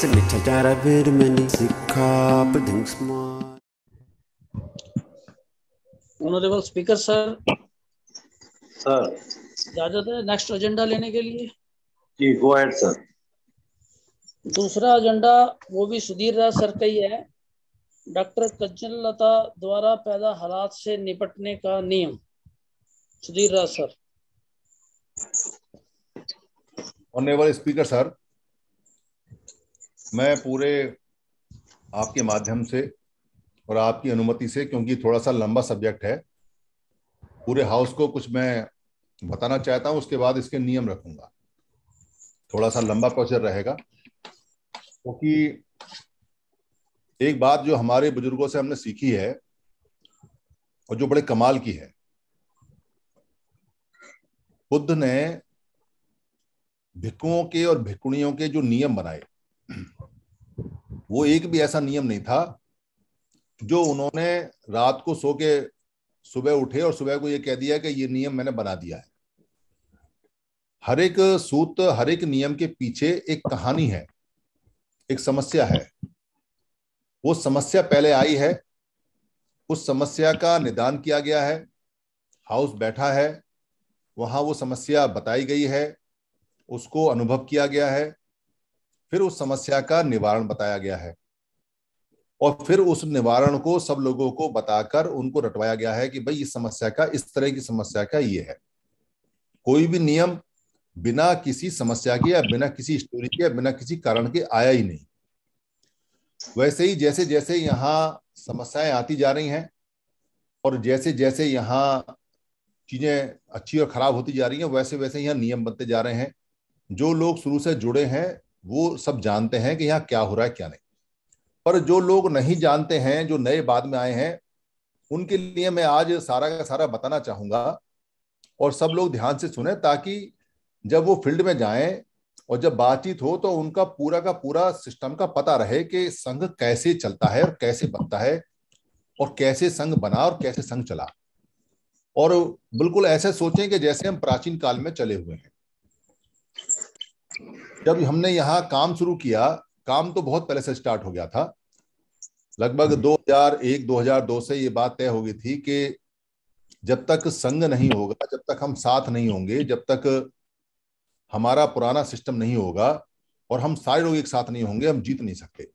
Vidmani sikha padang smart. Honourable speaker sir sir इजाज़त है next agenda लेने के लिए? जी गो अहेड सर दूसरा एजेंडा वो भी सुधीर राज सर का ही है। डॉक्टर कज्जल लता द्वारा पैदा हालात से निपटने का नियम। Sudhir Raj sir honourable speaker sir मैं पूरे आपके माध्यम से और आपकी अनुमति से, क्योंकि थोड़ा सा लंबा सब्जेक्ट है, पूरे हाउस को कुछ मैं बताना चाहता हूँ, उसके बाद इसके नियम रखूँगा। थोड़ा सा लंबा प्रोसेस रहेगा, क्योंकि तो एक बात जो हमारे बुज़ुर्गों से हमने सीखी है और जो बड़े कमाल की है, बुद्ध ने भिक्कुओं के और भिक्कुणियों के जो नियम बनाए वो एक भी ऐसा नियम नहीं था जो उन्होंने रात को सो के सुबह उठे और सुबह को ये कह दिया कि ये नियम मैंने बना दिया है। हर एक सूत्र हर एक नियम के पीछे एक कहानी है, एक समस्या है। वो समस्या पहले आई है, उस समस्या का निदान किया गया है, हाउस बैठा है, वहाँ वो समस्या बताई गई है, उसको अनुभव किया गया है फिर उस समस्या का निवारण बताया गया है। और फिर उस निवारण को सब लोगों को बताकर उनको रटवाया गया है कि भाई इस समस्या का, इस तरह की समस्या का ये है। कोई भी नियम बिना किसी समस्या के या बिना किसी स्टोरी के या बिना किसी कारण के आया ही नहीं। वैसे ही जैसे जैसे यहाँ समस्याएँ आती जा रही हैं और जैसे जैसे यहाँ चीज़ें अच्छी और खराब होती जा रही हैं, वैसे वैसे यहाँ नियम बनते जा रहे हैं। जो लोग शुरू से जुड़े हैं वो सब जानते हैं कि यहाँ क्या हो रहा है, क्या नहीं। पर जो लोग नहीं जानते हैं, जो नए बाद में आए हैं, उनके लिए मैं आज सारा का सारा बताना चाहूँगा और सब लोग ध्यान से सुने ताकि जब वो फ़ील्ड में जाएँ और जब बातचीत हो तो उनका पूरा का पूरा सिस्टम का पता रहे कि संघ कैसे चलता है और कैसे बनता है और कैसे संघ बना और कैसे संघ चला। और बिल्कुल ऐसे सोचें कि जैसे हम प्राचीन काल में चले हुए हैं। जब हमने यहाँ काम शुरू किया काम तो बहुत पहले से स्टार्ट हो गया था। लगभग 2001-2002 से ये बात तय हो गई थी कि जब तक संघ नहीं होगा जब तक हम साथ नहीं होंगे जब तक हमारा पुराना सिस्टम नहीं होगा और हम सारे लोग एक साथ नहीं होंगे हम जीत नहीं सकते।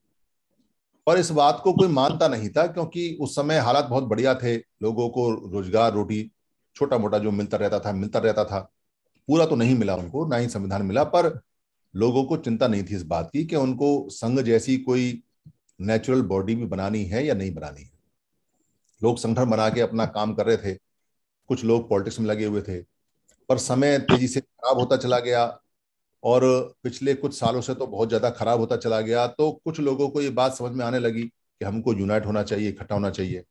पर इस बात को कोई मानता नहीं था क्योंकि उस समय हालात बहुत बढ़िया थे। लोगों को रोज़गार रोटी छोटा मोटा जो मिलता रहता था मिलता रहता था। पूरा तो नहीं मिला उनको ना ही संविधान मिला पर लोगों को चिंता नहीं थी इस बात की कि उनको संघ जैसी कोई नेचुरल बॉडी भी बनानी है या नहीं बनानी है। लोग संगठन बना के अपना काम कर रहे थे, कुछ लोग पॉलिटिक्स में लगे हुए थे, पर समय तेज़ी से खराब होता चला गया और पिछले कुछ सालों से तो बहुत ज़्यादा खराब होता चला गया तो कुछ लोगों को ये बात समझ में आने लगी कि हमको यूनाइट होना चाहिए, इकट्ठा होना चाहिए।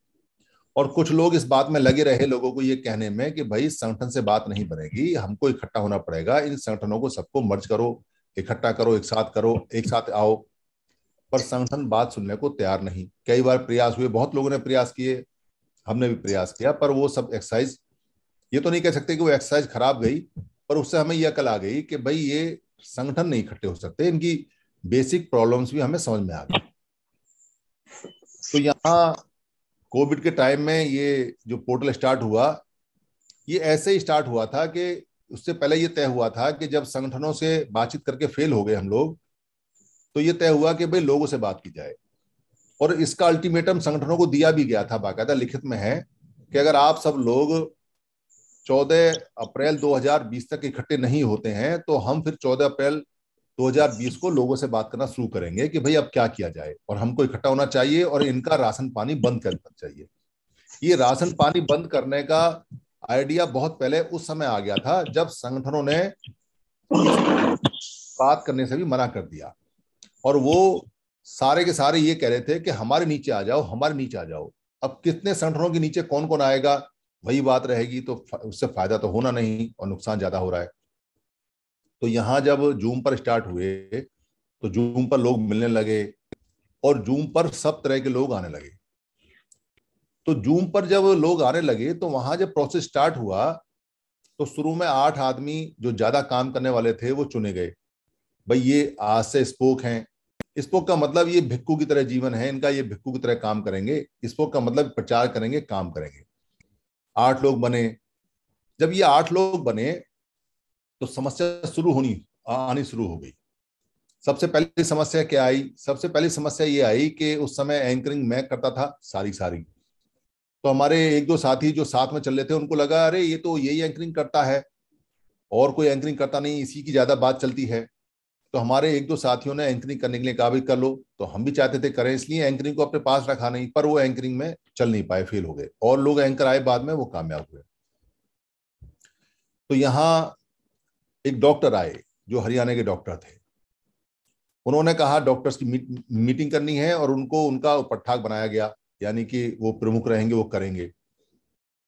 और कुछ लोग इस बात में लगे रहे लोगों को ये कहने में कि भाई संगठन से बात नहीं बनेगी, हमको इकट्ठा होना पड़ेगा, इन संगठनों को सबको मर्ज करो इकट्ठा करो, एक साथ करो, एक साथ आओ। पर संगठन बात सुनने को तैयार नहीं। कई बार प्रयास हुए, बहुत लोगों ने प्रयास किए, हमने भी प्रयास किया, पर वो सब एक्सरसाइज ये तो नहीं कह सकते कि वो एक्सरसाइज खराब गई, पर उससे हमें यह अकल आ गई कि भाई ये संगठन नहीं इकट्ठे हो सकते, इनकी बेसिक प्रॉब्लम्स भी हमें समझ में आ गई। तो यहाँ कोविड के टाइम में ये जो पोर्टल स्टार्ट हुआ, ये ऐसे ही स्टार्ट हुआ था कि उससे पहले ये तय हुआ था कि जब संगठनों से बातचीत करके फेल हो गए हम लोग तो ये तय हुआ कि भाई लोगों से बात की जाए। और इसका अल्टीमेटम संगठनों को दिया भी गया था, बाकायदा लिखित में है कि अगर आप सब लोग 14 अप्रैल 2020 तक इकट्ठे नहीं होते हैं तो हम फिर 14 अप्रैल 2020 को लोगों से बात करना शुरू करेंगे कि भाई अब क्या किया जाए और हमको इकट्ठा होना चाहिए और इनका राशन पानी बंद करना चाहिए। ये राशन पानी बंद करने का आइडिया बहुत पहले उस समय आ गया था जब संगठनों ने बात करने से भी मना कर दिया। और वो सारे के सारे ये कह रहे थे कि हमारे नीचे आ जाओ, हमारे नीचे आ जाओ। अब कितने संगठनों के नीचे कौन कौन आएगा, वही बात रहेगी तो उससे फ़ायदा तो होना नहीं और नुकसान ज़्यादा हो रहा है। तो यहाँ जब जूम पर स्टार्ट हुए तो जूम पर लोग मिलने लगे और जूम पर सब तरह के लोग आने लगे। तो जूम पर जब लोग आने लगे तो वहाँ जब प्रोसेस स्टार्ट हुआ तो शुरू में आठ आदमी जो ज़्यादा काम करने वाले थे, वो चुने गए। भाई, ये आज से स्पोक हैं। स्पोक का मतलब ये भिक्कू की तरह जीवन है, इनका ये भिक्कू की तरह काम करेंगे। स्पोक का मतलब प्रचार करेंगे, काम करेंगे। आठ लोग बने। जब ये आठ लोग बने तो समस्या शुरू होनी, आनी शुरू हो गई। सबसे पहली समस्या क्या आई? सबसे पहली समस्या ये आई कि उस समय एंकरिंग मैं करता था सारी सारी तो हमारे एक दो साथी जो साथ में चल रहे थे, उनको लगा, अरे, ये तो यही एंकरिंग करता है। और कोई एंकरिंग करता नहीं, इसी की ज़्यादा बात चलती है। तो हमारे एक दो साथियों ने एंकरिंग करने के लिए कहा भी कर लो। तो हम भी चाहते थे करें, इसलिए एंकरिंग को अपने पास रखा नहीं, पर वो एंकरिंग में चल नहीं पाए फेल हो गए। और लोग एंकर आए बाद में, वो कामयाब हुए। तो यहाँ एक डॉक्टर आए, जो हरियाणा के डॉक्टर थे। उन्होंने कहा डॉक्टर्स की मीटिंग करनी है और उनको, उनका पट्ठाक बनाया गया। यानी कि वो प्रमुख रहेंगे, वो करेंगे।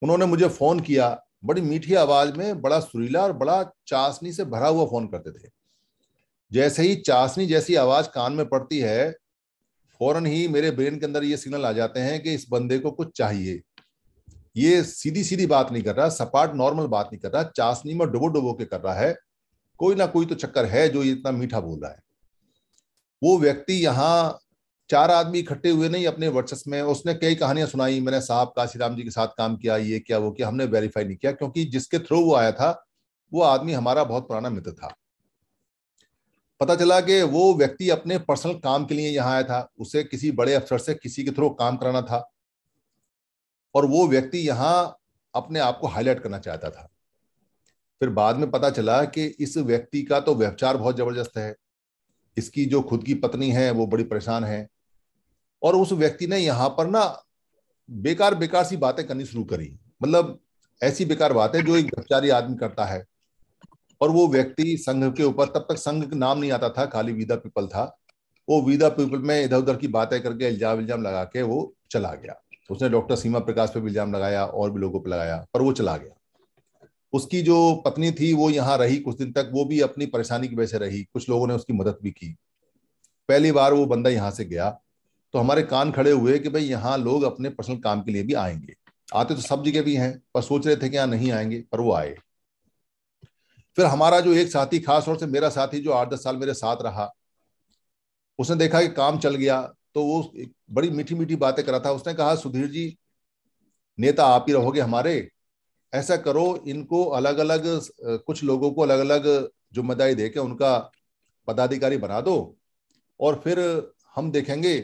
उन्होंने मुझे फ़ोन किया, बड़ी मीठी आवाज़ में, बड़ा सुरीला और बड़ा चाशनी से भरा हुआ फ़ोन करते थे। जैसे ही चाशनी जैसी आवाज़ कान में पड़ती है, फ़ौरन ही मेरे ब्रेन के अंदर ये सिग्नल आ जाते हैं कि इस बंदे को कुछ चाहिए। ये सीधी सीधी बात नहीं कर रहा, सपाट नॉर्मल बात नहीं कर रहा, चाशनी में डुबो डुबो के कर रहा है। कोई ना कोई तो चक्कर है जो ये इतना मीठा बोल रहा है। वो व्यक्ति यहाँ चार आदमी इकट्ठे हुए नहीं अपने वर्चस्व में, उसने कई कहानियाँ सुनाई, मैंने साहब काशीराम जी के साथ काम किया, ये क्या, वो किया, हमने वेरीफाई नहीं किया, क्योंकि जिसके थ्रू वो आया था, वो आदमी हमारा बहुत पुराना मित्र था। पता चला कि वो व्यक्ति अपने पर्सनल काम के लिए यहाँ आया था, उसे किसी बड़े अफसर से किसी के थ्रू काम कराना था, और वो व्यक्ति यहाँ अपने आप को हाईलाइट करना चाहता था। फिर बाद में पता चला कि इस व्यक्ति का तो व्यवचार बहुत ज़बरदस्त है, इसकी जो खुद की पत्नी है, वो बड़ी परेशान है और उस व्यक्ति ने यहाँ पर ना बेकार बेकार सी बातें करनी शुरू करी। मतलब ऐसी बेकार बातें जो एक व्यवचारी आदमी करता है। और वो व्यक्ति संघ के ऊपर, तब तक संघ का नाम नहीं आता था, खाली विदा पीपल था। वो विदा पीपल में इधर उधर की बातें करके इल्ज़ाम इल्ज़ाम लगा के वो चला गया। उसने डॉक्टर सीमा प्रकाश पे भी इल्ज़ाम लगाया, और भी लोगों पर लगाया, पर वो चला गया। उसकी जो पत्नी थी, वो यहाँ रही कुछ दिन तक, वो भी अपनी परेशानी की वजह से रही। कुछ लोगों ने उसकी मदद भी की। पहली बार वो बंदा यहाँ से गया। तो हमारे कान खड़े हुए कि भाई यहाँ लोग अपने पर्सनल काम के लिए भी आएँगे। आते तो सब जगह भी हैं, पर सोच रहे थे कि यहाँ नहीं आएँगे, पर वो आए। फिर हमारा जो एक साथी, खास तौर से मेरा साथी जो आठ दस साल मेरे साथ रहा, उसने देखा कि काम चल गया तो वो बड़ी मीठी मीठी बातें करा था। उसने कहा, सुधीर जी, नेता आप ही रहोगे हमारे। ऐसा करो, इनको अलग अलग कुछ लोगों को अलग अलग ज़िम्मेदारी दे के उनका पदाधिकारी बना दो और फिर हम देखेंगे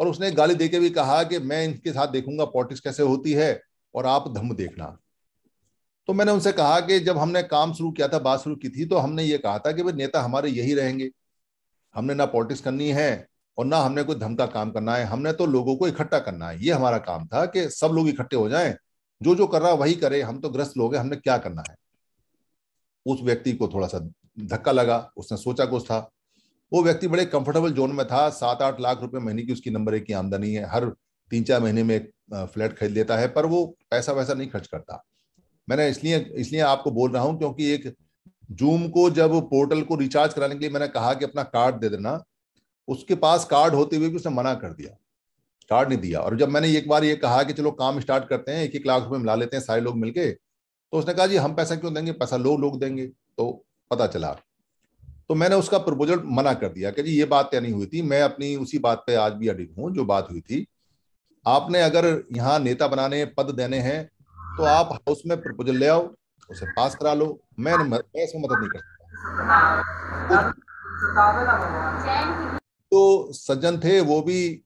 और उसने गाली दे के भी कहा कि मैं इनके साथ देखूँगा पॉलिटिक्स कैसे होती है और आप धम्म देखना। तो मैंने उनसे कहा कि जब हमने काम शुरू किया था, बात शुरू की थी तो हमने ये कहा था कि भाई नेता हमारे यही रहेंगे। हमने ना पॉलिटिक्स करनी है और ना हमने कोई धम का काम करना है। हमने तो लोगों को इकट्ठा करना है। ये हमारा काम था कि सब लोग इकट्ठे हो जाएँ। जो जो कर रहा वही करे। हम तो ग्रस्त लोग हैं। हमने क्या करना है? उस व्यक्ति को थोड़ा सा धक्का लगा। उसने सोचा कुछ था। वो व्यक्ति बड़े कंफर्टेबल जोन में था सात आठ लाख रुपए महीने की उसकी नंबर एक की आमदनी है। हर तीन चार महीने में एक फ्लैट खरीद लेता है, पर वो पैसा वैसा नहीं खर्च करता। मैंने इसलिए इसलिए आपको बोल रहा हूँ, क्योंकि एक जूम को जब पोर्टल को रिचार्ज कराने के लिए मैंने कहा कि अपना कार्ड दे देना, उसके पास कार्ड होते हुए भी उसने मना कर दिया। कार्ड नहीं दिया। और जब मैंने एक बार ये कहा कि चलो काम स्टार्ट करते हैं एक एक लाख रुपए मिला लेते हैं सारे लोग मिलके तो उसने कहा, जी, हम पैसा क्यों देंगे? पैसा लोग लोग देंगे। तो पता चला तो मैंने उसका प्रपोजल मना कर दिया कि जी, ये बात तय नहीं हुई थी, मैं अपनी उसी बात पे आज भी अडिग हूँ, जो बात हुई थी। आपने अगर यहाँ नेता बनाने, पद देने हैं तो आप हाउस में प्रपोजल ले आओ, उसे पास करा लो। मैं इसमें मदद नहीं कर सकता। तो सज्जन थे, वो भी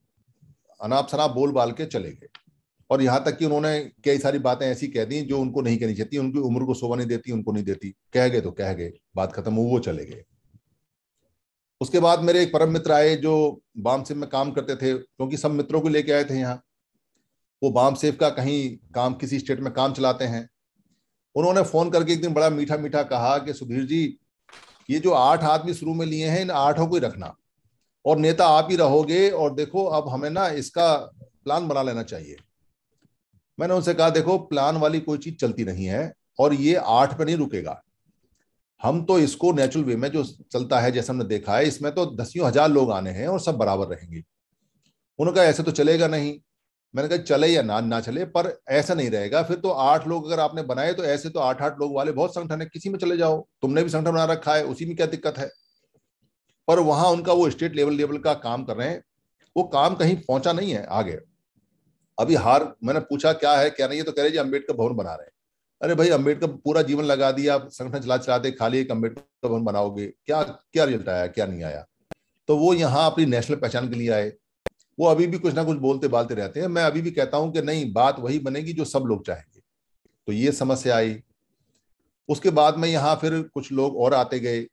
अनाप शनाप बोल बाल के चले गए। और यहाँ तक कि उन्होंने कई सारी बातें ऐसी कह दी, जो उनको नहीं कहनी चाहिए उनकी उम्र को शोभा नहीं देती, उनको नहीं देती। कह गए तो कह गए, बात खत्म हुई वो चले गए। उसके बाद मेरे एक परम मित्र आए जो बाम सेफ़ में काम करते थे, क्योंकि सब मित्रों को लेके आए थे यहाँ। वो बाम सेफ़ का कहीं काम, किसी स्टेट में काम चलाते हैं। उन्होंने फ़ोन करके एक दिन बड़ा मीठा मीठा कहा कि, सुधीर जी, ये जो आठ आदमी शुरू में लिए हैं, इन आठों को ही रखना। और नेता आप ही रहोगे और देखो, अब हमें ना इसका प्लान बना लेना चाहिए। मैंने उनसे कहा, देखो, प्लान वाली कोई चीज़ चलती नहीं है और ये आठ पे नहीं रुकेगा। हम तो इसको नेचुरल वे में जो चलता है, जैसे हमने देखा है, इसमें तो दसियों हज़ार लोग आने हैं और सब बराबर रहेंगे। उन्होंने कहा, ऐसे तो चलेगा नहीं। मैंने कहा, चले या ना ना चले, पर ऐसा नहीं रहेगा। फिर तो आठ लोग अगर आपने बनाए तो ऐसे तो आठ आठ लोग वाले बहुत संगठन है, किसी में चले जाओ। तुमने भी संगठन बना रखा है, उसी में क्या दिक्कत है? पर वहाँ उनका वो स्टेट लेवल लेवल का काम कर रहे हैं। वो काम कहीं पहुँचा नहीं है आगे। अभी हार, मैंने पूछा, क्या है, क्या नहीं है? तो कह रहे, जी अंबेडकर भवन बना रहे हैं। अरे भाई अंबेडकर पूरा जीवन लगा दिया, संगठन चला चलाते खाली एक अंबेडकर भवन बनाओगे। क्या क्या रिज़ल्ट आया, क्या नहीं आया? तो वो यहाँ अपनी नेशनल पहचान के लिए आए। वो अभी भी कुछ ना कुछ बोलते बालते रहते हैं। मैं अभी भी कहता हूँ कि नहीं, बात वही बनेगी जो सब लोग चाहेंगे। तो ये समस्या आई। उसके बाद में यहाँ फिर कुछ लोग और आते गए।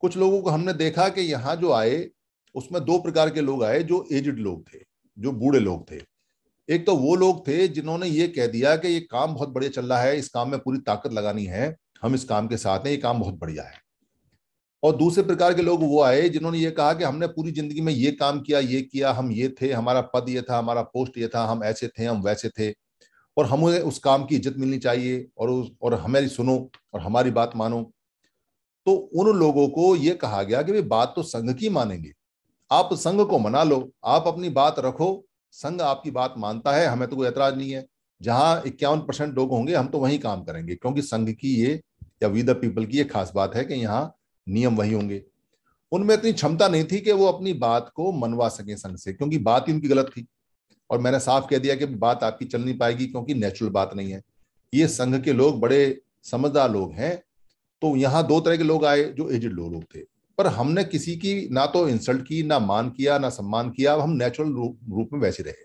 कुछ लोगों को हमने देखा कि यहाँ जो आए, उसमें दो प्रकार के लोग आए जो एजड लोग थे, जो बूढ़े लोग थे। एक तो वो लोग थे जिन्होंने ये कह दिया कि ये काम बहुत बढ़िया चल रहा है, इस काम में पूरी ताकत लगानी है, हम इस काम के साथ हैं, ये काम बहुत बढ़िया है। और दूसरे प्रकार के लोग वो आए जिन्होंने ये कहा कि हमने पूरी ज़िंदगी में ये काम किया, ये किया, हम ये थे, हमारा पद ये था, हमारा पोस्ट ये था, हम ऐसे थे, हम वैसे थे। और हमें उस काम की इज़्ज़त मिलनी चाहिए और उस, और हमारी सुनो और हमारी बात मानो। तो उन लोगों को ये कहा गया कि भाई बात तो संघ की मानेंगे। आप संघ को मना लो, आप अपनी बात रखो संघ आपकी बात मानता है, हमें तो कोई ऐतराज नहीं है। जहाँ इक्यावन परसेंट लोग होंगे, हम तो वही काम करेंगे, क्योंकि संघ की ये, या वी द पीपल की ये खास बात है कि यहाँ नियम वही होंगे। उनमें इतनी क्षमता नहीं थी कि वो अपनी बात को मनवा सके संघ से, क्योंकि बात ही उनकी गलत थी। और मैंने साफ़ कह दिया कि बात आपकी चल नहीं पाएगी, क्योंकि नेचुरल बात नहीं है। ये संघ के लोग बड़े समझदार लोग हैं तो यहाँ दो तरह के लोग आए, जो एजड लोग थे। पर हमने किसी की ना तो इंसल्ट की, ना मान किया, ना सम्मान किया हम नेचुरल रूप में वैसे रहे।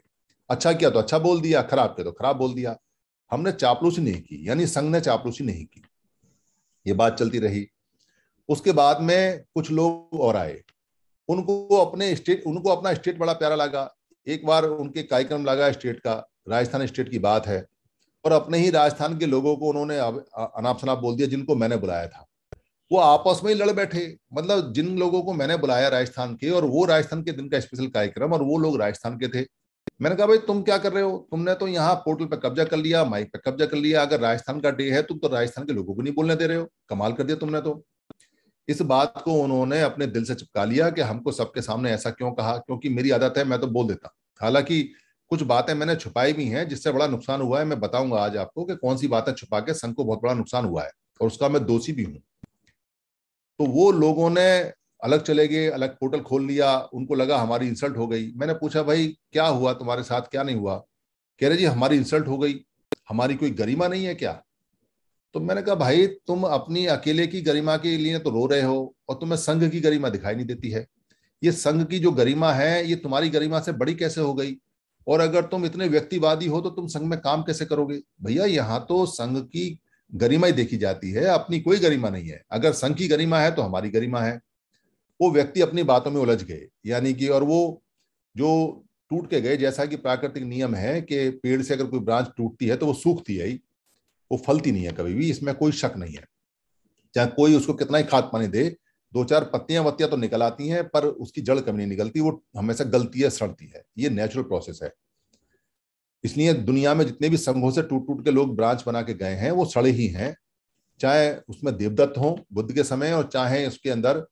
अच्छा किया तो अच्छा बोल दिया, खराब किया तो खराब बोल दिया। हमने चापलूसी नहीं की, यानी संघ ने चापलूसी नहीं की। ये बात चलती रही। उसके बाद में कुछ लोग और आए। उनको अपने स्टेट उनको अपना स्टेट बड़ा प्यारा लगा। एक बार उनके कार्यक्रम लगा स्टेट का, राजस्थान स्टेट की बात है। और अपने ही राजस्थान के लोगों को उन्होंने अनाप शनाप बोल दिया, जिनको मैंने बुलाया था। वो आपस में ही लड़ बैठे। मतलब जिन लोगों को मैंने बुलाया राजस्थान के और वो राजस्थान के दिन का स्पेशल कार्यक्रम और वो लोग राजस्थान के थे। मैंने कहा, भाई, तुम क्या कर रहे हो? तुमने तो यहाँ पोर्टल पे कब्जा कर लिया माइक पे कब्जा कर लिया। अगर राजस्थान का डे है, तुम तो राजस्थान के लोगों को नहीं बोलने दे रहे हो। कमाल कर दिया तुमने तो। इस बात को उन्होंने अपने दिल से चिपका लिया कि हमको सबके सामने ऐसा क्यों कहा? क्योंकि मेरी आदत है, मैं तो बोल देता। हालाँकि कुछ बातें मैंने छुपाई भी हैं, जिससे बड़ा नुकसान हुआ है। मैं बताऊँगा आज आपको कि कौन सी बातें छुपा के संघ को बहुत बड़ा नुकसान हुआ है और उसका मैं दोषी भी हूँ। तो वो लोगों ने अलग चले गए, अलग पोर्टल खोल लिया, उनको लगा हमारी इंसल्ट हो गई। मैंने पूछा, भाई, क्या हुआ? तुम्हारे साथ क्या नहीं हुआ? कह रहे, जी, हमारी इंसल्ट हो गई। हमारी कोई गरिमा नहीं है क्या? तो मैंने कहा, भाई, तुम अपनी अकेले की गरिमा के लिए तो रो रहे हो और तुम्हें संघ की गरिमा दिखाई नहीं देती है। ये संघ की जो गरिमा है, ये तुम्हारी गरिमा से बड़ी कैसे हो गई? और अगर तुम इतने व्यक्तिवादी हो तो तुम संघ में काम कैसे करोगे? भैया, यहाँ तो संघ की गरिमा ही देखी जाती है, अपनी कोई गरिमा नहीं है। अगर संघ की गरिमा है तो हमारी गरिमा है। वो व्यक्ति अपनी बातों में उलझ गए, यानी कि और वो जो टूट के गए, जैसा कि प्राकृतिक नियम है कि पेड़ से अगर कोई ब्रांच टूटती है तो वो सूखती है ही, वो फलती नहीं है कभी भी, इसमें कोई शक नहीं है। चाहे कोई उसको कितना ही खाद पानी दे, दो चार पत्तियाँ वत्तियाँ तो निकल आती हैं, पर उसकी जड़ कभी नहीं निकलती, वो हमेशा गलती है, सड़ती है। ये नेचुरल प्रोसेस है। इसलिए दुनिया में जितने भी संघों से टूट टूट के लोग ब्रांच बना के गए हैं, वो सड़े ही हैं। चाहे उसमें देवदत्त हो बुद्ध के समय और चाहे उसके अंदर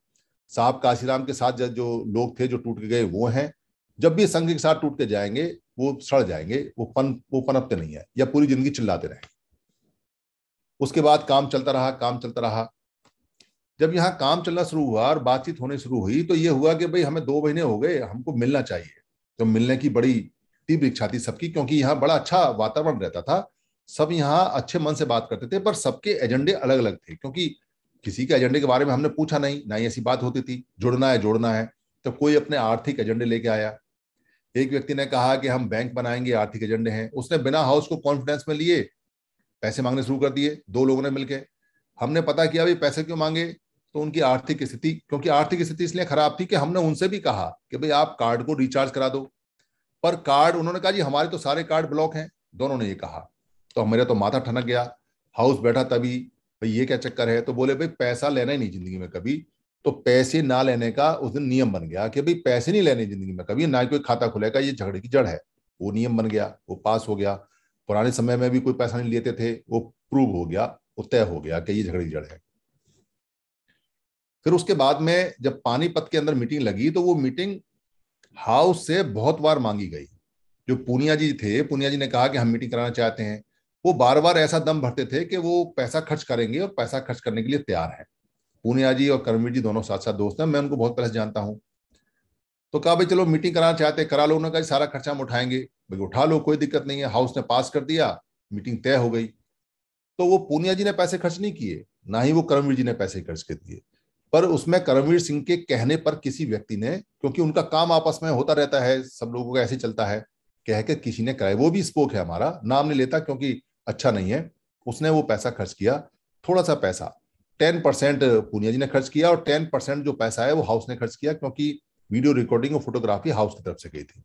साहब काशीराम के साथ जो लोग थे जो टूट के गए, वो हैं। जब भी संघ के साथ टूट के जाएँगे, वो सड़ जाएँगे, वो पन, वो पनपते नहीं है या पूरी ज़िंदगी चिल्लाते रहेंगे उसके बाद काम चलता रहा, काम चलता रहा। जब यहाँ काम चलना शुरू हुआ और बातचीत होने शुरू हुई तो ये हुआ कि भाई हमें दो महीने हो गए, हमको मिलना चाहिए। तो मिलने की बड़ी तीव्र इच्छा थी सबकी, क्योंकि यहाँ बड़ा अच्छा वातावरण रहता था। सब यहाँ अच्छे मन से बात करते थे, पर सबके एजेंडे अलग अलग थे, क्योंकि किसी के एजेंडे के बारे में हमने पूछा नहीं, ना ही ऐसी बात होती थी, जुड़ना है, जोड़ना है तो कोई अपने आर्थिक एजेंडे लेके आया। एक व्यक्ति ने कहा कि हम बैंक बनाएँगे, आर्थिक एजेंडे हैं, उसने बिना हाउस को कॉन्फिडेंस में लिए पैसे मांगने शुरू कर दिए, दो लोगों ने मिलकर हमने पता किया भाई पैसे क्यों मांगे? तो उनकी आर्थिक स्थिति, क्योंकि आर्थिक स्थिति इसलिए खराब थी कि हमने उनसे भी कहा कि, भाई आप कार्ड को रिचार्ज करा दो। पर कार्ड उन्होंने कहा, जी, हमारे तो सारे कार्ड ब्लॉक हैं। दोनों ने ये कहा। तो मेरा तो माथा ठनक गया। हाउस बैठा तभी, भाई, ये क्या चक्कर है? तो बोले, भाई, पैसा लेना ही नहीं ज़िंदगी में कभी। तो पैसे ना लेने का उस दिन नियम बन गया कि, भाई, पैसे नहीं लेने ज़िंदगी में कभी, ना कोई खाता खुलेगा ये झगड़े की जड़ है। वो नियम बन गया, वो पास हो गया। पुराने समय में भी कोई पैसा नहीं लेते थे, वो प्रूव हो गया, वो तय हो गया कि ये झगड़े की जड़ है। फिर उसके बाद में जब पानीपत के अंदर मीटिंग लगी तो वो मीटिंग हाउस से बहुत बार मांगी गई। जो पूनिया जी थे, पूनिया जी ने कहा कि हम मीटिंग कराना चाहते हैं, वो बार बार ऐसा दम भरते थे कि वो पैसा खर्च करेंगे और पैसा खर्च करने के लिए तैयार है। पूनिया जी और करमवीर जी दोनों साथ साथ दोस्त हैं, मैं उनको बहुत पहले जानता हूँ। तो कहा, भाई चलो मीटिंग कराना चाहते करा लो उन्होंने कहा सारा खर्चा हम उठाएँगे। भाई उठा लो, कोई दिक्कत नहीं है, हाउस ने पास कर दिया मीटिंग तय हो गई। तो वो पूनिया जी ने पैसे खर्च नहीं किए, ना ही वो करमवीर जी ने पैसे खर्च कर दिए। पर उसमें करमवीर सिंह के कहने पर किसी व्यक्ति ने, क्योंकि उनका काम आपस में होता रहता है, सब लोगों का ऐसे चलता है, कह के किसी ने कराया। वो भी स्पोक है हमारा, नाम नहीं लेता क्योंकि अच्छा नहीं है। उसने वो पैसा खर्च किया थोड़ा सा पैसा, टेन परसेंट पूनिया जी ने खर्च किया और टेन परसेंट जो पैसा है वो हाउस ने खर्च किया, क्योंकि वीडियो रिकॉर्डिंग और फोटोग्राफी हाउस की तरफ़ से गई थी।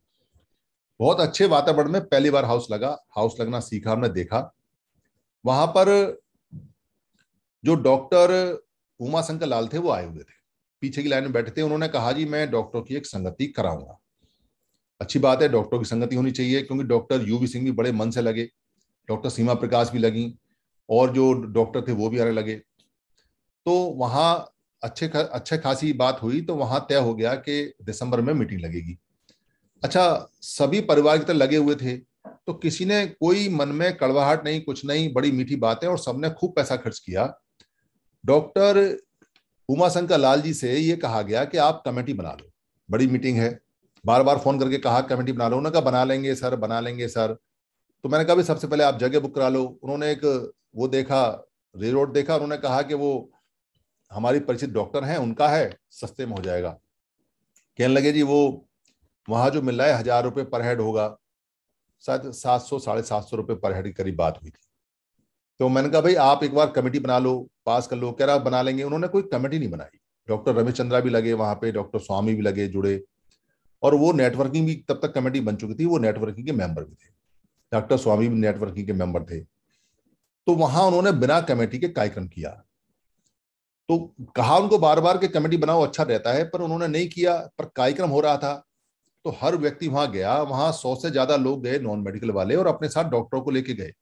बहुत अच्छे वातावरण में पहली बार हाउस लगा, हाउस लगना सीखा, हमने देखा। वहाँ पर जो डॉक्टर उमा शंकर लाल थे, वो आए हुए थे। पीछे की लाइन में बैठे थे, उन्होंने कहा, जी, मैं डॉक्टर की एक संगति कराऊँगा। अच्छी बात है, डॉक्टर की संगति होनी चाहिए, क्योंकि डॉक्टर यूवी सिंह भी बड़े मन से लगे, डॉक्टर सीमा प्रकाश भी लगी, और जो डॉक्टर थे, वो भी आने लगे। तो वहाँ अच्छे अच्छे खासी बात हुई तो वहाँ तय हो गया कि दिसंबर में मीटिंग लगेगी। अच्छा सभी परिवार की तरह लगे हुए थे तो किसी ने कोई मन में कड़वाहट नहीं, कुछ नहीं, बड़ी मीठी बातें, और सबने खूब पैसा खर्च किया डॉक्टर उमाशंकर लाल जी से ये कहा गया कि आप कमेटी बना लो। बड़ी मीटिंग है। बार बार फ़ोन करके कहा, कमेटी बना लो। उन्होंने कहा, बना लेंगे सर, बना लेंगे सर। तो मैंने कहा सबसे पहले आप जगह बुक करा लो। उन्होंने एक वो देखा रे रोड देखा, उन्होंने कहा कि वो हमारी परिचित डॉक्टर हैं, उनका है, सस्ते में हो जाएगा। कहने लगे, जी, वो वहाँ जो मिल रहा है, हज़ार रुपये पर हेड होगा। शायद सात सौ, साढ़े सात सौ रुपये पर हेड की करीब बात हुई थी। तो मैंने कहा, भाई, आप एक बार कमेटी बना लो, पास कर लो। कह रहा, बना लेंगे। उन्होंने कोई कमेटी नहीं बनाई। डॉक्टर रमेश चंद्रा भी लगे वहाँ पे, डॉक्टर स्वामी भी लगे जुड़े, और वो नेटवर्किंग भी तब तक कमेटी बन चुकी थी, वो नेटवर्किंग के मेंबर भी थे। डॉक्टर स्वामी भी नेटवर्किंग के मेंबर थे। तो वहाँ उन्होंने बिना कमेटी के कार्यक्रम किया। तो कहा उनको बार बार के कमेटी बनाओ अच्छा रहता है, पर उन्होंने नहीं किया, पर कार्यक्रम हो रहा था। तो हर व्यक्ति वहाँ गया, वहाँ सौ से ज़्यादा लोग गए नॉन मेडिकल वाले, और अपने साथ डॉक्टरों को लेके गए।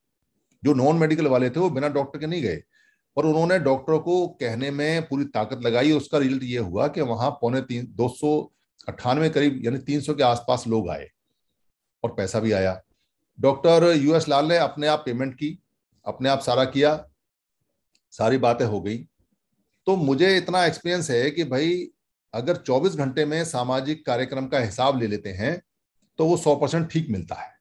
जो नॉन मेडिकल वाले थे, वो बिना डॉक्टर के नहीं गए। पर उन्होंने डॉक्टरों को कहने में पूरी ताकत लगाई। उसका रिज़ल्ट ये हुआ कि वहाँ पौने तीन, दो सौ अट्ठानवे करीब, यानी तीन सौ के आसपास लोग आए और पैसा भी आया। डॉक्टर यूएस लाल ने अपने आप पेमेंट की, अपने आप सारा किया, सारी बातें हो गई। तो मुझे इतना एक्सपीरियंस है कि भाई, अगर 24 घंटे में सामाजिक कार्यक्रम का हिसाब ले लेते हैं तो वो 100 परसेंट ठीक मिलता है।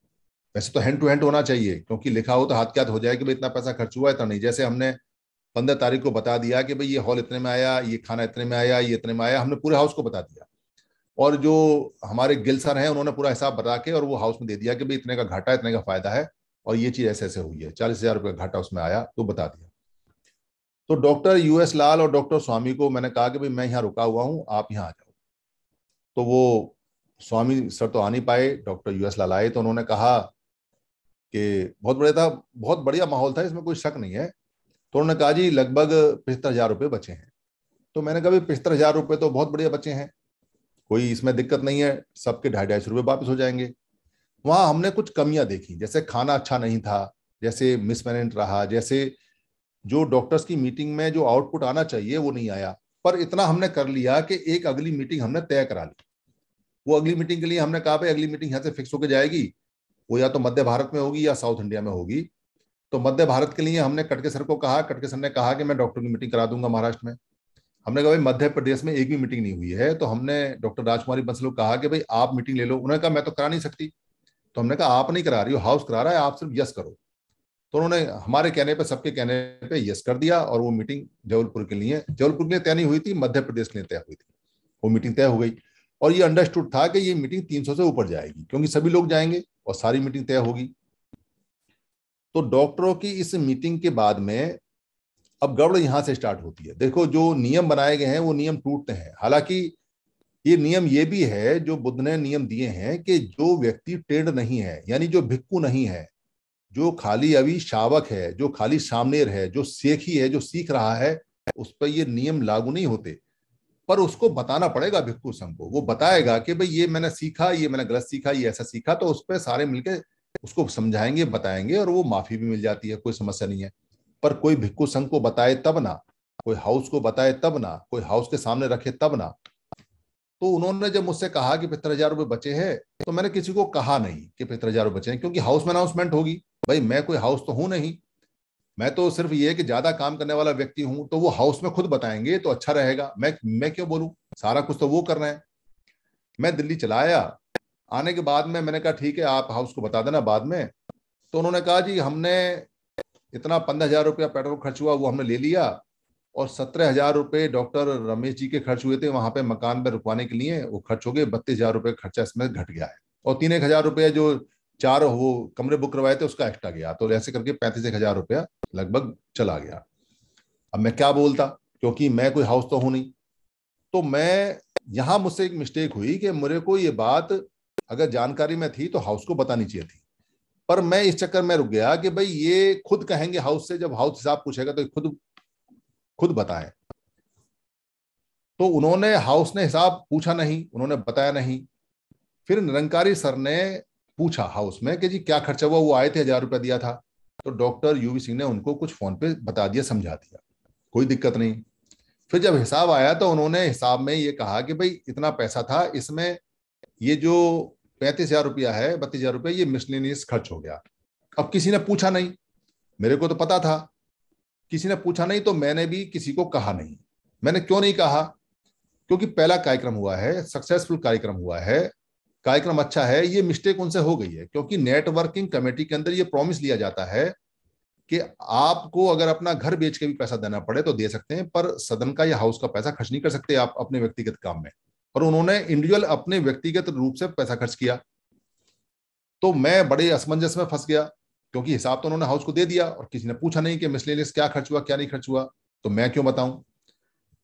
वैसे तो हैंड टू हैंड होना चाहिए, क्योंकि लिखा हो तो हाथ क्या हो जाए कि भाई इतना पैसा खर्च हुआ इतना नहीं। जैसे हमने पंद्रह तारीख को बता दिया कि भाई ये हॉल इतने में आया, ये खाना इतने में आया, ये इतने में आया, हमने पूरे हाउस को बता दिया। और जो हमारे गिल सर हैं, उन्होंने पूरा हिसाब बता के और वो हाउस में दे दिया कि भाई इतने का घाटा, इतने का फ़ायदा है और ये चीज़ ऐसे ऐसे हुई है। चालीस हज़ार रुपये घाटा उसमें आया तो बता दिया। तो डॉक्टर यूएस लाल और डॉक्टर स्वामी को मैंने कहा कि भाई मैं यहाँ रुका हुआ हूँ, आप यहाँ आ जाओ। तो वो स्वामी सर तो आ नहीं पाए डॉक्टर यूएस लाल आए तो उन्होंने कहा कि बहुत बढ़िया था, बहुत बढ़िया माहौल था, इसमें कोई शक नहीं है। तो उन्होंने कहा, जी, लगभग पिछहत्तर हज़ार रुपये बचे हैं। तो मैंने कहा भाई पिछहत्तर हज़ार रुपये तो बहुत बढ़िया बचे हैं। कोई इसमें दिक्कत नहीं है, सबके ढाई ढाई सौ रुपये वापस हो जाएँगे। वहाँ हमने कुछ कमियाँ देखी, जैसे खाना अच्छा नहीं था, जैसे मिसमैनेंट रहा, जैसे जो डॉक्टर्स की मीटिंग में जो आउटपुट आना चाहिए, वो नहीं आया। पर इतना हमने कर लिया कि एक अगली मीटिंग हमने तय करा ली। वो अगली मीटिंग के लिए हमने कहा, भाई, अगली मीटिंग यहाँ से फिक्स होकर जाएगी। वो या तो मध्य भारत में होगी या साउथ इंडिया में होगी। तो मध्य भारत के लिए हमने कटके सर को कहा, कटके सर ने कहा कि मैं डॉक्टर की मीटिंग करा दूँगा महाराष्ट्र में। हमने कहा भाई, मध्य प्रदेश में एक भी मीटिंग नहीं हुई है। तो हमने डॉक्टर राजकुमारी बंसल को कहा कि भाई, आप मीटिंग ले लो। उन्होंने कहा, मैं तो करा नहीं सकती। तो हमने कहा, आप नहीं करा रही हो, हाउस करा रहा है, आप सिर्फ़ यस करो। तो उन्होंने हमारे कहने पर सबके कहने पर यस कर दिया और वो मीटिंग जबलपुर के लिए, जबलपुर के लिए तय नहीं हुई थी, मध्य प्रदेश के लिए तय हुई थी। वो मीटिंग तय हो गई। और ये अंडरस्टूड था कि ये मीटिंग 300 से ऊपर जाएगी, क्योंकि सभी लोग जाएँगे। और सारी मीटिंग तय होगी। तो डॉक्टरों की इस मीटिंग के बाद में अब गड़बड़ यहाँ से स्टार्ट होती है। देखो, जो नियम बनाए गए हैं, वो नियम टूटते हैं। हालाँकि ये नियम ये भी है, जो बुद्ध ने नियम दिए हैं कि जो व्यक्ति टेढ़ नहीं है, यानी जो भिक्कू नहीं है, जो खाली अभी शावक है, जो खाली सामनेर है, जो सेखी है, जो सीख रहा है, उस पर ये नियम लागू नहीं होते। पर उसको बताना पड़ेगा भिक्खु संघ को। वो बताएगा कि भाई ये मैंने सीखा, ये मैंने गलत सीखा, ये ऐसा सीखा तो उस पर सारे मिलकर उसको समझाएँगे, बताएँगे और वो माफ़ी भी मिल जाती है, कोई समस्या नहीं है। पर कोई भिक्खु संघ को बताए तब ना, कोई हाउस को बताए तब ना, कोई हाउस के सामने रखे तब ना। तो उन्होंने जब मुझसे कहा कि पितर हज़ार रुपए बचे हैं तो मैंने किसी को कहा नहीं कि पितर हज़ार रुपए बचे हैं, क्योंकि हाउस में अनाउंसमेंट होगी। भाई मैं कोई हाउस तो हूँ नहीं। मैं तो सिर्फ़ ये कि ज़्यादा काम करने वाला व्यक्ति हूँ तो वो हाउस में खुद बताएँगे तो अच्छा रहेगा। मैं मैं क्यों बोलूँ? सारा कुछ तो वो कर रहे हैं। मैं दिल्ली चला आया आने के बाद में मैंने कहा, ठीक है, आप हाउस को बता देना बाद में। तो उन्होंने कहा, जी, हमने इतना पंद्रह हज़ार रुपया पेट्रोल खर्च हुआ, वो हमने ले लिया और सत्रह हज़ार रुपये डॉक्टर रमेश जी के खर्च हुए थे, वहाँ पे मकान में रुकवाने के लिए वो खर्च हो गए, बत्तीस हज़ार रुपये खर्चा इसमें घट गया है। और तीन एक हज़ार रुपये जो चार वो कमरे बुक करवाए थे, उसका एक्स्ट्रा गया। तो ऐसे करके पैंतीस एक हज़ार रुपया लगभग चला गया। अब मैं क्या बोलता? क्योंकि मैं कोई हाउस तो हूँ नहीं। तो मैं, यहाँ मुझसे एक मिस्टेक हुई कि मेरे को ये बात, अगर जानकारी में थी तो हाउस को बतानी चाहिए थी। पर मैं इस चक्कर में रुक गया कि भाई ये खुद कहेंगे हाउस से, जब हाउस हिसाब पूछेगा तो खुद खुद बताएँ। तो उन्होंने हाउस ने हिसाब पूछा नहीं, उन्होंने बताया नहीं। फिर निरंकारी सर ने पूछा हाउस में कि जी क्या खर्चा हुआ? वो आए थे, हज़ार रुपया दिया था। तो डॉक्टर यूवी सिंह ने उनको कुछ फ़ोन पे बता दिया, समझा दिया। कोई दिक्कत नहीं। फिर जब हिसाब आया तो उन्होंने हिसाब में ये कहा कि भाई, इतना पैसा था, इसमें ये जो पैंतीस हज़ार रुपया है, बत्तीस हज़ार रुपया, ये मिसलिनियस खर्च हो गया। अब किसी ने पूछा नहीं। मेरे को तो पता था। किसी ने पूछा नहीं तो मैंने भी किसी को कहा नहीं। मैंने क्यों नहीं कहा? क्योंकि पहला कार्यक्रम हुआ है सक्सेसफुल कार्यक्रम हुआ है कार्यक्रम अच्छा है, ये मिस्टेक उनसे हो गई है, क्योंकि नेटवर्किंग कमेटी के अंदर ये प्रॉमिस लिया जाता है कि आपको अगर अपना घर बेच के भी पैसा देना पड़े तो दे सकते हैं, पर सदन का या हाउस का पैसा खर्च नहीं कर सकते आप अपने व्यक्तिगत काम में। और उन्होंने इंडिविजुअल अपने व्यक्तिगत रूप से पैसा खर्च किया। तो मैं बड़े असमंजस में फंस गया, क्योंकि हिसाब तो उन्होंने हाउस को दे दिया और किसी ने पूछा नहीं कि मिसलेनियस क्या खर्च हुआ, क्या नहीं खर्च हुआ तो मैं क्यों बताऊँ?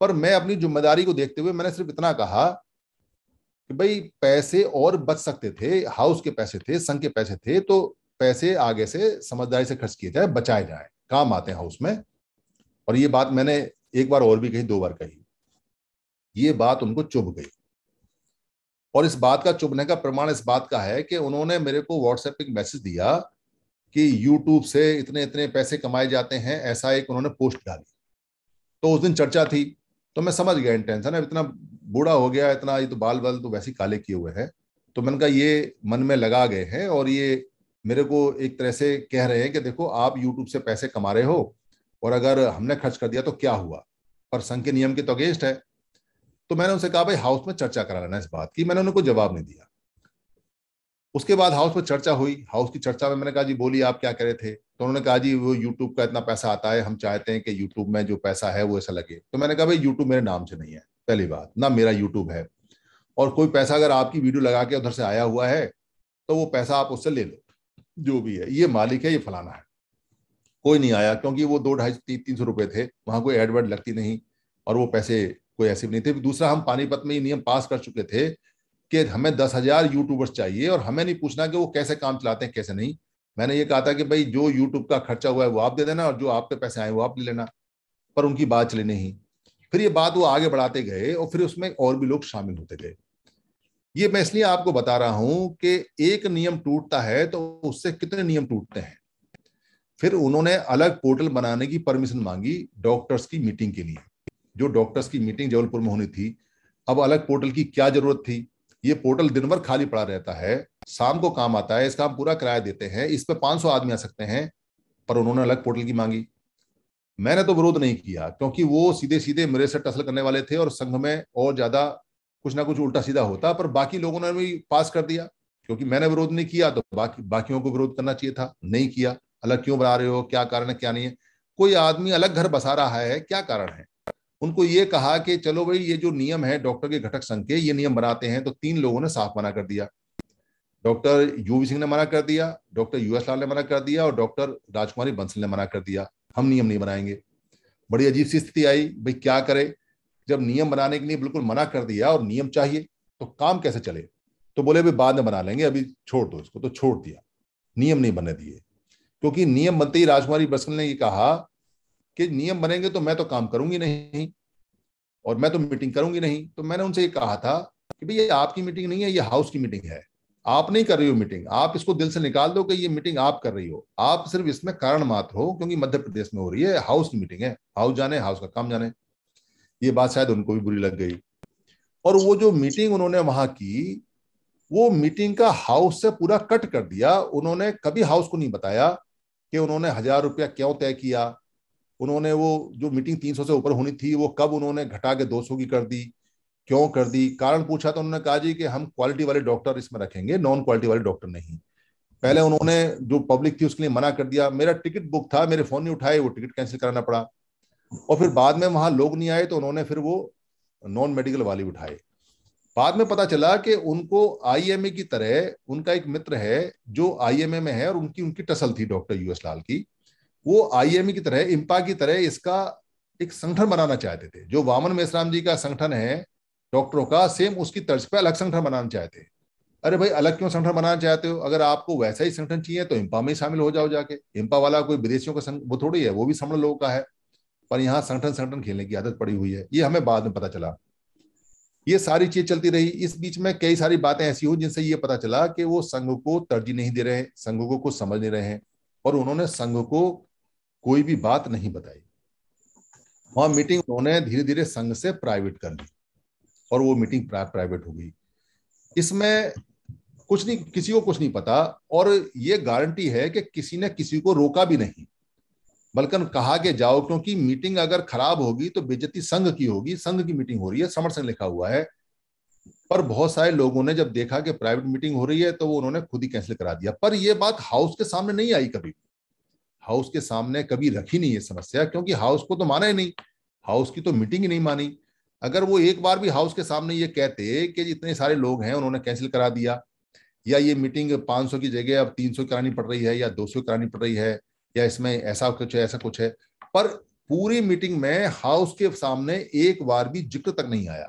पर मैं अपनी ज़िम्मेदारी को देखते हुए मैंने सिर्फ़ इतना कहा कि भाई पैसे और बच सकते थे हाउस के पैसे थे, संघ के पैसे थे तो पैसे आगे से समझदारी से खर्च किए जाए, बचाए जाए, काम आते हैं हाउस में। और ये बात मैंने एक बार और भी कही, दो बार कही। ये बात उनको चुभ गई। और इस बात का चुभने का प्रमाण इस बात का है कि उन्होंने मेरे को व्हाट्सएप पे मैसेज दिया कि यूट्यूब से इतने इतने पैसे कमाए जाते हैं, ऐसा एक उन्होंने पोस्ट डाली। तो उस दिन चर्चा थी। तो मैं समझ गया इंटेंशन है। इतना बूढ़ा हो गया, इतना ये तो बाल बाल तो वैसे काले किए हुए हैं। तो मैंने कहा, ये मन में लगा गए हैं और ये मेरे को एक तरह से कह रहे हैं कि देखो, आप यूट्यूब से पैसे कमा रहे हो और अगर हमने खर्च कर दिया तो क्या हुआ? पर संघ के नियम के तो अगेंस्ट है। तो मैंने उनसे कहा, भाई हाउस में चर्चा करा लेना इस बात की। मैंने उनको जवाब नहीं दिया। उसके बाद हाउस में चर्चा हुई। हाउस की चर्चा में मैंने कहा, जी, बोलिए आप क्या करे थे? तो उन्होंने कहा, जी, वो यूट्यूब का इतना पैसा आता है, हम चाहते हैं कि यूट्यूब में जो पैसा है, वो ऐसा लगे। तो मैंने कहा, भाई यूट्यूब मेरे नाम से नहीं है, पहली बात। ना मेरा यूट्यूब है। और कोई पैसा अगर आपकी वीडियो लगा के उधर से आया हुआ है तो वो पैसा आप उससे ले लो, जो भी है। ये मालिक है, ये फलाना है। कोई नहीं आया, क्योंकि वो दो ढाई तीन तीन सौ रुपए थे, वहाँ कोई एडवर्ड लगती नहीं और वो पैसे कोई ऐसे भी नहीं थे। दूसरा, हम पानीपत में ये नियम पास कर चुके थे कि हमें दस हज़ार यूट्यूबर्स चाहिए और हमें नहीं पूछना कि वो कैसे काम चलाते हैं, कैसे नहीं। मैंने ये कहा था कि भाई, जो यूट्यूब का खर्चा हुआ है, वो आप दे देना और जो आप पे पैसे आए, वो आप ले लेना। पर उनकी बात चली नहीं। फिर ये बात वो आगे बढ़ाते गए और फिर उसमें और भी लोग शामिल होते गए। ये मैं इसलिए आपको बता रहा हूँ कि एक नियम टूटता है तो उससे कितने नियम टूटते हैं? फिर उन्होंने अलग पोर्टल बनाने की परमिशन मांगी डॉक्टर्स की मीटिंग के लिए। जो डॉक्टर्स की मीटिंग जबलपुर में होनी थी, अब अलग पोर्टल की क्या ज़रूरत थी? ये पोर्टल दिन भर खाली पड़ा रहता है, शाम को काम आता है, इसका हम पूरा किराया देते हैं, इस पर 500 आदमी आ सकते हैं, पर उन्होंने अलग पोर्टल की मांगी। मैंने तो विरोध नहीं किया, क्योंकि वो सीधे सीधे मेरे से टसल करने वाले थे और संघ में और ज़्यादा कुछ ना कुछ उल्टा सीधा होता, पर बाकी लोगों ने भी पास कर दिया, क्योंकि मैंने विरोध नहीं किया तो बाकी, बाकियों को विरोध करना चाहिए था, नहीं किया। अलग क्यों बना रहे हो, क्या कारण है, क्या नहीं है? कोई आदमी अलग घर बसा रहा है, क्या कारण है? उनको ये कहा कि चलो भाई, ये जो नियम है डॉक्टर के घटक संघ के, ये नियम बनाते हैं तो तीन लोगों ने साफ़ मना कर दिया। डॉक्टर यूवी सिंह ने मना कर दिया, डॉक्टर यूएस लाल ने मना कर दिया और डॉक्टर राजकुमारी बंसल ने मना कर दिया। हम नियम नहीं बनाएँगे। बड़ी अजीब सी स्थिति आई, भाई क्या करे? जब नियम बनाने के लिए बिल्कुल मना कर दिया और नियम चाहिए तो काम कैसे चले? तो बोले, भाई बाद में बना लेंगे, अभी छोड़ दो इसको। तो छोड़ दिया। नियम नहीं बने दिए। क्योंकि नियम बनते ही राजकुमारी बंसल ने ये कहा कि नियम बनेंगे तो मैं तो काम करूँगी नहीं और मैं तो मीटिंग करूँगी नहीं। तो मैंने उनसे ये कहा था कि भाई ये आपकी मीटिंग नहीं है, ये हाउस की मीटिंग है। आप नहीं कर रही हो मीटिंग आप इसको दिल से निकाल दो कि ये मीटिंग आप कर रही हो। आप सिर्फ़ इसमें कारण मात्र हो क्योंकि मध्य प्रदेश में हो रही है हाउस की मीटिंग है। हाउस जाने हाउस का काम जाने। ये बात शायद उनको भी बुरी लग गई। और वो जो मीटिंग उन्होंने वहाँ की, वो मीटिंग का हाउस से पूरा कट कर दिया। उन्होंने कभी हाउस को नहीं बताया कि उन्होंने हज़ार रुपया क्यों तय किया। उन्होंने वो जो मीटिंग 300 से ऊपर होनी थी, वो कब उन्होंने घटा के 200 की कर दी, क्यों कर दी? कारण पूछा तो उन्होंने कहा जी कि हम क्वालिटी वाले डॉक्टर इसमें रखेंगे नॉन क्वालिटी वाले डॉक्टर नहीं। पहले उन्होंने जो पब्लिक थी उसके लिए मना कर दिया। मेरा टिकट बुक था, मेरे फ़ोन नहीं उठाए, वो टिकट कैंसिल कराना पड़ा। और फिर बाद में वहाँ लोग नहीं आए तो उन्होंने फिर वो नॉन मेडिकल वाली उठाए। बाद में पता चला कि उनको आईएमए की तरह, उनका एक मित्र है, जो आईएमए में है और उनकी उनकी टसल थी डॉक्टर यूएस लाल की। वो आईएमए की तरह इम्पा की तरह इसका एक संगठन बनाना चाहते थे। जो वामन मेसराम जी का संगठन है, डॉक्टरों का, सेम उसकी तर्ज पर अलग संगठन बनाना चाहते हैं। अरे भाई, अलग क्यों संगठन बनाना चाहते हो? अगर आपको वैसा ही संगठन चाहिए तो इम्पा में शामिल हो जाओ जाके। इम्पा वाला कोई विदेशियों का वो थोड़ी है, वो भी समण लोगों का है। पर यहाँ संगठन संगठन खेलने की आदत पड़ी हुई है। ये हमें बाद में पता चला। ये सारी चीज़ चलती रही। इस बीच में कई सारी बातें ऐसी हुई जिनसे ये पता चला कि वो संघ को तरजीह नहीं दे रहे संघ को कुछ समझ नहीं रहे हैं। और उन्होंने संघ को कोई भी बात नहीं बताई। वहाँ मीटिंग उन्होंने धीरे धीरे संघ से प्राइवेट कर ली और वो मीटिंग प्राइवेट हो गई। इसमें कुछ नहीं, किसी को कुछ नहीं पता और ये गारंटी है कि किसी ने किसी को रोका भी नहीं। बल्कि कहा के जाओ, क्योंकि मीटिंग अगर खराब होगी तो बेजती संघ की होगी, संघ की मीटिंग हो रही है समर संघ लिखा हुआ है। पर बहुत सारे लोगों ने जब देखा कि प्राइवेट मीटिंग हो रही है तो वो उन्होंने खुद ही कैंसिल करा दिया। पर यह बात हाउस के सामने नहीं आई कभी हाउस के सामने कभी रखी नहीं ये समस्या, क्योंकि हाउस को तो माना ही नहीं। हाउस की तो मीटिंग ही नहीं मानी। अगर वो एक बार भी हाउस के सामने ये कहते कि इतने सारे लोग हैं, उन्होंने कैंसिल करा दिया, या ये मीटिंग 500 की जगह अब 300 करानी पड़ रही है, या 200 करानी पड़ रही है, या इसमें ऐसा कुछ है, ऐसा कुछ है, पर पूरी मीटिंग में हाउस के सामने एक बार भी ज़िक्र तक नहीं आया।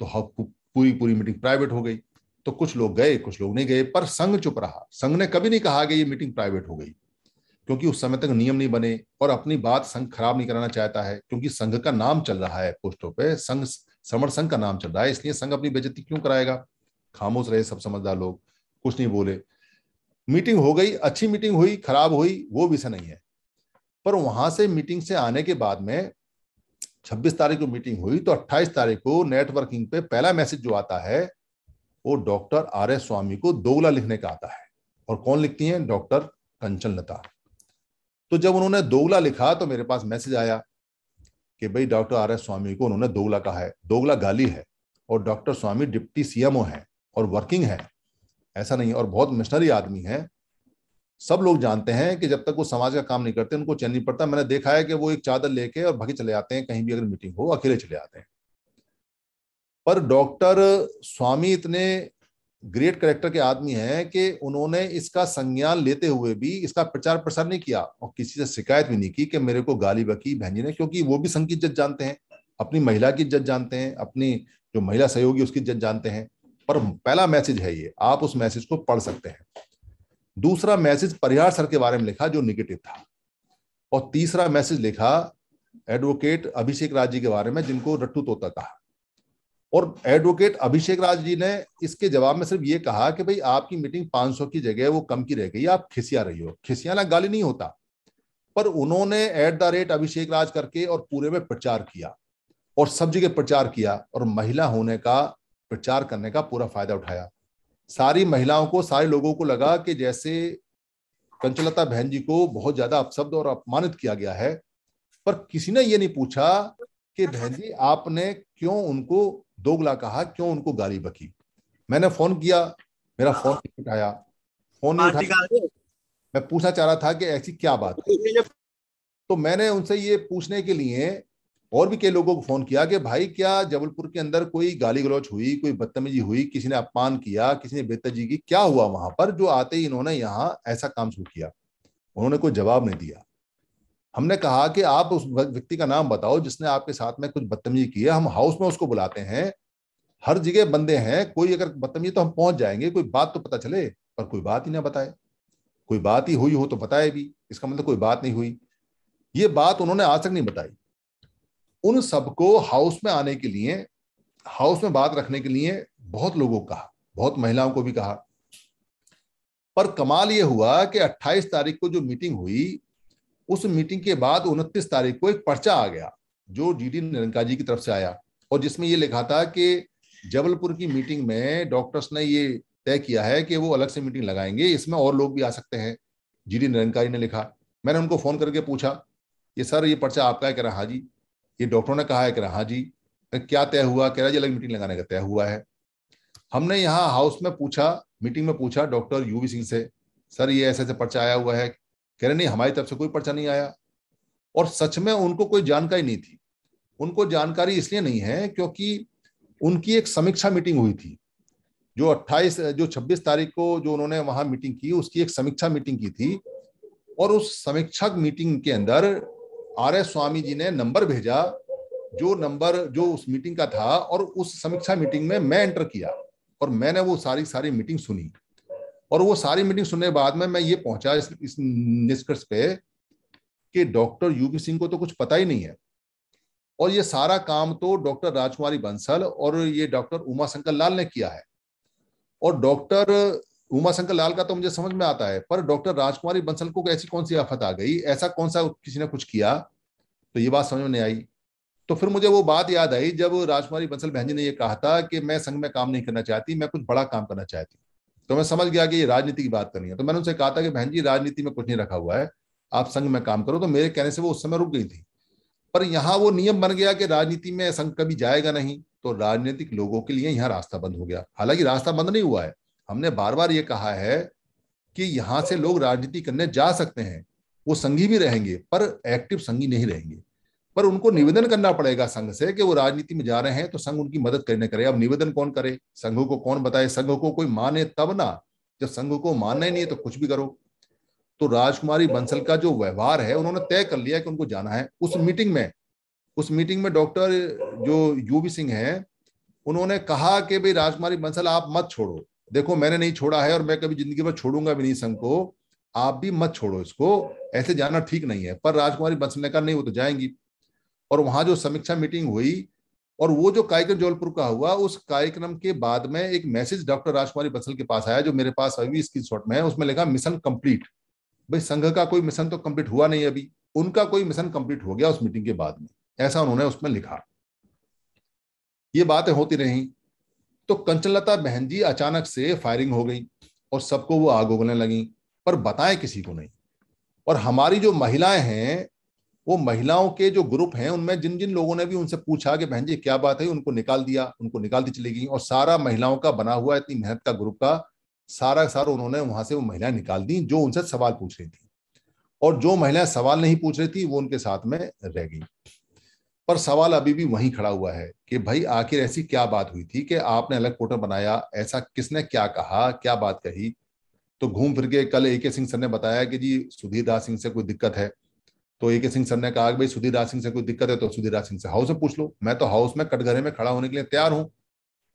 तो पूरी पूरी मीटिंग प्राइवेट हो गई। तो कुछ लोग गए, कुछ लोग नहीं गए, पर संघ चुप रहा। संघ ने कभी नहीं कहा कि ये मीटिंग प्राइवेट हो गई। क्योंकि उस समय तक नियम नहीं बने और अपनी बात संघ खराब नहीं कराना चाहता है, क्योंकि संघ का नाम चल रहा है पोस्टों पे, संघ, समर संघ का नाम चल रहा है, इसलिए संघ अपनी बेजती क्यों कराएगा? खामोश रहे सब समझदार लोग, कुछ नहीं बोले। मीटिंग हो गई, अच्छी मीटिंग हुई, खराब हुई, वो विषय नहीं है। पर वहाँ से मीटिंग से आने के बाद में 26 तारीख को मीटिंग हुई तो 28 तारीख को नेटवर्किंग पे पहला मैसेज जो आता है, वो डॉक्टर आर एस स्वामी को दोगला लिखने का आता है। और कौन लिखती हैं? डॉक्टर कंचन लता तो जब उन्होंने दोगला लिखा तो मेरे पास मैसेज आया कि भाई डॉक्टर आर एस स्वामी को उन्होंने दोगला कहा है, दोगला गाली है और डॉक्टर स्वामी डिप्टी सीएमओ है और वर्किंग है। ऐसा नहीं, और बहुत मिशनरी आदमी है। सब लोग जानते हैं कि जब तक वो समाज का काम नहीं करते, उनको चैन नहीं पड़ता। मैंने देखा है कि वो एक चादर लेके और भगे चले आते हैं, कहीं भी अगर मीटिंग हो, अकेले चले आते हैं। पर डॉक्टर स्वामी इतने ग्रेट करेक्टर के आदमी हैं कि उन्होंने इसका संज्ञान लेते हुए भी इसका प्रचार प्रसार नहीं किया और किसी से शिकायत भी नहीं की कि मेरे को गाली बकी बहन ने, क्योंकि वो भी संघ की इज़्ज़त जानते हैं, अपनी महिला की इज़्ज़त जानते हैं, अपनी जो महिला सहयोगी उसकी इज़्ज़त जानते हैं। पर पहला मैसेज है ये, आप उस मैसेज को पढ़ सकते हैं। दूसरा मैसेज परिहार सर के बारे में लिखा जो निगेटिव था। और तीसरा मैसेज लिखा एडवोकेट अभिषेक राज जी के बारे में जिनको रट्टू तोता कहा। और एडवोकेट अभिषेक राज जी ने इसके जवाब में सिर्फ़ ये कहा कि भाई आपकी मीटिंग 500 की जगह वो कम की रह गई आप खिसिया रही हो। खिसियाना गाली नहीं होता। पर उन्होंने at the rate Abhishek Raj करके और पूरे में प्रचार किया और सब जगह प्रचार किया और महिला होने का प्रचार करने का पूरा फ़ायदा उठाया। सारी महिलाओं को, सारे लोगों को लगा कि जैसे कंचलता बहन जी को बहुत ज़्यादा अपशब्द और अपमानित किया गया है, पर किसी ने ये नहीं पूछा कि बहन जी आपने क्यों उनको दोगला कहा क्यों उनको गाली बकी? मैंने फ़ोन किया मेरा फ़ोन नहीं उठाया। फ़ोन नहीं उठाया। मैं पूछना चाह रहा था कि ऐसी क्या बात है। तो मैंने उनसे ये पूछने के लिए और भी कई लोगों को फ़ोन किया कि भाई क्या जबलपुर के अंदर कोई गाली गलौच हुई कोई बदतमीजी हुई किसी ने अपमान किया किसी ने बेतजी की क्या हुआ वहाँ पर? जो आते ही इन्होंने यहाँ ऐसा काम शुरू किया। उन्होंने कोई जवाब नहीं दिया। हमने कहा कि आप उस व्यक्ति का नाम बताओ जिसने आपके साथ में कुछ बदतमीजी की है। हम हाउस में उसको बुलाते हैं। हर जगह बंदे हैं। कोई अगर बदतमीजी तो हम पहुँच जाएँगे। कोई बात तो पता चले, पर कोई बात ही ना बताए। कोई बात ही हुई हो तो बताए भी। इसका मतलब कोई बात नहीं हुई। ये बात उन्होंने आज तक नहीं बताई। उन सबको हाउस में आने के लिए, हाउस में बात रखने के लिए बहुत लोगों को कहा, बहुत महिलाओं को भी कहा। पर कमाल ये हुआ कि 28 तारीख को जो मीटिंग हुई उस मीटिंग के बाद 29 तारीख को एक पर्चा आ गया, जो जीडी निरंका जी की तरफ़ से आया। और जिसमें ये लिखा था कि जबलपुर की मीटिंग में डॉक्टर्स ने ये तय किया है कि वो अलग से मीटिंग लगाएँगे, इसमें और लोग भी आ सकते हैं जीडी निरंकारी ने लिखा। मैंने उनको फ़ोन करके पूछा कि सर, ये पर्चा आपका है? कह रहा हाँ जी। ये डॉक्टरों ने कहा है, कह रहा हाँ जी। क्या तय हुआ? कह रहा, जी, अलग मीटिंग लगाने का तय हुआ है। हमने यहाँ हाउस में पूछा, मीटिंग में पूछा डॉक्टर यूवी सिंह से, सर, ये ऐसे ऐसे पर्चा आया हुआ है कह रहे, नहीं, हमारी तरफ़ से कोई पर्चा नहीं आया। और सच में उनको कोई जानकारी नहीं थी। उनको जानकारी इसलिए नहीं है क्योंकि उनकी एक समीक्षा मीटिंग हुई थी। जो 28 जो 26 तारीख को जो उन्होंने वहाँ मीटिंग की, उसकी एक समीक्षा मीटिंग की थी। और उस समीक्षा मीटिंग के अंदर आर एस स्वामी जी ने नंबर भेजा, जो नंबर, जो उस मीटिंग का था, और उस समीक्षा मीटिंग में मैं एंटर किया और मैंने वो सारी सारी मीटिंग सुनी। और वो सारी मीटिंग सुनने के बाद में मैं ये पहुँचा इस, इस निष्कर्ष पे कि डॉक्टर यूपी सिंह को तो कुछ पता ही नहीं है। और ये सारा काम तो डॉक्टर राजकुमारी बंसल और ये डॉक्टर उमा शंकर लाल ने किया है। और डॉक्टर उमा शंकर लाल का तो मुझे समझ में आता है पर डॉक्टर राजकुमारी बंसल को ऐसी कौन सी आफत आ गई? ऐसा कौन सा किसी ने कुछ किया? तो ये बात समझ में नहीं आई। तो फिर मुझे वो बात याद आई जब राजकुमारी बंसल बहन जी ने ये कहा था कि मैं संघ में काम नहीं करना चाहती मैं कुछ बड़ा काम करना चाहती तो मैं समझ गया कि ये राजनीति की बात करनी है। तो मैंने उनसे कहा था कि बहन जी, राजनीति में कुछ नहीं रखा हुआ है। आप संघ में काम करो। तो मेरे कहने से वो उस समय रुक गई थी। पर यहाँ वो नियम बन गया कि राजनीति में संघ कभी जाएगा नहीं तो राजनीतिक लोगों के लिए यहाँ रास्ता बंद हो गया। हालाँकि रास्ता बंद नहीं हुआ है। हमने बार बार ये कहा है कि यहाँ से लोग राजनीति करने जा सकते हैं। वो संघी भी रहेंगे, पर एक्टिव संघी नहीं रहेंगे। पर उनको निवेदन करना पड़ेगा संघ से कि वो राजनीति में जा रहे हैं तो संघ उनकी मदद करने करे। अब निवेदन कौन करे? संघ को कौन बताए? संघ को कोई माने तब ना। जब संघ को मानना ही नहीं है तो कुछ भी करो। तो राजकुमारी बंसल का जो व्यवहार है, उन्होंने तय कर लिया कि उनको जाना है। उस मीटिंग में, उस मीटिंग में डॉक्टर जो यूवी सिंह है, उन्होंने कहा कि भाई, राजकुमारी बंसल, आप मत छोड़ो। देखो, मैंने नहीं छोड़ा है और मैं कभी ज़िंदगी में छोड़ूँगा भी नहीं संघ को। आप भी मत छोड़ो इसको। ऐसे जाना ठीक नहीं है। पर राजकुमारी बंसल ने कहा, नहीं, वो तो जाएँगी। और वहाँ जो समीक्षा मीटिंग हुई और वो जो कार्यक्रम जबलपुर का हुआ, उस कार्यक्रम के बाद में एक मैसेज डॉक्टर राजकुमारी बंसल के पास आया, जो मेरे पास अभी इसकी शॉट में है, उसमें लिखा, मिशन कंप्लीट. भाई, संघ का कोई मिशन तो कंप्लीट हुआ नहीं अभी। उनका कोई मिशन कंप्लीट हो गया उस मीटिंग के बाद में। ऐसा उन्होंने उसमें लिखा। ये बातें होती रही। तो कंचनलता बहन जी अचानक से फायरिंग हो गई और सबको वो आग उगलने लगी। पर बताएँ किसी को नहीं। और हमारी जो महिलाएँ हैं वो महिलाओं के जो ग्रुप हैं, उनमें जिन जिन लोगों ने भी उनसे पूछा कि, बहन जी, क्या बात है? उनको निकाल दिया, उनको निकालती चली गई और सारा महिलाओं का बना हुआ, इतनी मेहनत का ग्रुप का, सारा सारा उन्होंने वहाँ से वो महिलाएँ निकाल दी, जो उनसे सवाल पूछ रही थी। और जो महिलाएँ सवाल नहीं पूछ रही थी, वो उनके साथ में रह गई। पर सवाल अभी भी वहीं खड़ा हुआ है कि, भाई, आखिर ऐसी क्या बात हुई थी कि आपने अलग पोर्टल बनाया, ऐसा किसने क्या कहा, क्या बात कही? तो घूम फिर के कल ए के सिंह सर ने बताया कि, जी सुधीर दास सिंह से कोई दिक्कत है। तो ए के सिंह सर ने कहा भाई सुधीर राज सिंह से कोई दिक्कत है तो सुधीर राज सिंह से हाउस में पूछ लो। मैं तो हाउस में कटघरे में खड़ा होने के लिए तैयार हूँ।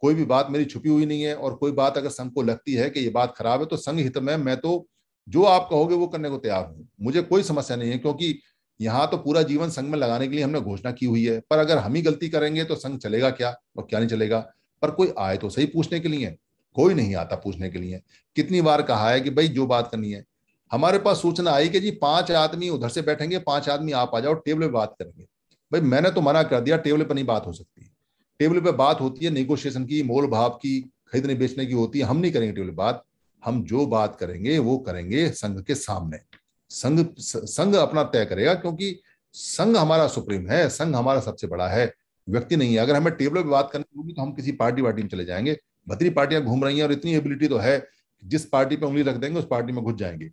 कोई भी बात मेरी छुपी हुई नहीं है और कोई बात अगर संघ को लगती है कि ये बात खराब है तो संघ हित में मैं तो जो आप कहोगे वो करने को तैयार हूँ। मुझे कोई समस्या नहीं है क्योंकि यहाँ तो पूरा जीवन संघ में लगाने के लिए हमने घोषणा की हुई है। पर अगर हम ही गलती करेंगे तो संघ चलेगा क्या और क्या नहीं चलेगा? पर कोई आए तो सही पूछने के लिए, कोई नहीं आता पूछने के लिए। कितनी बार कहा है कि भाई जो बात करनी है हमारे पास सूचना आई कि जी, पाँच आदमी उधर से बैठेंगे, पाँच आदमी आप आ जाओ, टेबल पे बात करेंगे। भाई, मैंने तो मना कर दिया, टेबल पर नहीं बात हो सकती। टेबल पे बात होती है नेगोशिएशन की, मोल भाव की, खरीदने बेचने की होती है, हम नहीं करेंगे टेबल बात। हम जो बात करेंगे, वो करेंगे संघ के सामने। संघ संघ अपना तय करेगा, क्योंकि संघ हमारा सुप्रीम है, संघ हमारा सबसे बड़ा है, व्यक्ति नहीं है। अगर हमें टेबल पे बात करनी होगी तो हम किसी पार्टी वार्टी में चले जाएँगे। भतरी पार्टियाँ घूम रही हैं और इतनी एबिलिटी तो है, जिस पार्टी पे उंगली रख देंगे, उस पार्टी में घुस जाएँगे।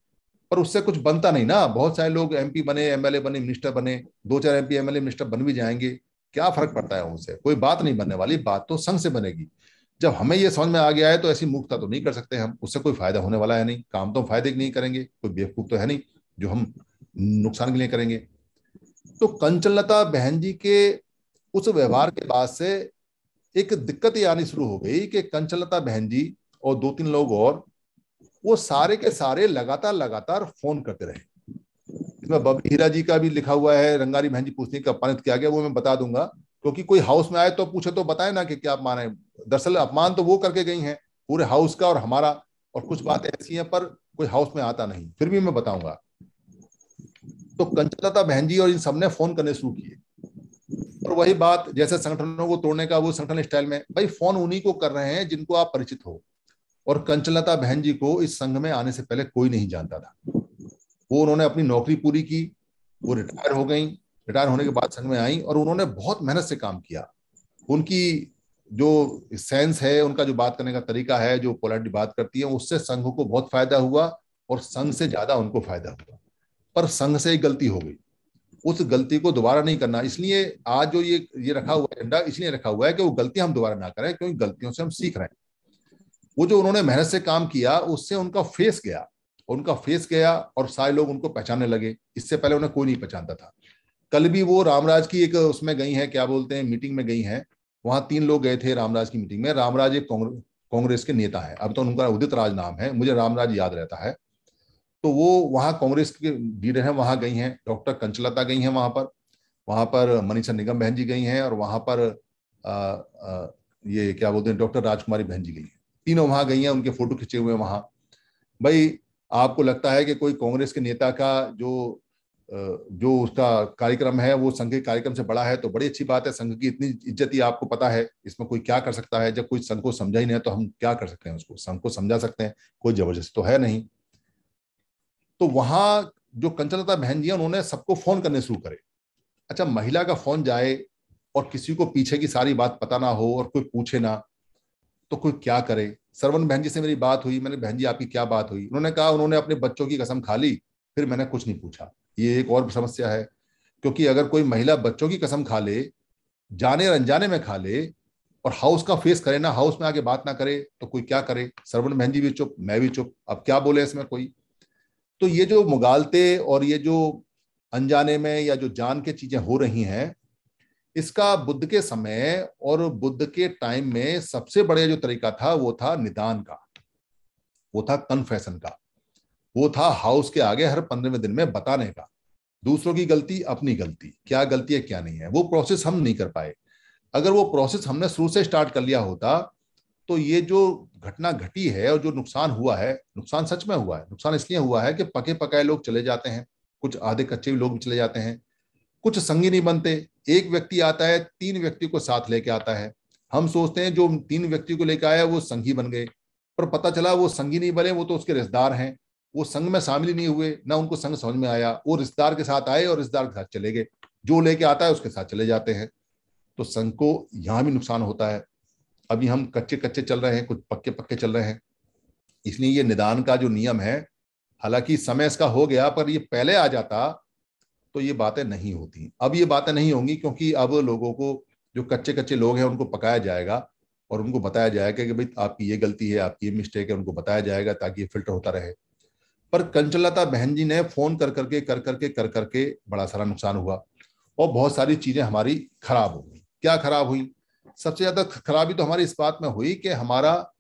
पर उससे कुछ बनता नहीं ना। बहुत सारे लोग एमपी बने एमएलए बने मिनिस्टर बने, दो चार एमपी एमएलए मिनिस्टर बन भी जाएँगे। क्या फ़र्क पड़ता है उनसे? कोई बात नहीं बनने वाली, बात तो संघ से बनेगी। जब हमें ये समझ में आ गया है तो ऐसी मुक्ता तो नहीं कर सकते हम। उससे कोई फ़ायदा होने वाला है नहीं। काम तो हम फ़ायदे नहीं करेंगे, कोई बेवकूफ़ तो है नहीं जो हम नुकसान के लिए करेंगे। तो कंचनलता बहन जी के उस व्यवहार के बाद से एक दिक्कत ये आनी शुरू हो गई कि कंचनलता बहन जी और दो तीन लोग और वो सारे के सारे लगातार लगातार फ़ोन करते रहे। इसमें बबी हीरा जी का भी लिखा हुआ है, रंगारी बहन जी पूछने का अपमानित किया गया, वो मैं बता दूँगा। क्योंकि कोई हाउस में आए तो पूछे तो बताए ना कि क्या अपमान है दरअसल अपमान तो वो करके गई हैं, पूरे हाउस का और हमारा, और कुछ बात ऐसी है, पर कोई हाउस में आता नहीं। फिर भी मैं बताऊँगा। तो कंचलता बहन जी और इन सबने फ़ोन करने शुरू किए। और वही बात, जैसे संगठनों को तोड़ने का, वो संगठन स्टाइल में, भाई फ़ोन उन्हीं को कर रहे हैं जिनको आप परिचित हो। और कंचलता बहन जी को इस संघ में आने से पहले कोई नहीं जानता था। वो उन्होंने अपनी नौकरी पूरी की, वो रिटायर हो गई, रिटायर होने के बाद संघ में आई और उन्होंने बहुत मेहनत से काम किया। उनकी जो सेंस है, उनका जो बात करने का तरीका है, जो पोलाइटली बात करती है, उससे संघ को बहुत फ़ायदा हुआ और संघ से ज़्यादा उनको फ़ायदा हुआ। पर संघ से एक गलती हो गई। उस गलती को दोबारा नहीं करना। इसलिए आज जो ये ये रखा हुआ एजेंडा इसलिए रखा हुआ है कि वो गलती हम दोबारा ना करें, क्योंकि गलतियों से हम सीख रहे हैं। वो जो उन्होंने मेहनत से काम किया उससे उनका फेस गया। उनका फेस गया और सारे लोग उनको पहचानने लगे। इससे पहले उन्हें कोई नहीं पहचानता था। कल भी वो रामराज की एक उसमें गई है क्या बोलते हैं मीटिंग में गई है। वहाँ तीन लोग गए थे रामराज की मीटिंग में। रामराज एक कांग्रेस के नेता है। अब तो उनका उदित राज नाम है। मुझे रामराज याद रहता है। तो वो वहाँ कांग्रेस के लीडर हैं वहाँ गई हैं। डॉक्टर कंचलता गई हैं वहाँ पर। वहाँ पर मनीषा निगम बहन जी गई हैं और वहाँ पर आ, आ, ये क्या बोलते हैं डॉक्टर राजकुमारी बहन जी गई हैं। तीनों वहाँ गई हैं, उनके फ़ोटो खींचे हुए वहाँ। भाई, आपको लगता है कि कोई कांग्रेस के नेता का जो जो उसका कार्यक्रम है, वो संघ के कार्यक्रम से बड़ा है तो बड़ी अच्छी बात है, संघ की इतनी इज़्ज़त ही आपको पता है, इसमें कोई क्या कर सकता है? जब कोई संघ को समझा ही नहीं है तो हम क्या कर सकते हैं उसको? संघ को समझा सकते हैं, कोई ज़बरदस्ती तो है नहीं। तो वहाँ जो कंचनलता बहन जी है, उन्होंने सबको फ़ोन करने शुरू करे। अच्छा महिला का फ़ोन जाए और किसी को पीछे की सारी बात पता ना हो और कोई पूछे ना तो कोई क्या करे? सरवन बहन जी से मेरी बात हुई, मैंने, बहन जी आपकी क्या बात हुई? उन्होंने कहा, उन्होंने अपने बच्चों की कसम खा ली, फिर मैंने कुछ नहीं पूछा। ये एक और समस्या है, क्योंकि अगर कोई महिला बच्चों की कसम खा ले, जाने और अनजाने में खा ले, और हाउस का फेस करे ना, हाउस में आके बात ना करे तो कोई क्या करे? सरवन बहन जी भी चुप, मैं भी चुप, अब क्या बोले इसमें कोई? तो ये जो मुगालते और ये जो अनजाने में या जो जान के चीज़ें हो रही हैं इसका बुद्ध के समय और बुद्ध के टाइम में सबसे बड़ा जो तरीका था, वो था निदान का। वो था कन्फेशन का। वो था हाउस के आगे हर पंद्रहवें दिन में बताने का। दूसरों की गलती, अपनी गलती। क्या गलती है, क्या नहीं है? वो प्रोसेस हम नहीं कर पाए। अगर वो प्रोसेस हमने शुरू से स्टार्ट कर लिया होता तो ये जो घटना घटी है और जो नुकसान हुआ है, नुकसान सच में हुआ है। नुकसान इसलिए हुआ है कि पके पकाए लोग चले जाते हैं। कुछ आधे कच्चे लोग भी चले जाते हैं। कुछ संगी नहीं बनते। एक व्यक्ति आता है, तीन व्यक्ति को साथ लेके आता है। हम सोचते हैं जो तीन व्यक्ति को लेकर आया, वो संगी बन गए। पर पता चला वो संगी नहीं बने, वो तो उसके रिश्तेदार हैं। वो संघ में शामिल ही नहीं हुए, ना उनको संघ समझ में आया। वो रिश्तेदार के साथ आए और रिश्तेदार के साथ चले गए। जो लेके आता है उसके साथ चले जाते हैं। तो संघ को यहाँ भी नुकसान होता है। अभी हम कच्चे कच्चे चल रहे हैं, कुछ पक्के पक्के चल रहे हैं। इसलिए ये निदान का जो नियम है, हालाँकि समय इसका हो गया, पर ये पहले आ जाता तो ये बातें नहीं होती। अब ये बातें नहीं होंगी क्योंकि अब लोगों को, जो कच्चे कच्चे लोग हैं, उनको पकाया जाएगा और उनको बताया जाएगा कि भाई आपकी ये गलती है, आपकी ये मिस्टेक है, उनको बताया जाएगा ताकि ये फ़िल्टर होता रहे। पर कंचलता बहन जी ने फ़ोन कर करके कर करके कर करके बड़ा सारा नुकसान हुआ और बहुत सारी चीज़ें हमारी खराब हो गई। क्या खराब हुई? सबसे ज़्यादा खराबी तो हमारी इस बात में हुई कि हमारा,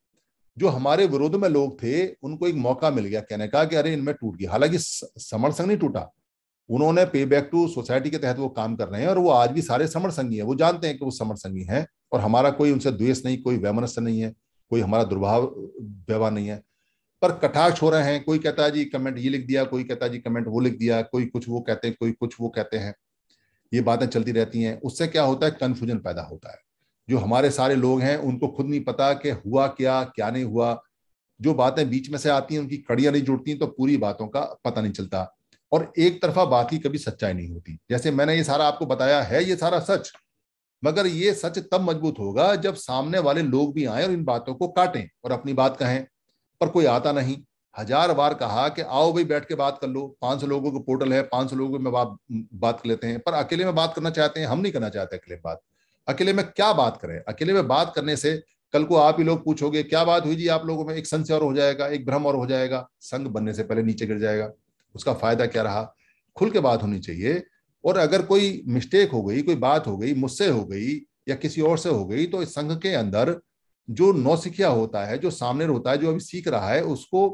जो हमारे विरोध में लोग थे, उनको एक मौका मिल गया। कहने का कि अरे इनमें टूट गया। हालाँकि समर संघ नहीं टूटा। उन्होंने पे बैक टू सोसाइटी के तहत वो काम कर रहे हैं और वो आज भी सारे समर संगी है। वो जानते हैं कि वो समर संगी है और हमारा कोई उनसे द्वेष नहीं, कोई वैमनस्य नहीं है, कोई हमारा दुर्भाव, व्यवहार नहीं है। पर कटाक्ष हो रहे हैं, कोई कहता है जी कमेंट ये लिख दिया, कोई कहता है जी कमेंट वो लिख दिया, कोई कुछ वो कहते हैं, कोई कुछ वो कहते हैं। ये बातें चलती रहती हैं। उससे क्या होता है? कन्फ्यूज़न पैदा होता है। जो हमारे सारे लोग हैं, उनको खुद नहीं पता कि हुआ क्या क्या नहीं हुआ। जो बातें बीच में से आती हैं, उनकी कड़ियाँ नहीं जुड़ती तो पूरी बातों का पता नहीं चलता। और एक तरफा बात की कभी सच्चाई नहीं होती। जैसे मैंने ये सारा आपको बताया है, ये सारा सच। मगर ये सच तब मज़बूत होगा जब सामने वाले लोग भी आए और इन बातों को काटें और अपनी बात कहें। पर कोई आता नहीं। हज़ार बार कहा कि आओ भाई बैठ के बात कर लो। पाँच सौ लोगों को पोर्टल है, पाँच सौ लोगों में बात बात कर लेते हैं। पर अकेले में बात करना चाहते हैं, हम नहीं करना चाहते अकेले बात। अकेले में क्या बात करें? अकेले में बात करने से कल को आप ही लोग पूछोगे, क्या बात हुई जी आप लोगों में? एक संशय और हो जाएगा, एक भ्रम और हो जाएगा। संघ बनने से पहले नीचे गिर जाएगा। उसका फ़ायदा क्या रहा? खुल के बात होनी चाहिए। और अगर कोई मिस्टेक हो गई, कोई बात हो गई, मुझसे हो गई या किसी और से हो गई तो इस संघ के अंदर जो नौसिखिया होता है, जो सामने होता है, जो अभी सीख रहा है, उसको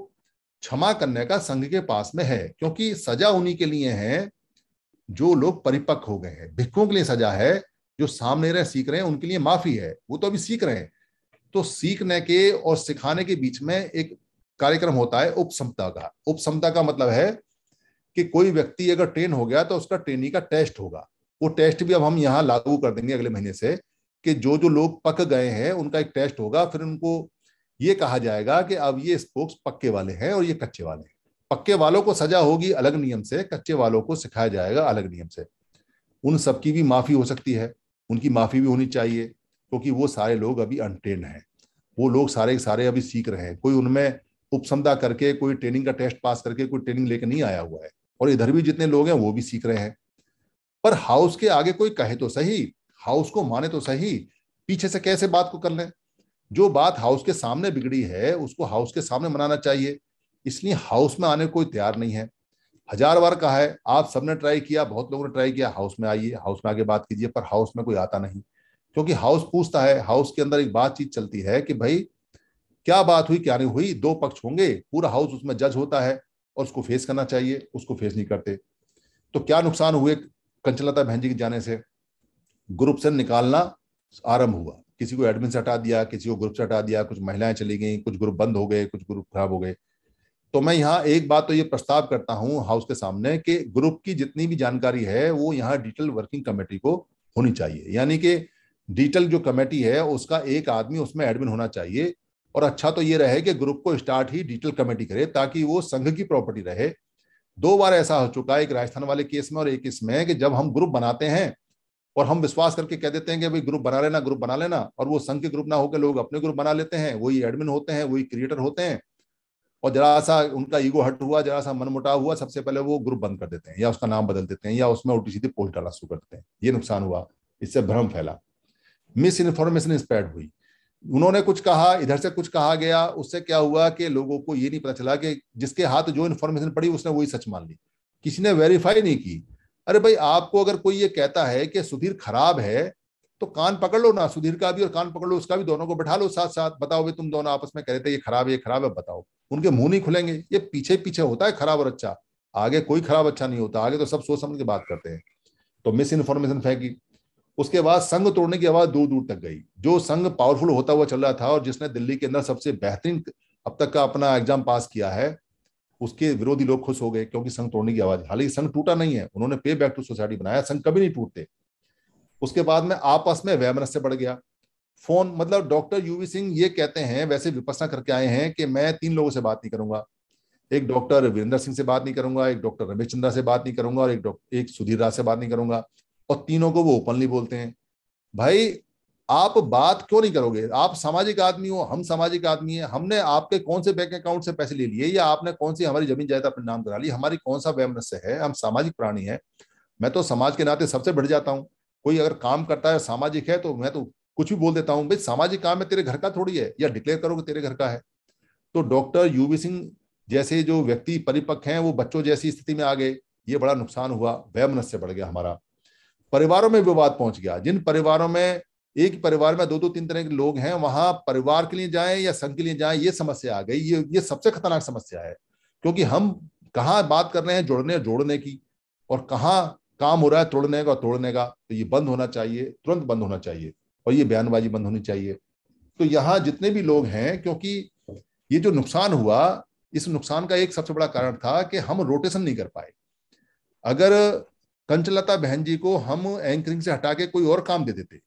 क्षमा करने का संघ के पास में है। क्योंकि सजा उन्हीं के लिए है जो लोग परिपक्व हो गए हैं। भिक्खुओं के लिए सजा है, जो सामने रहे सीख रहे हैं, उनके लिए माफ़ी है। वो तो अभी सीख रहे हैं। तो सीखने के और सिखाने के बीच में एक कार्यक्रम होता है उपसमता का। उपसमता का मतलब है कि कोई व्यक्ति अगर ट्रेन हो गया तो उसका ट्रेनिंग का टेस्ट होगा। वो टेस्ट भी अब हम यहाँ लागू कर देंगे अगले महीने से कि जो जो लोग पक गए हैं, उनका एक टेस्ट होगा, फिर उनको ये कहा जाएगा कि अब ये स्पोक्स पक्के वाले हैं और ये कच्चे वाले हैं। पक्के वालों को सजा होगी अलग नियम से, कच्चे वालों को सिखाया जाएगा अलग नियम से। उन सबकी भी माफ़ी हो सकती है, उनकी माफ़ी भी होनी चाहिए, क्योंकि वो सारे लोग अभी अनट्रेन हैं। वो लोग सारे के सारे अभी सीख रहे हैं। कोई उनमें उपसमदा करके, कोई ट्रेनिंग का टेस्ट पास करके कोई ट्रेनिंग लेके नहीं आया हुआ है। और इधर भी जितने लोग हैं, वो भी सीख रहे हैं। पर हाउस के आगे कोई कहे तो सही, हाउस को माने तो सही, पीछे से कैसे बात को कर लें? जो बात हाउस के सामने बिगड़ी है, उसको हाउस के सामने मनाना चाहिए। इसलिए हाउस में आने कोई तैयार नहीं है। हज़ार बार कहा है, आप सबने ट्राई किया, बहुत लोगों ने ट्राई किया, हाउस में आइए, हाउस में आगे बात कीजिए, पर हाउस में कोई आता नहीं। क्योंकि हाउस पूछता है, हाउस के अंदर एक बातचीत चलती है कि भाई, क्या बात हुई, क्या नहीं हुई? दो पक्ष होंगे, पूरा हाउस उसमें जज होता है। और उसको फेस करना चाहिए, उसको फेस नहीं करते। तो क्या नुकसान हुए कंचलता बहन जी के जाने से? ग्रुप से निकालना आरंभ हुआ। किसी को एडमिन से हटा दिया, किसी को ग्रुप से हटा दिया, कुछ महिलाएँ चली गई, कुछ ग्रुप बंद हो गए, कुछ ग्रुप खराब हो गए। तो मैं यहाँ एक बात तो ये प्रस्ताव करता हूँ हाउस के सामने कि ग्रुप की जितनी भी जानकारी है, वो यहाँ डिटेल वर्किंग कमेटी को होनी चाहिए। यानी कि डिटेल जो कमेटी है, उसका एक आदमी उसमें एडमिन होना चाहिए। और अच्छा तो ये रहे कि ग्रुप को स्टार्ट ही डिटेल कमेटी करे ताकि वो संघ की प्रॉपर्टी रहे। दो बार ऐसा हो चुका है एक राजस्थान वाले केस में और एक इसमें कि जब हम ग्रुप बनाते हैं और हम विश्वास करके कह देते हैं कि भाई ग्रुप बना लेना ग्रुप बना लेना और वो संघ के ग्रुप ना होकर लोग अपने ग्रुप बना लेते हैं, वही एडमिन होते हैं, वही क्रिएटर होते हैं और जरा सा उनका ईगो हट हुआ जरा सा मन मुटाव हुआ, सबसे पहले वो ग्रुप बंद कर देते हैं या उसका नाम बदल देते हैं या उसमें उल्टी सीधी पोस्ट डालना शुरू कर देते हैं। ये नुकसान हुआ, इससे भ्रम फैला। मिस इन्फॉर्मेशन स्प्रेड हुई। उन्होंने कुछ कहा, इधर से कुछ कहा गया, उससे क्या हुआ कि लोगों को ये नहीं पता चला कि जिसके हाथ जो इन्फॉर्मेशन पड़ी उसने वही सच मान ली। किसी ने वेरीफाई नहीं की। अरे भाई, आपको अगर कोई ये कहता है कि सुधीर खराब है तो कान पकड़ लो ना, सुधीर का भी और कान पकड़ लो, उसका भी दोनों को बैठा लो साथ साथ बताओ भाई, तुम दोनों आपस में कह रहे थे ये खराब है, ये खराब है बताओ। उनके मुँह नहीं खुलेंगे। ये पीछे पीछे होता है खराब और अच्छा। आगे कोई खराब अच्छा नहीं होता। आगे तो सब सोच समझ के बात करते हैं। तो मिस इन्फॉर्मेशन फेंकी उसके बाद संघ तोड़ने की आवाज़ दूर दूर तक गई। जो संघ पावरफुल होता हुआ चल रहा था और जिसने दिल्ली के अंदर सबसे बेहतरीन अब तक का अपना एग्ज़ाम पास किया है, उसके विरोधी लोग खुश हो गए क्योंकि संघ तोड़ने की आवाज़। हालाँकि संघ टूटा नहीं है, उन्होंने पे बैक टू सोसाइटी बनाया, संघ कभी नहीं टूटते। उसके बाद में आपस में वैमनस्य बढ़ गया। फ़ोन मतलब डॉक्टर यूवी सिंह ये कहते हैं, वैसे विपसना करके आए हैं कि मैं तीन लोगों से बात नहीं करूँगा। एक डॉक्टर वीरेंद्र सिंह से बात नहीं करूँगा, एक डॉक्टर रमेश चंद्रा से बात नहीं करूँगा और एक एक सुधीर राज से बात नहीं करूँगा। और तीनों को वो ओपनली बोलते हैं। भाई, आप बात क्यों नहीं करोगे? आप सामाजिक आदमी हो, हम सामाजिक आदमी है। हमने आपके कौन से बैंक अकाउंट से पैसे ले लिए? या आपने कौन सी हमारी ज़मीन जायदाद अपने नाम करा ली? हमारी कौन सा वैमनस्य है? हम सामाजिक प्राणी है। मैं तो समाज के नाते सबसे बढ़ जाता हूँ। कोई अगर काम करता है, सामाजिक है तो मैं तो कुछ भी बोल देता हूँ, भाई, सामाजिक काम है, तेरे घर का थोड़ी है? या डिक्लेयर करोगे तेरे घर का है? तो डॉक्टर यूवी सिंह जैसे जो व्यक्ति परिपक्व हैं, वो बच्चों जैसी स्थिति में आ गए। ये बड़ा नुकसान हुआ वैमनस्य बढ़ गया हमारा। परिवारों में विवाद पहुँच गया। जिन परिवारों में, एक परिवार में दो दो तीन तरह के लोग हैं, वहाँ परिवार के लिए जाएँ या संघ के लिए जाएँ, ये समस्या आ गई। ये ये सबसे खतरनाक समस्या है, क्योंकि हम कहाँ बात कर रहे हैं जोड़ने जोड़ने की, और कहाँ काम हो रहा है तोड़ने का और तोड़ने का तो ये बंद होना चाहिए, तुरंत बंद होना चाहिए, और ये बयानबाजी बंद होनी चाहिए। तो यहाँ जितने भी लोग हैं, क्योंकि ये जो नुकसान हुआ, इस नुकसान का एक सबसे बड़ा कारण था कि हम रोटेशन नहीं कर पाए। अगर कंचलता बहन जी को हम एंकरिंग से हटा के कोई और काम दे देते।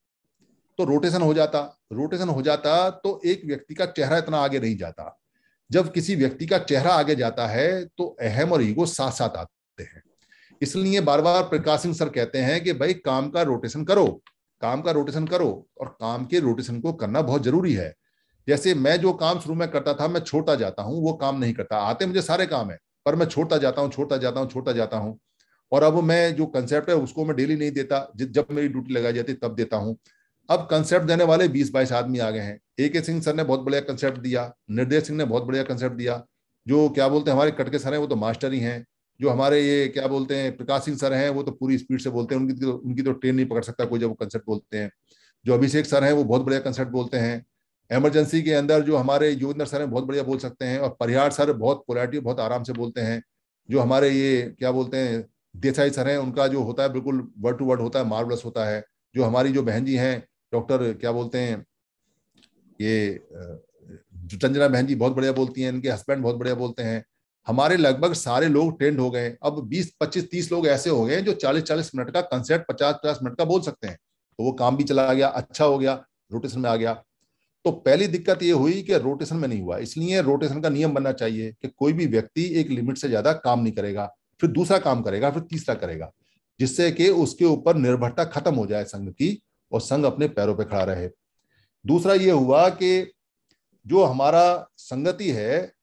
तो रोटेशन हो जाता। रोटेशन हो जाता तो एक व्यक्ति का चेहरा इतना आगे नहीं जाता। जब किसी व्यक्ति का चेहरा आगे जाता है तो अहम और ईगो साथ साथ आते हैं। इसलिए बार बार प्रकाश सिंह सर कहते हैं कि भाई, काम का रोटेशन करो। काम का रोटेशन करो और काम के रोटेशन को करना बहुत ज़रूरी है। जैसे मैं जो काम शुरू में करता था, मैं छोड़ता जाता हूँ, वो काम नहीं करता। आते मुझे सारे काम है, पर मैं छोड़ता जाता हूँ, छोड़ता जाता हूँ, छोड़ता जाता हूँ। और अब मैं जो कंसेप्ट है, उसको मैं डेली नहीं देता। जब मेरी ड्यूटी लगाई जाती तब देता हूँ। अब कंसेप्ट देने वाले बीस बाईस आदमी आ गए हैं। ए के सिंह सर ने बहुत बढ़िया कंसेप्ट दिया। निर्देश सिंह ने बहुत बढ़िया कंसेप्ट दिया। जो क्या बोलते हैं, हमारे कटके सर हैं, वो तो मास्टर ही हैं। जो हमारे ये क्या बोलते हैं, प्रकाश सिंह सर हैं, वो तो पूरी स्पीड से बोलते हैं। उनकी तो उनकी तो ट्रेन नहीं पकड़ सकता कोई जब वो कंसेप्ट बोलते हैं। जो अभिषेक सर हैं, वो बहुत बढ़िया कंसेप्ट बोलते हैं। एमरजेंसी के अंदर जो हमारे योगेंद्र सर हैं, बहुत बढ़िया बोल सकते हैं। और परिहार सर बहुत पोलैरिटी बहुत आराम से बोलते हैं। जो हमारे ये क्या बोलते हैं देसाई सर हैं, उनका जो होता है बिल्कुल वर्ड टू वर्ड होता है मार्वलस होता है। जो हमारी जो बहन जी हैं डॉक्टर क्या बोलते हैं, ये चंजना बहन जी बहुत बढ़िया बोलती हैं, इनके हस्बैंड बहुत बढ़िया बोलते हैं। हमारे लगभग सारे लोग ट्रेंड हो गए अब 20 25 30 लोग ऐसे हो गए जो 40 40 मिनट का कंसेप्ट 50 50 मिनट का बोल सकते हैं। तो वो काम भी चला गया अच्छा हो गया रोटेशन में आ गया। तो पहली दिक्कत ये हुई कि रोटेशन में नहीं हुआ, इसलिए रोटेशन का नियम बनना चाहिए कि कोई भी व्यक्ति एक लिमिट से ज़्यादा काम नहीं करेगा। फिर दूसरा काम करेगा, फिर तीसरा करेगा, जिससे कि उसके ऊपर निर्भरता खत्म हो जाए संघ की और संघ अपने पैरों पर पे खड़ा रहे। दूसरा ये हुआ कि जो हमारा संगति है,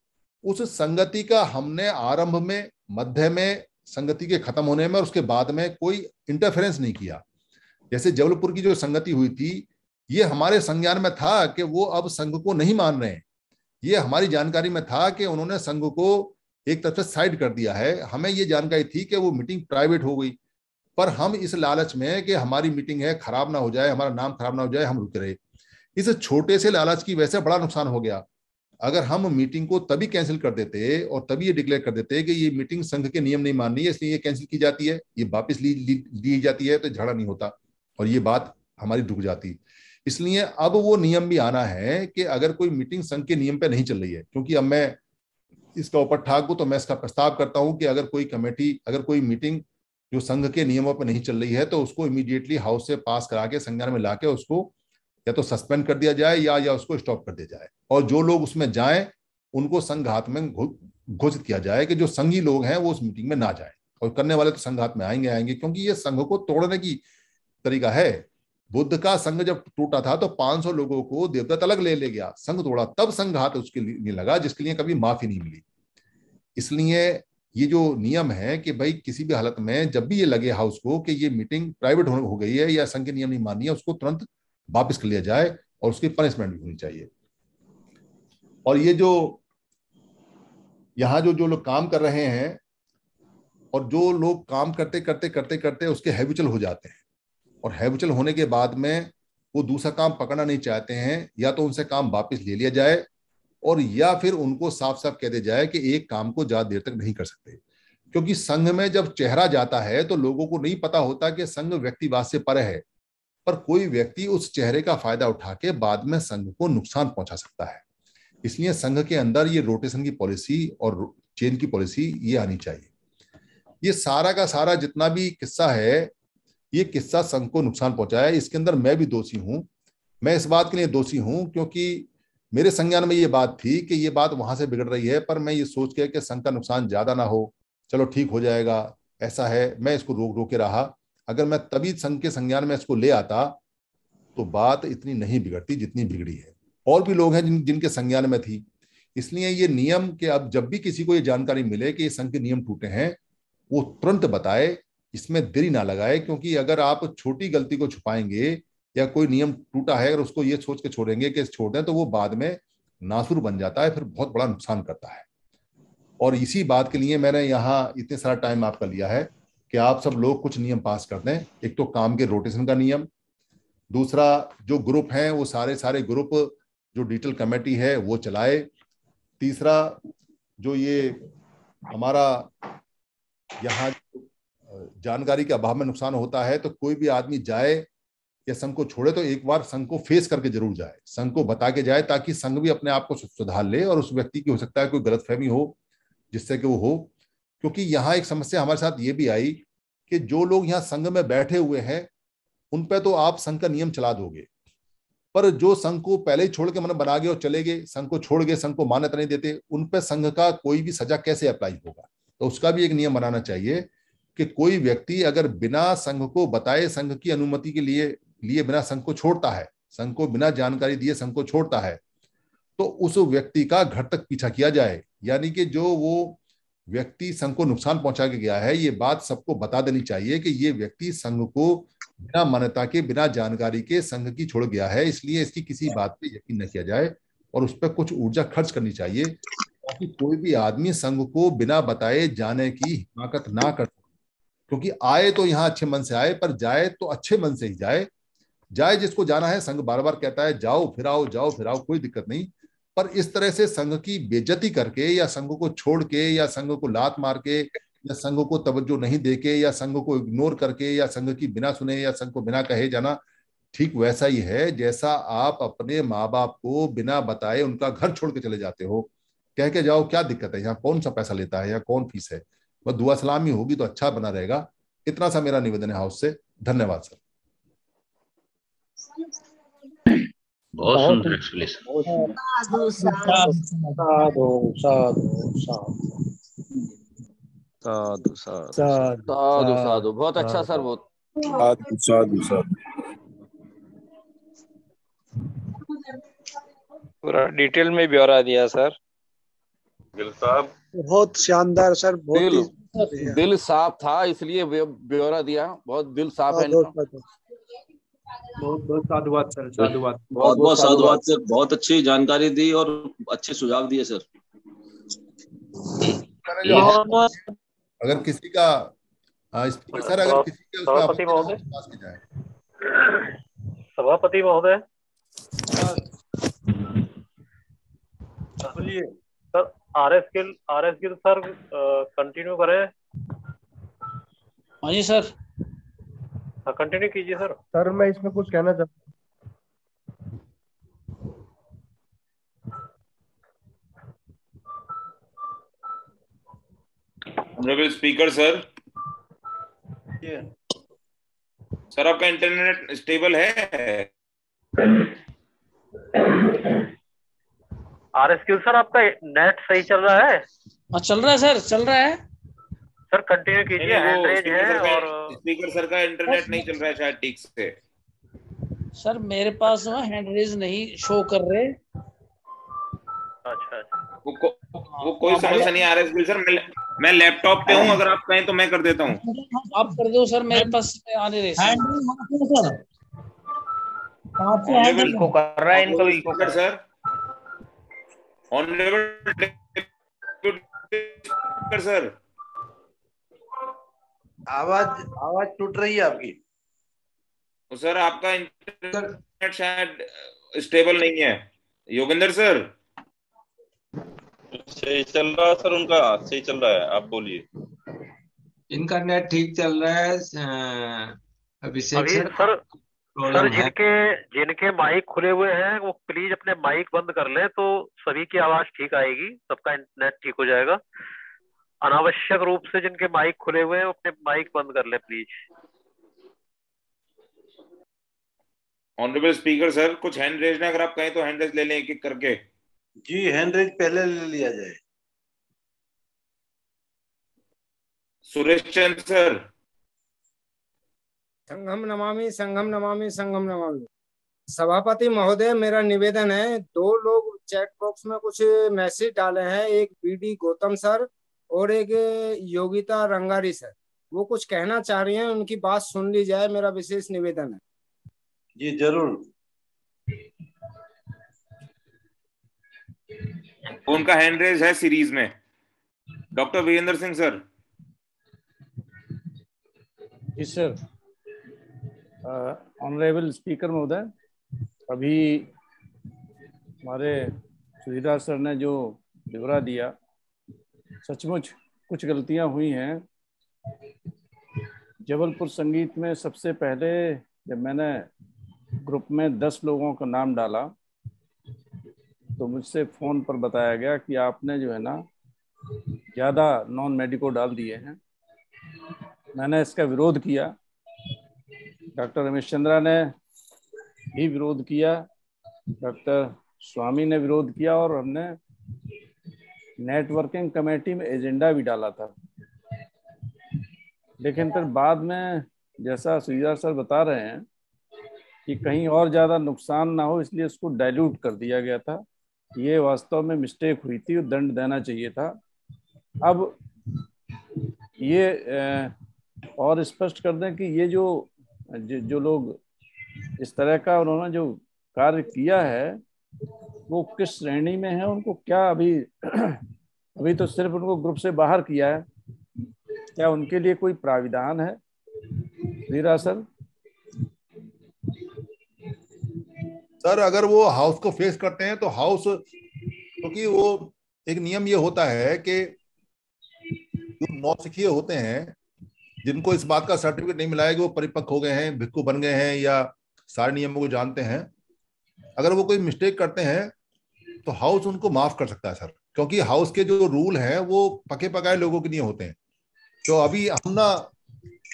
उस संगति का हमने आरंभ में, मध्य में, संगति के खत्म होने में और उसके बाद में कोई इंटरफेरेंस नहीं किया। जैसे जबलपुर की जो संगति हुई थी, ये हमारे संज्ञान में था कि वो अब संघ को नहीं मान रहे ये हमारी जानकारी में था कि उन्होंने संघ को एक तरफ़ से साइड कर दिया है। हमें ये जानकारी थी कि वो मीटिंग प्राइवेट हो गई, पर हम इस लालच में कि हमारी मीटिंग है, खराब ना हो जाए, हमारा नाम खराब ना हो जाए, हम रुक रहे। इस छोटे से लालच की वजह से बड़ा नुकसान हो गया। अगर हम मीटिंग को तभी कैंसिल कर देते और तभी ये डिक्लेयर कर देते कि ये मीटिंग संघ के नियम नहीं माननी है इसलिए ये कैंसिल की जाती है, ये वापस ली ली जाती है तो झगड़ा नहीं होता और ये बात हमारी रुक जाती। इसलिए अब वो नियम भी आना है कि अगर कोई मीटिंग संघ के नियम पे नहीं चल रही है, क्योंकि अब मैं इसका ऊपर ठाक तो मैं इसका प्रस्ताव करता हूँ कि अगर कोई कमेटी, अगर कोई मीटिंग जो संघ के नियमों पर नहीं चल रही है तो उसको इमीडिएटली हाउस से पास करा के, संज्ञान में लाके उसको या तो सस्पेंड कर दिया जाए या या उसको स्टॉप कर दिया जाए। और जो लोग उसमें जाएँ, उनको संघात में घोषित किया जाए कि जो संघी लोग हैं, वो उस मीटिंग में ना जाए। और करने वाले तो संघात में आएँगे आएँगे, क्योंकि ये संघ को तोड़ने की तरीका है। बुद्ध का संघ जब टूटा था तो 500 लोगों को देवदत्त अलग ले ले गया। संघ तोड़ा, तब संघात उसके लिए लगा, जिसके लिए कभी माफ़ी नहीं मिली। इसलिए ये जो नियम है कि भाई किसी भी हालत में जब भी ये लगे हाउस को कि ये मीटिंग प्राइवेट हो गई है या संघ के नियम नहीं मानी है उसको तुरंत वापस कर लिया जाए और उसकी पनिशमेंट भी होनी चाहिए। और ये जो, यहाँ जो जो लोग काम कर रहे हैं और जो लोग काम करते करते करते करते उसके हैबिचुअल हो जाते हैं। और हैबिचुअल होने के बाद में वो दूसरा काम पकड़ना नहीं चाहते हैं, या तो उनसे काम वापस ले लिया जाए और या फिर उनको साफ़ साफ़ कह दिया जाए कि एक काम को ज़्यादा देर तक नहीं कर सकते। क्योंकि संघ में जब चेहरा जाता है तो लोगों को नहीं पता होता कि संघ व्यक्तिवाद से पर है, पर कोई व्यक्ति उस चेहरे का फ़ायदा उठा के बाद में संघ को नुकसान पहुँचा सकता है। इसलिए संघ के अंदर ये रोटेशन की पॉलिसी और चेन की पॉलिसी ये आनी चाहिए। ये सारा का सारा जितना भी किस्सा है ये किस्सा संघ को नुकसान पहुँचाया इसके अंदर मैं भी दोषी हूँ। मैं इस बात के लिए दोषी हूँ क्योंकि मेरे संज्ञान में ये बात थी कि ये बात वहाँ से बिगड़ रही है, पर मैं ये सोच के कि संघ का नुकसान ज़्यादा ना हो। चलो ठीक हो जाएगा, ऐसा है, मैं इसको रोक रोके रहा। अगर मैं तभी संघ के संज्ञान में इसको ले आता तो बात इतनी नहीं बिगड़ती जितनी बिगड़ी है। और भी लोग हैं जिन, जिनके संज्ञान में थी। इसलिए ये नियम के अब जब भी किसी को ये जानकारी मिले कि ये संघ के नियम टूटे हैं, वो तुरंत बताए इसमें देरी ना लगाए, क्योंकि अगर आप छोटी गलती को छुपाएँगे या कोई नियम टूटा है, अगर उसको ये सोच के छोड़ेंगे कि छोड़ दें तो वो बाद में नासुर बन जाता है, फिर बहुत बड़ा नुकसान करता है। और इसी बात के लिए मैंने यहाँ इतने सारा टाइम आपका लिया है कि आप सब लोग कुछ नियम पास कर दें। एक तो काम के रोटेशन का नियम, दूसरा जो ग्रुप हैं, वो सारे सारे ग्रुप जो डिजिटल कमेटी है, वो चलाए। तीसरा, जो ये हमारा यहाँ जानकारी के अभाव में नुकसान होता है तो कोई भी आदमी जाए या संघ को छोड़े तो एक बार संघ को फेस करके ज़रूर जाए। संघ को बता के जाए, ताकि संघ भी अपने आप को सुधार ले और उस व्यक्ति की हो सकता है कोई गलतफहमी हो, जिससे कि वो हो। क्योंकि यहाँ एक समस्या हमारे साथ ये भी आई कि जो लोग यहाँ संघ में बैठे हुए हैं, उन पर तो आप संघ का नियम चला दोगे। पर जो संघ को पहले ही छोड़ के मन बना गए और चले गए, संघ को छोड़ गए, संघ को मान्यता नहीं देते, उन पर संघ का कोई भी सजा कैसे अप्लाई होगा? तो उसका भी एक नियम बनाना चाहिए कि कोई व्यक्ति अगर बिना संघ को बताए संघ की अनुमति के लिए लिए बिना संघ को छोड़ता है, संघ को बिना जानकारी दिए संघ को छोड़ता है तो उस व्यक्ति का घर तक पीछा किया जाए। यानी कि जो वो व्यक्ति संघ को नुकसान पहुँचा के गया है, ये बात सबको बता देनी चाहिए कि ये व्यक्ति संघ को बिना मान्यता के, बिना जानकारी के संघ की छोड़ गया है। इसलिए इसकी किसी बात पे यकीन न किया जाए और उस पर कुछ ऊर्जा खर्च करनी चाहिए ताकि कोई भी आदमी संघ को बिना बताए जाने की हिमाकत ना कर क्योंकि आए तो यहाँ अच्छे मन से आए, पर जाए तो अच्छे मन से ही जाए। जाए जिसको जाना है, संघ बार बार कहता है, जाओ फिराओ जाओ फिराओ कोई दिक्कत नहीं। पर इस तरह से संघ की बेजती करके या संघ को छोड़ के या संघ को लात मार के या संघ को तवज्जो नहीं दे के या संघ को इग्नोर करके या संघ की बिना सुने या संघ को बिना कहे जाना, ठीक वैसा ही है। जैसा आप अपने माँ बाप को बिना बताए उनका घर छोड़ के चले जाते हो, कह के जाओ, क्या दिक्कत है? यहाँ कौन सा पैसा लेता है? या कौन फ़ीस है? वह दुआ सलामी होगी तो अच्छा बना रहेगा। इतना सा मेरा निवेदन है हाउस से। धन्यवाद सर। बहुत साधु साधु। बहुत अच्छा सर बहुत। साधु साधु साधु। पूरा डिटेल में ब्यौरा दिया सर। साहब। बहुत शानदार सर बहुत दिल साफ़ था इसलिए ब्यौरा दिया। बहुत दिल साफ़ है बहुत बहुत साधुवाद सर साधुवाद। बहुत बहुत साधुवाद। सर। बहुत अच्छी जानकारी दी और अच्छे सुझाव दिए सर। अगर किसी का हाँ, सर अगर किसी का सभापति महोदय। पास की जाए। सभापति महोदय। बोलिए R S Gill R S Gill sir continue करें। हाँ जी सर। कंटिन्यू कीजिए सर। सर मैं इसमें कुछ कहना चाहता ऑनरेबल स्पीकर सर सर आपका इंटरनेट स्टेबल है? आर एस गिल सर आपका नेट सही चल रहा है? हाँ चल रहा है सर चल रहा है। सर कंटिन्यू कीजिए हैंड है और स्पीकर सर का इंटरनेट नहीं चल रहा है शायद ठीक से। सर मेरे पास वहाँ हैंड रेज नहीं शो कर रहे। अच्छा अच्छा। वो को, वो कोई समस्या नहीं आ रहा है सर मैं मैं लैपटॉप पे हूँ अगर आप कहें तो मैं कर देता हूँ। आप कर दो सर मेरे पास आने रहे सर। ऑनरेबल इनको कर रहा है इनको सर। ऑनरेबल स्पीकर सर आवाज़ आवाज़ टूट रही है आपकी। तो सर आपका इंटरनेट शायद स्टेबल नहीं है। योगेंद्र सर। सही चल रहा है सर उनका? सही चल रहा है आप बोलिए। इनका नेट ठीक चल रहा है अभिषेक अभी सर सर जिनके जिनके माइक खुले हुए हैं वो प्लीज़ अपने माइक बंद कर लें तो सभी की आवाज़ ठीक आएगी सबका इंटरनेट ठीक हो जाएगा। अनावश्यक रूप से जिनके माइक खुले हुए हैं अपने माइक बंद कर लें प्लीज़ ऑनरेबल स्पीकर सर कुछ हैंड रेज ना अगर आप कहें तो हैंड रेज ले लें एक एक करके। जी हैंड रेज पहले ले लिया जाए। सुरेश चंद सर संघम नमामि संघम नमामि संगम नमामि। सभापति महोदय मेरा निवेदन है दो लोग चैट बॉक्स में कुछ मैसेज डाले हैं एक बीडी गौतम सर और एक योगिता रंगारी सर। वो कुछ कहना चाह रही हैं उनकी बात सुन ली जाए मेरा विशेष निवेदन है। जी ज़रूर। उनका हैंड रेज है सीरीज़ में। Doctor Virendra Singh sir ji sir honourable speaker महोदय, अभी हमारे सुधीराज सर ने जो ब्यौरा दिया, सचमुच कुछ गलतियाँ हुई हैं। जबलपुर संगीत में सबसे पहले जब मैंने ग्रुप में दस लोगों का नाम डाला तो मुझसे फ़ोन पर बताया गया कि आपने जो है ना, ज़्यादा नॉन मेडिको डाल दिए हैं। मैंने इसका विरोध किया। डॉक्टर रमेश चंद्रा ने भी विरोध किया, डॉक्टर स्वामी ने विरोध किया और हमने नेटवर्किंग कमेटी में एजेंडा भी डाला था। लेकिन फिर बाद में जैसा सुविधा सर बता रहे हैं कि कहीं और ज़्यादा नुकसान ना हो, इसलिए उसको डाइल्यूट कर दिया गया था। ये वास्तव में मिस्टेक हुई थी, दंड देना चाहिए था। अब ये और स्पष्ट कर दें कि ये जो जो, जो लोग इस तरह का उन्होंने जो कार्य किया है वो किस श्रेणी में है उनको क्या अभी अभी तो सिर्फ़ उनको ग्रुप से बाहर किया है। क्या उनके लिए कोई प्राविधान है? वीरा सर सर अगर वो हाउस को फेस करते हैं तो हाउस क्योंकि तो वो एक नियम ये होता है कि जो नौसिखिए होते हैं जिनको इस बात का सर्टिफिकेट नहीं मिला है कि वो परिपक्व हो गए हैं, भिक्खु बन गए हैं या सारे नियमों को जानते हैं, अगर वो कोई मिस्टेक करते हैं तो हाउस उनको माफ़ कर सकता है सर क्योंकि हाउस के जो रूल हैं, वो पके पकाए लोगों के लिए होते हैं। तो अभी हम ना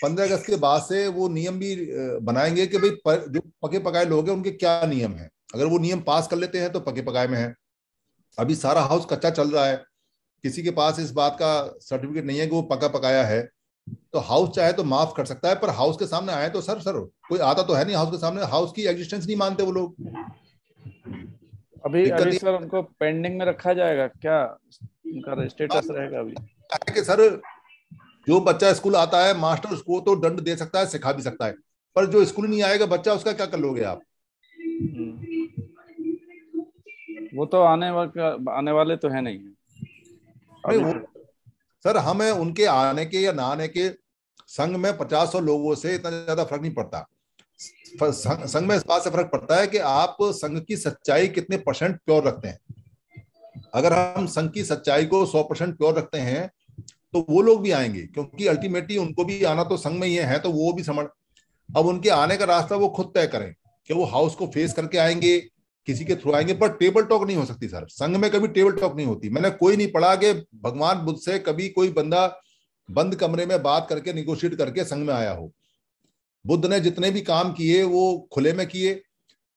पंद्रह अगस्त के बाद से वो नियम भी बनाएँगे कि भाई जो पके पकाए लोग हैं, उनके क्या नियम हैं? अगर वो नियम पास कर लेते हैं तो पके पकाए में है। अभी सारा हाउस कच्चा चल रहा है। किसी के पास इस बात का सर्टिफिकेट नहीं है कि वो पका पकाया है। तो हाउस चाहे तो माफ़ कर सकता है पर हाउस के सामने आए तो सर सर कोई आता तो है नहीं हाउस के सामने। हाउस की एग्जिस्टेंस नहीं मानते वो लोग। अभी अभी सर उनको पेंडिंग में रखा जाएगा क्या उनका स्टेटस रहेगा अभी? कि सर जो बच्चा स्कूल आता है मास्टर उसको तो दंड दे सकता है सिखा भी सकता है। पर जो स्कूल नहीं आएगा बच्चा उसका क्या कर लोगे आप? वो तो आने वाले आने वाले तो है नहीं। नहीं, वो, सर, हमें उनके आने के या ना आने के संघ में पचास सौ लोगों से इतना ज़्यादा फ़र्क नहीं पड़ता। संघ में इस बात से फ़र्क पड़ता है कि आप संघ की सच्चाई कितने परसेंट प्योर रखते हैं। अगर हम संघ की सच्चाई को सौ परसेंट प्योर रखते हैं तो वो लोग भी आएँगे, क्योंकि अल्टीमेटली उनको भी आना तो संघ में ही है तो वो भी समझ। अब उनके आने का रास्ता वो खुद तय करें कि वो हाउस को फेस करके आएँगे किसी के थ्रू आएँगे पर टेबल टॉक नहीं हो सकती सर। संघ में कभी टेबल टॉक नहीं होती। मैंने कोई नहीं पढ़ा कि भगवान बुद्ध से कभी कोई बंदा बंद कमरे में बात करके निगोशिएट करके संघ में आया हो। बुद्ध ने जितने भी काम किए, वो खुले में किए।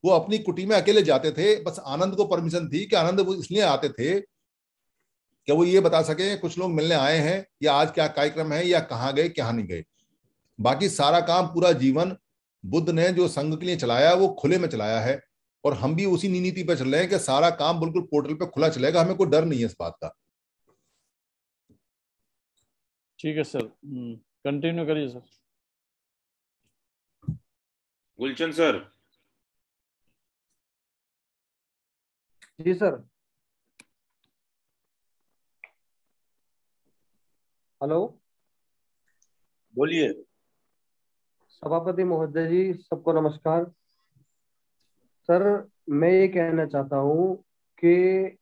वो अपनी कुटी में अकेले जाते थे। बस आनंद को परमिशन थी कि आनंद वो इसलिए आते थे कि वो ये बता सके, कुछ लोग मिलने आए हैं, या आज क्या कार्यक्रम है, या कहाँ गए कहाँ नहीं गए। बाकी सारा काम, पूरा जीवन बुद्ध ने जो संघ के लिए चलाया, वो खुले में चलाया है। और हम भी उसी नीति पर चल रहे हैं कि सारा काम बिल्कुल पोर्टल पे खुला चलेगा हमें कोई डर नहीं है इस बात का। ठीक है सर। कंटिन्यू करिए सर। गुलशन सर। जी सर। हेलो। बोलिए। सभापति महोदय जी सबको नमस्कार। सर, मैं ये कहना चाहता हूँ कि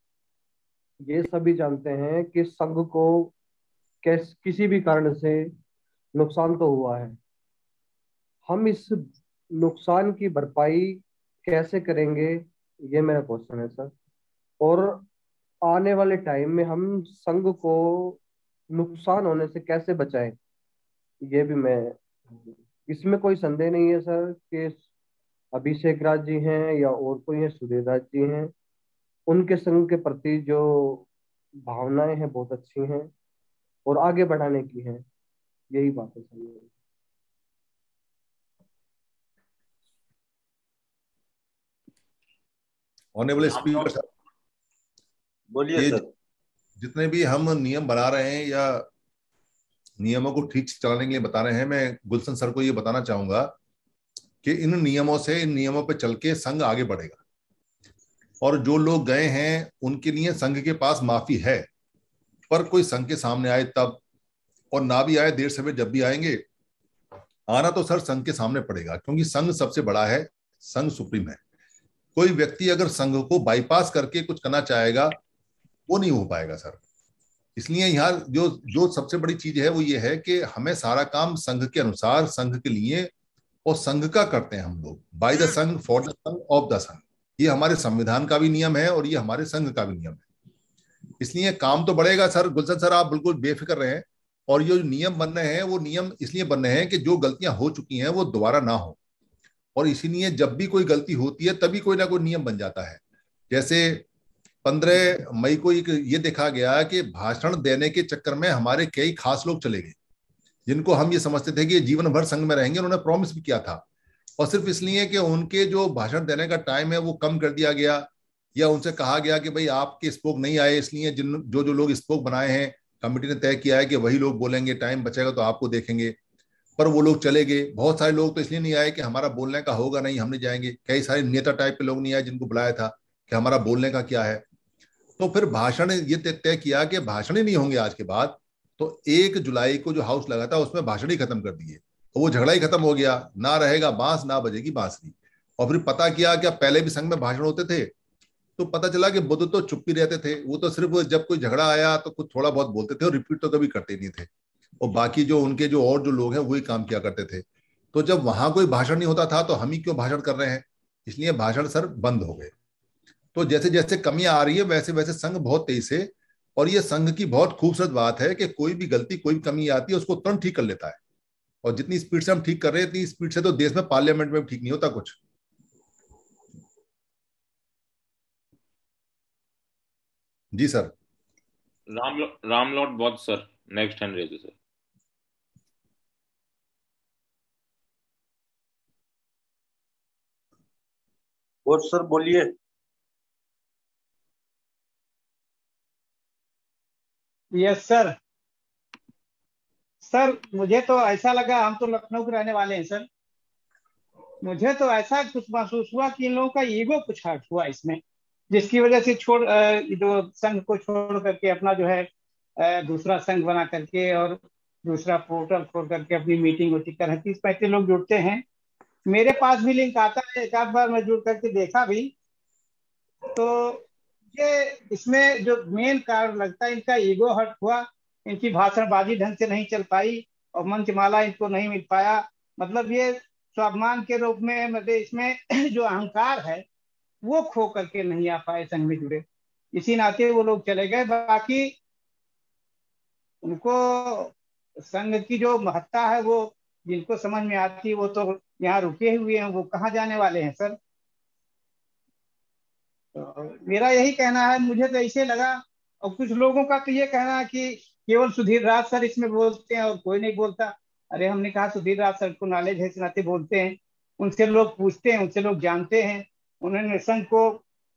ये सभी जानते हैं कि संघ को कैस, किसी भी कारण से नुकसान तो हुआ है। हम इस नुकसान की भरपाई कैसे करेंगे, ये मेरा क्वेश्चन है सर। और आने वाले टाइम में हम संघ को नुकसान होने से कैसे बचाएँ, ये भी मैं, इसमें कोई संदेह नहीं है सर कि अभिषेक राज जी हैं या और कोई है? सुधीर राज जी हैं। उनके संघ के प्रति जो भावनाएँ हैं बहुत अच्छी हैं और आगे बढ़ाने की हैं। यही बात है सर मेरी। ऑनेबल स्पीकर सर बोलिए सर। जितने भी हम नियम बना रहे हैं या नियमों को ठीक से चलाने के लिए बता रहे हैं मैं गुलशन सर को ये बताना चाहूँगा कि इन नियमों से, इन नियमों पर चल के संघ आगे बढ़ेगा। और जो लोग गए हैं, उनके लिए संघ के पास माफ़ी है। पर कोई संघ के सामने आए तब, और ना भी आए, देर सवेर जब भी आएँगे, आना तो सर संघ के सामने पड़ेगा, क्योंकि संघ सबसे बड़ा है, संघ सुप्रीम है। कोई व्यक्ति अगर संघ को बाईपास करके कुछ करना चाहेगा, वो नहीं हो पाएगा, सर। इसलिए यहाँ जो जो सबसे बड़ी चीज़ है, वो ये है कि हमें सारा काम संघ के अनुसार, संघ के लिए और संघ का करते हैं हम लोग। By the Sangh for the Sangh of the Sangh. ये हमारे संविधान का भी नियम है और ये हमारे संघ का भी नियम है। इसलिए काम तो बढ़ेगा सर। गुलशन सर आप बिल्कुल बेफिक्र रहें। और ये जो नियम बन रहे हैं वो नियम इसलिए बन रहे हैं कि जो गलतियाँ हो चुकी हैं वो दोबारा ना हो। और इसीलिए जब भी कोई गलती होती है तभी कोई ना कोई नियम बन जाता है। जैसे पंद्रह मई को एक ये देखा गया कि भाषण देने के चक्कर में हमारे कई खास लोग चले गए। जिनको हम ये समझते थे कि जीवन भर संघ में रहेंगे, उन्होंने प्रॉमिस भी किया था। और सिर्फ़ इसलिए कि उनके जो भाषण देने का टाइम है, वो कम कर दिया गया, या उनसे कहा गया कि भाई आपके स्पोक नहीं आए, इसलिए जिन जो जो लोग स्पोक बनाए हैं कमिटी ने तय किया है कि वही लोग बोलेंगे टाइम बचेगा तो आपको देखेंगे। पर वो लोग चले गए। बहुत सारे लोग तो इसलिए नहीं आए कि हमारा बोलने का होगा नहीं, हम नहीं जाएँगे। कई सारे नेता टाइप के लोग नहीं आए जिनको बुलाया था कि हमारा बोलने का क्या है। तो फिर भाषण ये तय किया कि भाषण ही नहीं होंगे आज के बाद। तो एक जुलाई को जो हाउस लगा था, उसमें भाषण ही खत्म कर दिए। तो वो झगड़ा ही खत्म हो गया। ना रहेगा बाँस, ना बजेगी बांसुरी। और फिर पता किया क्या पहले भी संघ में भाषण होते थे तो पता चला कि बुद्ध तो चुप ही रहते थे। वो तो सिर्फ़ जब कोई झगड़ा आया तो कुछ थोड़ा बहुत बोलते थे और रिपीट तो कभी करते नहीं थे। और बाकी जो उनके जो और जो लोग हैं, वही काम किया करते थे। तो जब वहाँ कोई भाषण नहीं होता था तो हम ही क्यों भाषण कर रहे हैं? इसलिए भाषण सर बंद हो गए। तो जैसे जैसे कमियाँ आ रही है वैसे वैसे संघ बहुत तेज से और ये संघ की बहुत खूबसूरत बात है कि कोई भी गलती कोई भी कमी आती है उसको तुरंत ठीक कर लेता है। और जितनी स्पीड से हम ठीक कर रहे हैं इतनी स्पीड से तो देश में पार्लियामेंट में भी ठीक नहीं होता कुछ। जी सर राम रामलॉट बहुत sir next hand raise sir बहुत सर बोलिए। यस सर सर मुझे तो ऐसा लगा हम तो लखनऊ के रहने वाले हैं सर मुझे तो ऐसा कुछ महसूस हुआ कि इन लोगों का ईगो कुछ हर्ट हुआ इसमें, जिसकी वजह से छोड़ जो संघ को छोड़ करके अपना जो है दूसरा संघ बना करके और दूसरा पोर्टल खोल करके अपनी मीटिंग होती कर तीस पैंतीस लोग जुड़ते हैं। मेरे पास भी लिंक आता है, एक आध बार मैं जुड़ करके देखा भी। तो ये इसमें जो मेन कारण लगता है, इनका ईगो हर्ट हुआ, इनकी भाषणबाजी ढंग से नहीं चल पाई और मंचमाला इनको नहीं मिल पाया। मतलब ये स्वाभिमान के रूप में मतलब इसमें जो अहंकार है, वो खो करके नहीं आ पाए संघ में जुड़े। इसी नाते वो लोग चले गए। बाकी उनको संघ की जो महत्ता है, वो जिनको समझ में आती वो तो यहाँ रुके हुए हैं। वो कहाँ जाने वाले हैं, सर? मेरा यही कहना है, मुझे तो ऐसे लगा और कुछ लोगों का तो ये कहना है कि केवल सुधीर राज सर इसमें बोलते हैं और कोई नहीं बोलता। अरे हमने कहा सुधीर राज सर को नॉलेज है इस नाते बोलते हैं, उनसे लोग पूछते हैं, उनसे लोग जानते हैं। उन्होंने संघ को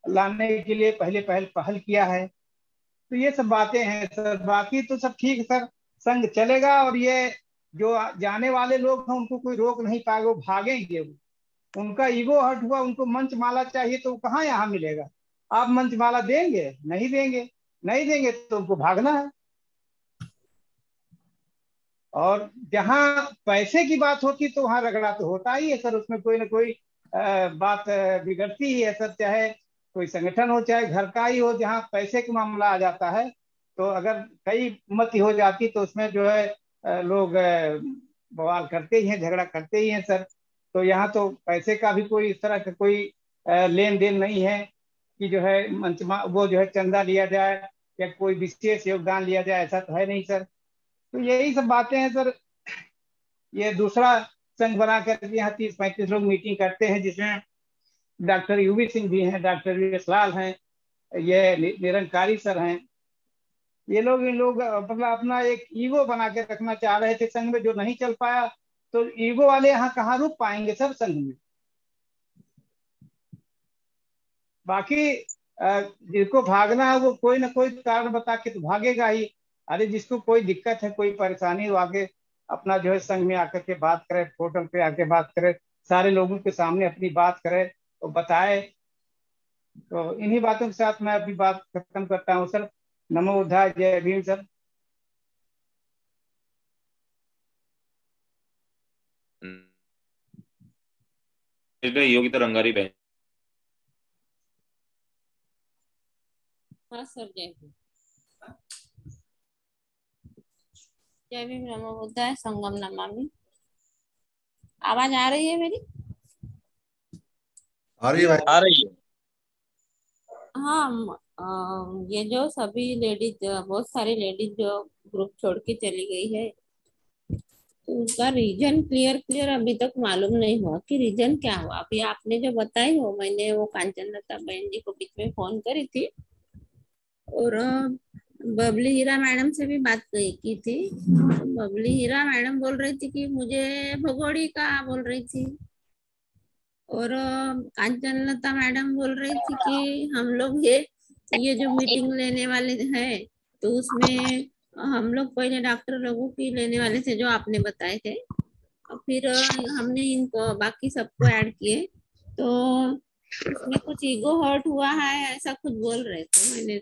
लाने के लिए पहले पहल पहल किया है। तो ये सब बातें हैं सर। बाकी तो सब ठीक है सर। संघ चलेगा और ये जो जाने वाले लोग हैं, उनको कोई रोक नहीं पाएगा, वो भागेंगे वो। उनका ईगो हट हुआ, उनको मंच माला चाहिए तो कहाँ यहाँ मिलेगा? आप मंच माला देंगे? नहीं देंगे? नहीं देंगे तो उनको भागना है। और जहाँ पैसे की बात होती तो वहाँ रगड़ा तो होता ही है, सर। उसमें कोई ना कोई बात बिगड़ती ही है, सर। चाहे कोई संगठन हो, चाहे घर का ही हो, जहाँ पैसे का मामला आ जाता है तो अगर कई मत हो जाती तो उसमें जो है लोग बवाल करते ही हैं, झगड़ा करते ही हैं, सर। तो यहाँ तो पैसे का भी कोई इस तरह का कोई लेन देन नहीं है कि जो है मंचमा वो जो है चंदा लिया जाए या कोई विशेष योगदान लिया जाए, ऐसा तो है नहीं, सर। तो यही सब बातें हैं, सर। ये दूसरा संघ बना कर यहाँ तीस पैंतीस लोग मीटिंग करते हैं, जिसमें डॉक्टर यूवी सिंह भी हैं, डॉक्टर वी लाल हैं, ये निरंकारी सर हैं। ये लोग इन लोग मतलब अपना एक ईगो बना के रखना चाह रहे थे संघ में, जो नहीं चल पाया। तो ईगो वाले यहाँ कहा रुक पाएँगे सर संघ में? बाकी जिसको भागना है, वो कोई ना कोई कारण बता के तो भागेगा ही। अरे, जिसको कोई दिक्कत है, कोई परेशानी, वो आगे अपना जो है संघ में आकर के बात करे पोर्टल पे आके बात करे, सारे लोगों के सामने अपनी बात करे और बताए। तो इन्हीं बातों के साथ मैं अपनी बात खत्म करता हूँ, सर। नमो उद्धार जय भीम, सर। योगिता रंगारी बहन हाँ सर जय जय भीम नमो बुद्धाय संगम नमामि आवाज़ आ रही है मेरी? आ रही है आ रही है। हाँ ये जो सभी लेडीज़ बहुत सारी लेडीज़ जो ग्रुप छोड़ के चली गई है उसका रीजन क्लियर क्लियर अभी तक मालूम नहीं हुआ कि रीजन क्या हुआ। अभी आपने जो बताई हो मैंने वो कांचन लता बहन जी को बीच में फ़ोन करी थी और बबली हीरा मैडम से भी बात की थी। बबली हीरा मैडम बोल रही थी कि मुझे भगोड़ी का बोल रही थी और कांचन लता मैडम बोल रही थी कि हम लोग ये ये जो मीटिंग लेने वाले हैं तो उसमें हम लोग पहले डॉक्टर लोगों की लेने वाले थे जो आपने बताए थे। और फिर हमने इनको बाकी सबको ऐड किए। तो उसमें कुछ ईगो हर्ट हुआ है ऐसा कुछ बोल रहे थे मैंने।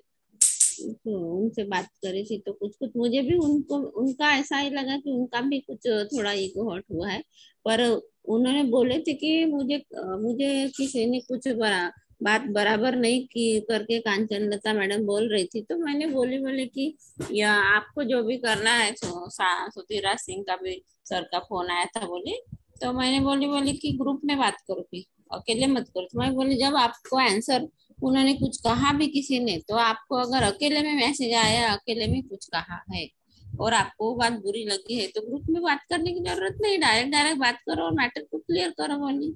तो उनसे बात करी थी तो कुछ कुछ मुझे भी उनको उनका ऐसा ही लगा कि उनका भी कुछ थोड़ा ईगो हर्ट हुआ है। पर उन्होंने बोले थे कि मुझे मुझे किसी ने कुछ बरा, बात बराबर नहीं की, करके कांचन लता मैडम बोल रही थी। तो मैंने बोली, बोले कि या आपको जो भी करना है, सो सुधीराज सिंह का भी सर का फ़ोन आया था बोले। तो मैंने बोली बोली कि ग्रुप में बात करो फिर, अकेले मत करो। तो मैं बोली, जब आपको आंसर उन्होंने कुछ कहा भी किसी ने तो आपको अगर अकेले में मैसेज आया, अकेले में कुछ कहा है, और आपको बात बुरी लगी है तो ग्रुप में बात करने की ज़रूरत नहीं। डायरेक्ट डायरेक्ट बात करो और मैटर को क्लियर करो बोली।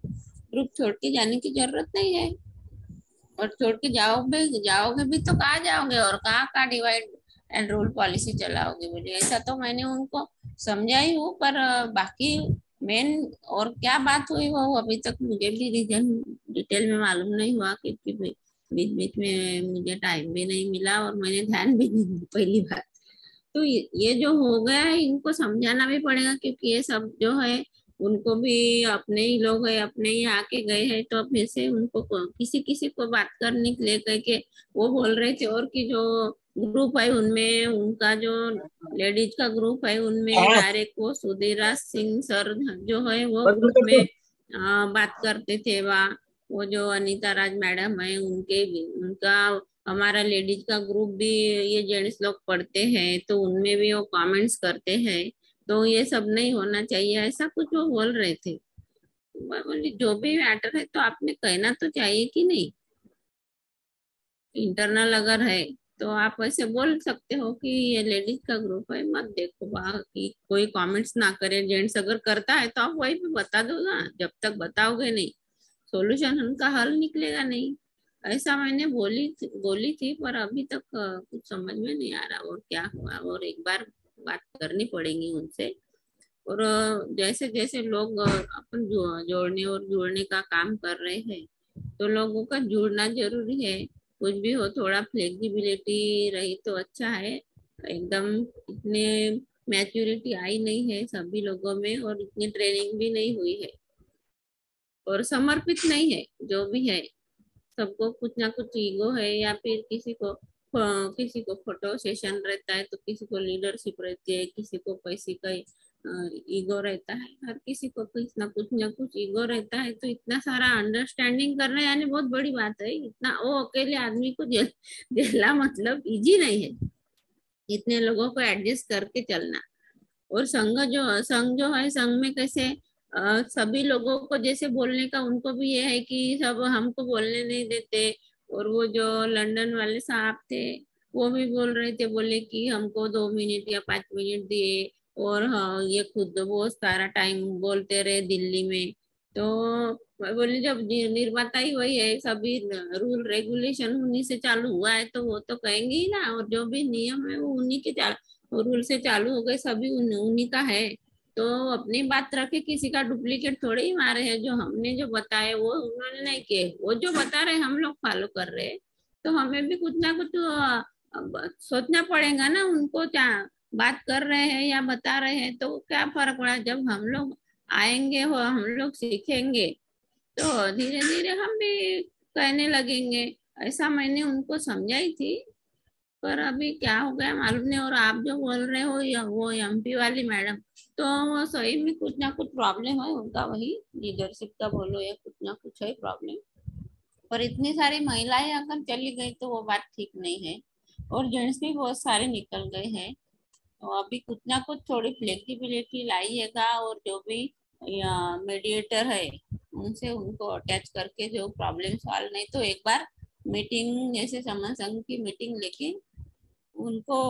ग्रुप छोड़ के जाने की ज़रूरत नहीं है। और छोड़ के जाओगे जाओगे भी तो कहाँ जाओगे और कहाँ कहाँ डिवाइड एंड रूल पॉलिसी चलाओगे बोले ऐसा तो मैंने उनको समझाई हूँ पर बाकी मेन और क्या बात हुई वो अभी तक मुझे भी रीजन डिटेल में मालूम नहीं हुआ क्योंकि बीच बीच में मुझे टाइम भी नहीं मिला और मैंने ध्यान भी नहीं दिया पहली बार तो ये जो हो गया इनको समझाना भी पड़ेगा क्योंकि ये सब जो है उनको भी अपने ही लोग है अपने ही आके गए हैं तो अब ऐसे उनको किसी किसी को बात करने के लिए कह के वो बोल रहे थे और कि जो ग्रुप है उनमें उनका जो लेडीज़ का ग्रुप है उनमें डायरेक्ट वो सुधीराज सिंह सर जो है वो ग्रुप में आ, बात करते थे वहाँ वो जो अनीता राज मैडम है उनके भी उनका हमारा लेडीज़ का ग्रुप भी ये जेंट्स लोग पढ़ते हैं तो उनमें भी वो कमेंट्स करते हैं। तो ये सब नहीं होना चाहिए, ऐसा कुछ वो बोल रहे थे। बोली, जो भी मैटर है तो आपने कहना तो चाहिए कि नहीं? इंटरनल अगर है तो आप ऐसे बोल सकते हो कि ये लेडीज़ का ग्रुप है, मत देखो बाकी कोई कमेंट्स ना करे। जेंट्स अगर करता है तो आप वही पे बता दो ना, जब तक बताओगे नहीं। सॉल्यूशन उनका हल निकलेगा नहीं। ऐसा मैंने बोली बोली थी पर अभी तक, कुछ समझ में नहीं आ रहा और क्या हुआ। और एक बार बात करनी पड़ेगी उनसे। और जैसे जैसे लोग अपन जोड़ने और जुड़ने का काम कर रहे हैं तो लोगों का जुड़ना ज़रूरी है। कुछ भी हो, थोड़ा फ्लेक्सिबिलिटी रही तो अच्छा है। एकदम इतने मैच्योरिटी आई नहीं है सभी लोगों में और इतनी ट्रेनिंग भी नहीं हुई है। और समर्पित नहीं है, जो भी है। सबको कुछ ना कुछ ईगो है या फिर किसी को किसी को फ़ोटो सेशन रहता है तो किसी को लीडरशिप रहती है किसी को पैसे का ईगो रहता है हर किसी को कुछ ना कुछ ना कुछ ईगो रहता है तो इतना सारा अंडरस्टैंडिंग करना यानी बहुत बड़ी बात है इतना वो अकेले आदमी को झेल झेलना मतलब इजी नहीं है इतने लोगों को एडजस्ट करके चलना और संघ जो संघ जो है संघ में कैसे अ, सभी लोगों को जैसे बोलने का उनको भी ये है कि सब हमको बोलने नहीं देते और वो जो लंदन वाले साहब थे वो भी बोल रहे थे बोले कि हमको दो मिनट या पाँच मिनट दिए और हाँ ये खुद बहुत सारा टाइम बोलते रहे दिल्ली में। तो बोले जब निर्माता ही वही है सभी रूल रेगुलेशन उन्हीं से चालू हुआ है तो वो तो कहेंगे ही ना और जो भी नियम है वो उन्हीं के चालू रूल से चालू हो गए सभी उन, उन्हीं का है। तो अपनी बात रखे, किसी का डुप्लीकेट थोड़े ही मारे हैं, जो हमने जो बताए वो उन्होंने नहीं किए। वो जो बता रहे हम लोग फॉलो कर रहे तो हमें भी कुछ ना कुछ सोचना पड़ेगा ना, उनको क्या बात कर रहे हैं या बता रहे हैं तो क्या फ़र्क पड़ा? जब हम लोग आएँगे हो हम लोग सीखेंगे तो धीरे धीरे हम भी कहने लगेंगे। ऐसा मैंने उनको समझाई थी, पर अभी क्या हो गया मालूम नहीं। और आप जो बोल रहे हो, या वो एमपी वाली मैडम तो सही में कुछ ना कुछ प्रॉब्लम है उनका, वही लीडरशिप का बोलो या कुछ ना कुछ है प्रॉब्लम पर इतनी सारी महिलाएँ अगर चली गई तो वो बात ठीक नहीं है और जेंट्स भी बहुत सारे निकल गए हैं। तो अभी कुछ ना कुछ थोड़ी फ्लेक्सिबिलिटी लाइएगा और जो भी मीडिएटर है, उनसे उनको अटैच करके जो प्रॉब्लम सॉल्व नहीं तो एक बार मीटिंग जैसे समन संघ की मीटिंग लेके उनको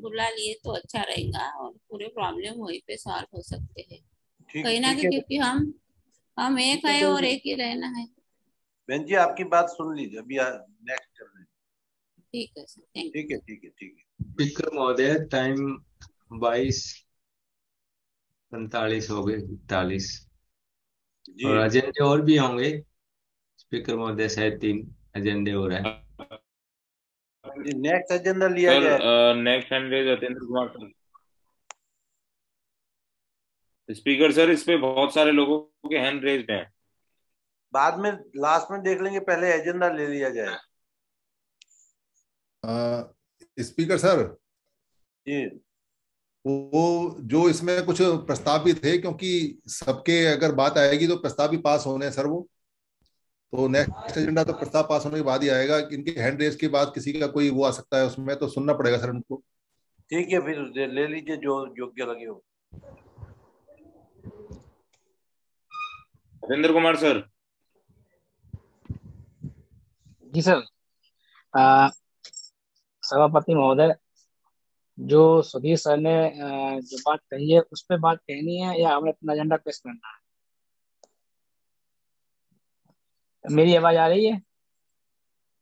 बुला लिए तो अच्छा रहेगा और पूरे प्रॉब्लम वहीं पे सॉल्व हो सकते हैं। कहीं ना कहीं क्योंकि हम हम एक है है और एक ही रहना है। बहन जी आपकी बात सुन लीजिए अभी नेक्स्ट चल रहे ठीक है सर थैंक ठीक है ठीक है ठीक है। स्पीकर महोदय टाइम बाईस पैंतालीस हो गए इकतालीस और एजेंडे और भी होंगे। स्पीकर महोदय शायद तीन एजेंडे हो रहे हैं। नेक्स्ट एजेंडा लिया सर जाए next hand raise Atendra Kumar sir speaker sir इस पे बहुत सारे लोगों के हैंड रेज्ड हैं। बाद में लास्ट में देख लेंगे पहले एजेंडा ले लिया जाए। Speaker sir ji. वो जो इसमें कुछ प्रस्तावित थे क्योंकि सबके अगर बात आएगी तो प्रस्ताव भी पास होने हैं सर वो। तो नेक्स्ट एजेंडा तो प्रस्ताव पास होने के बाद ही आएगा इनके हैंड रेस के बाद किसी का कोई वो आ सकता है उसमें तो सुनना पड़ेगा सर उनको। ठीक है फिर ले- लीजिए जो योग्य लगे हो। अतेंद्र कुमार सर। जी सर सभापति महोदय जो सुधीर सर ने जो बात कही है उस पर बात कहनी है या हमें अपना एजेंडा पेश करना है? मेरी आवाज़ आ रही है?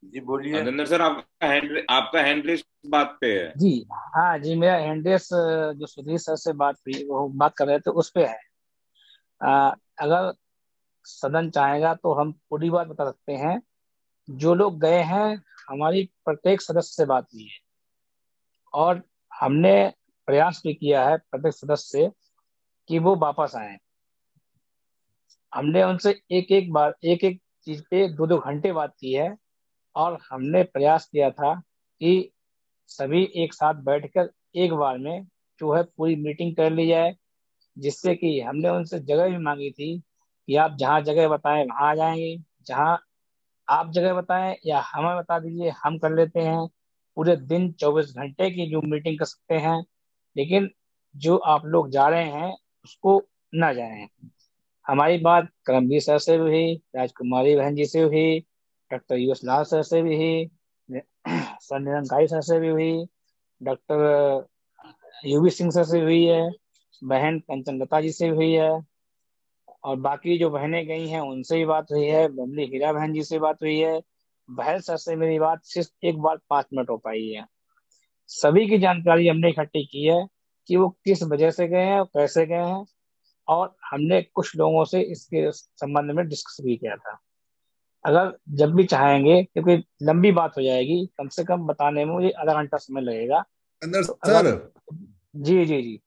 जी बोलिए। राजेंद्र सर आपका हैंड आपका हैंड रेस बात पे है। जी हाँ जी मेरा हैंडेस जो सुधीर सर से बात हुई वो बात कर रहे थे उस पे है। आ, अगर सदन चाहेगा तो हम पूरी बात बता सकते हैं। जो लोग गए हैं हमारी प्रत्येक सदस्य से बात हुई है। और हमने प्रयास भी किया है प्रत्येक सदस्य से कि वो वापस आए। हमने उनसे एक एक बार एक एक चीज़ पे दो दो घंटे बात की है और हमने प्रयास किया था कि सभी एक साथ बैठकर एक बार में जो है पूरी मीटिंग कर ली जाए, जिससे कि हमने उनसे जगह भी मांगी थी कि आप जहाँ जगह बताएँ वहाँ आ जाएँगे, जहाँ आप जगह बताएँ या हमें बता दीजिए, हम कर लेते हैं। पूरे दिन चौबीस घंटे की जो मीटिंग कर सकते हैं, लेकिन जो आप लोग जा रहे हैं, उसको ना जाएँ। हमारी बात करमवीर सर से भी हुई राजकुमारी बहन जी से हुई डॉक्टर यूएस लाल सर से भी हुई सर निरंकारी सर से भी हुई, डॉक्टर यूवी सिंह सर से हुई है, बहन कंचन लता जी से भी हुई है, और बाकी जो बहनें गई हैं, उनसे भी बात हुई है बमली हीरा बहन जी से बात हुई है बहल सर से मेरी बात सिर्फ़ एक बार पाँच मिनट हो पाई है। सभी की जानकारी हमने इकट्ठी की है कि वो किस वजह से गए हैं और कैसे गए हैं और हमने कुछ लोगों से इसके संबंध में डिस्कस भी किया था। अगर जब भी चाहेंगे क्योंकि लंबी बात हो जाएगी कम से कम बताने में मुझे आधा घंटा समय लगेगा। अंदर तो सर। जी जी जी।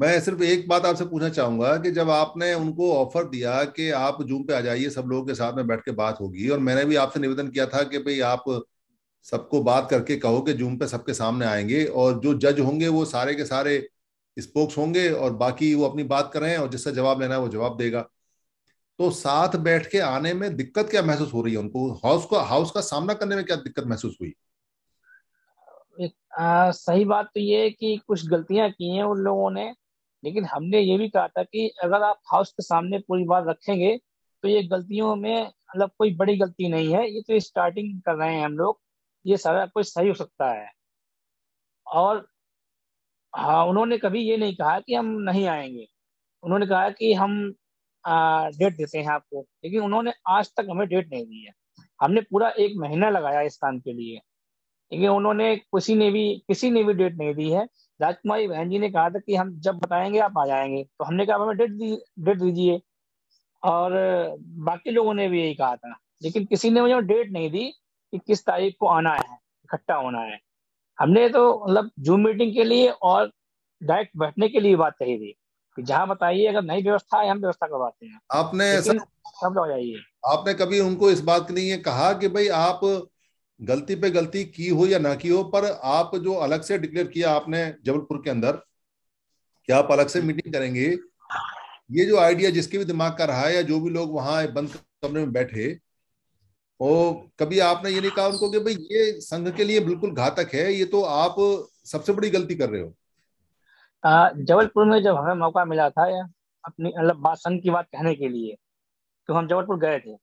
मैं सिर्फ़ एक बात आपसे पूछना चाहूँगा कि जब आपने उनको ऑफ़र दिया कि आप जूम पे आ जाइए सब लोगों के साथ में बैठ के बात होगी और मैंने भी आपसे निवेदन किया था कि भाई आप सबको बात करके कहो कि जूम पे सबके सामने आएँगे और जो जज होंगे वो सारे के सारे स्पोक्स होंगे और बाकी वो अपनी बात कर रहे हैं और जिससे जवाब लेना है वो जवाब देगा। तो साथ बैठ के आने में दिक्कत क्या महसूस हो रही है उनको? हाउस को हाउस का सामना करने में क्या दिक्कत महसूस हुई? आ, सही बात तो ये है कि कुछ गलतियाँ की हैं उन लोगों ने लेकिन हमने ये भी कहा था कि अगर आप हाउस के सामने पूरी बात रखेंगे तो ये गलतियों में मतलब कोई बड़ी गलती नहीं है। ये तो स्टार्टिंग कर रहे हैं हम लोग। ये सारा कुछ सही हो सकता है। और हाँ उन्होंने कभी ये नहीं कहा कि हम नहीं आएँगे। उन्होंने कहा कि हम डेट देते हैं आपको, लेकिन उन्होंने आज तक हमें डेट नहीं दी है। हमने पूरा एक महीना लगाया इस काम के लिए। लेकिन उन्होंने किसी ने भी, किसी ने भी डेट नहीं दी है। राजकुमारी बहन जी ने कहा था कि हम जब बताएँगे, आप आ जाएँगे। तो हमने कहा, हमें डेट दी डेट दीजिए। और, बाकी लोगों ने भी यही कहा था। लेकिन किसी ने मुझे डेट नहीं दी कि किस तारीख को आना है, इकट्ठा होना है। हमने तो मतलब जूम मीटिंग के लिए और डायरेक्ट बैठने के लिए बात कही थी कि जहाँ बताइए अगर नई व्यवस्था है हम व्यवस्था करवाते हैं। आपने सब आ जाइए आपने कभी उनको इस बात के लिए कहा कि भाई आप गलती पे गलती की हो या ना की हो पर आप जो अलग से डिक्लेयर किया आपने जबलपुर के अंदर कि आप अलग से मीटिंग करेंगे ये जो आइडिया जिसके भी दिमाग का रहा है या जो भी लोग वहाँ बंद कमरे में बैठे और कभी आपने ये नहीं कहा उनको कि भाई ये संघ के लिए बिल्कुल घातक है ये तो आप सबसे बड़ी गलती कर रहे हो? जबलपुर में जब हमें मौका मिला था अपनी मतलब बात संघ की बात कहने के लिए तो हम जबलपुर गए थे।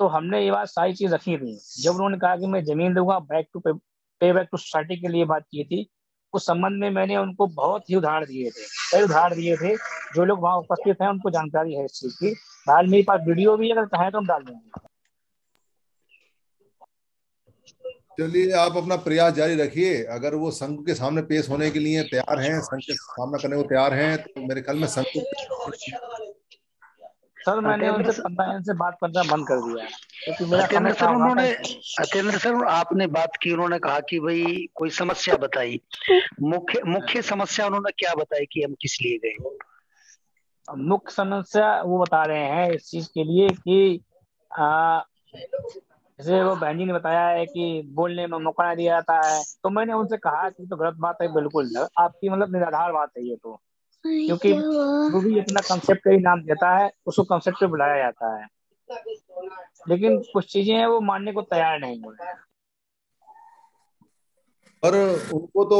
तो हमने ये बात सारी चीज़ रखी थी। जब उन्होंने कहा कि मैं ज़मीन दूँगा बैक टू पे, पे बैक टू सोसाइटी के लिए बात की थी उस संबंध में मैंने उनको बहुत ही उदाहरण दिए थे। कई उदाहरण दिए थे। जो लोग वहाँ उपस्थित हैं उनको जानकारी है इस चीज़ की। मेरे पास वीडियो भी अगर चाहे तो हम डाल देंगे। चलिए आप अपना प्रयास जारी रखिए। अगर वो संघ के सामने पेश होने के लिए तैयार हैं संघ के सामना करने को तैयार हैं तो मेरे ख्याल में संघ सर मैंने उनसे से बात करना बंद कर दिया है। क्योंकि मेरा सत्येंद्र सर उन्होंने। सत्येंद्र सर आपने बात की उन्होंने कहा कि भाई कोई समस्या बताई। मुख्य मुख्य समस्या उन्होंने क्या बताई कि हम किस लिए गए? मुख्य समस्या वो बता रहे हैं इस चीज़ के लिए कि आ, जैसे वो बहन जी ने बताया है कि बोलने में मौका नहीं दिया जाता है। तो मैंने उनसे कहा कि तो गलत बात है बिल्कुल। आपकी मतलब निराधार बात है ये तो। क्योंकि जो भी अपना कंसेप्ट का ही नाम देता है उसको कंसेप्ट पे बुलाया जाता है। लेकिन कुछ चीज़ें हैं वो मानने को तैयार नहीं हो। पर उनको तो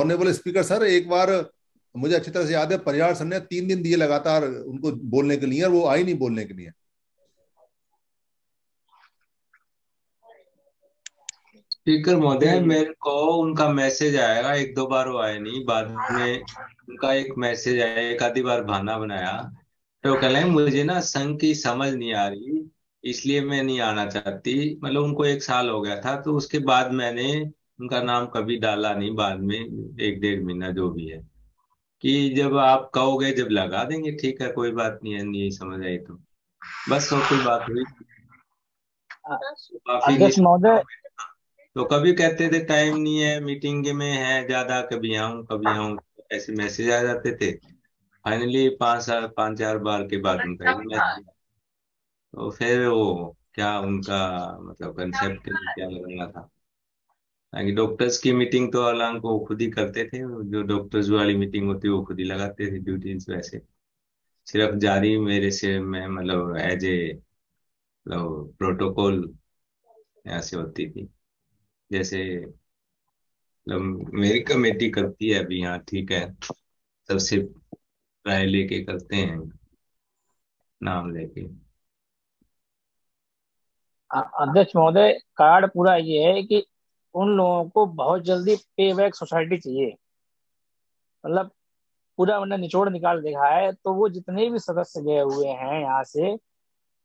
ऑनरेबल स्पीकर सर एक बार मुझे अच्छी तरह से याद है परिहार सर ने तीन दिन दिए लगातार उनको बोलने के लिए और वो आई नहीं बोलने के लिए। स्पीकर महोदय मेरे को उनका मैसेज आएगा एक दो बार वो आए नहीं। बाद में उनका एक मैसेज आया। एक आधी बार बहाना बनाया। तो कह रहे मुझे ना संघ की समझ नहीं आ रही। इसलिए मैं नहीं आना चाहती। मतलब उनको एक साल हो गया था। तो उसके बाद मैंने उनका नाम कभी डाला नहीं। बाद में एक डेढ़ महीना जो भी है। कि जब आप कहोगे जब लगा देंगे। ठीक है कोई बात नहीं है। नहीं समझ आई तो। बस और कोई बात हुई? काफ़ी महोदय तो कभी कहते थे टाइम नहीं है मीटिंग में है ज़्यादा कभी आऊँ कभी आऊँ। ऐसे मैसेज आ जाते थे। फाइनली पाँच साल पाँच चार बार के बाद उनका मैसेज तो फिर वो क्या उनका मतलब कंसेप्ट क्या लगना था? ताकि डॉक्टर्स की मीटिंग तो हालाँकि वो खुद ही करते थे। जो डॉक्टर्स वाली मीटिंग होती है वो खुद ही लगाते थे ड्यूटीज़ वैसे। सिर्फ़ जारी मेरे से मैं मतलब एज ए मतलब प्रोटोकॉल यहाँ से होती थी। जैसे मेरी कमेटी करती है अभी यहाँ, ठीक है? सबसे राय लेके करते हैं, नाम लेके। अध्यक्ष महोदय, कार्ड पूरा ये है कि उन लोगों को बहुत जल्दी पे बैक सोसाइटी चाहिए। मतलब पूरा उन्हें निचोड़ निकाल देखा है तो वो जितने भी सदस्य गए हुए हैं यहाँ से,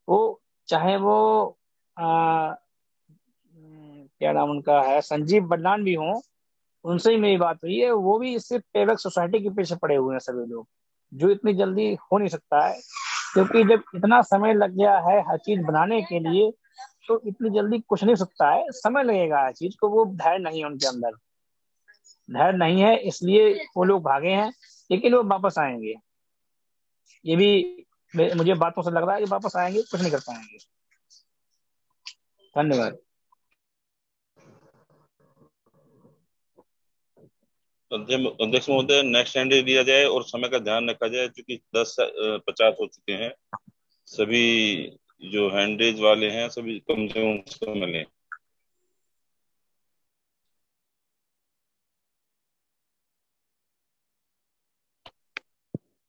वो चाहे वो क्या नाम उनका है, संजीव बदलान भी हो, उनसे ही मेरी बात हुई है। वो भी इससे पेबैक सोसाइटी के पीछे पड़े हुए हैं सभी लोग, जो इतनी जल्दी हो नहीं सकता है। क्योंकि जब इतना समय लग गया है हर चीज़ बनाने के लिए तो इतनी जल्दी कुछ नहीं सकता है। समय लगेगा हर चीज़ को, वो धैर्य नहीं है उनके अंदर। धैर्य नहीं है, इसलिए वो लोग भागे हैं, लेकिन वो वापस आएँगे। ये भी मुझे बातों से लग रहा है कि वापस आएँगे, कुछ नहीं कर पाएँगे। धन्यवाद। अध्यक्ष महोदय नेक्स्ट हैंड दिया जाए और समय का ध्यान रखा जाए क्योंकि दस पचास हो चुके हैं। सभी जो हैंडेज वाले हैं सभी कम से कम समय लें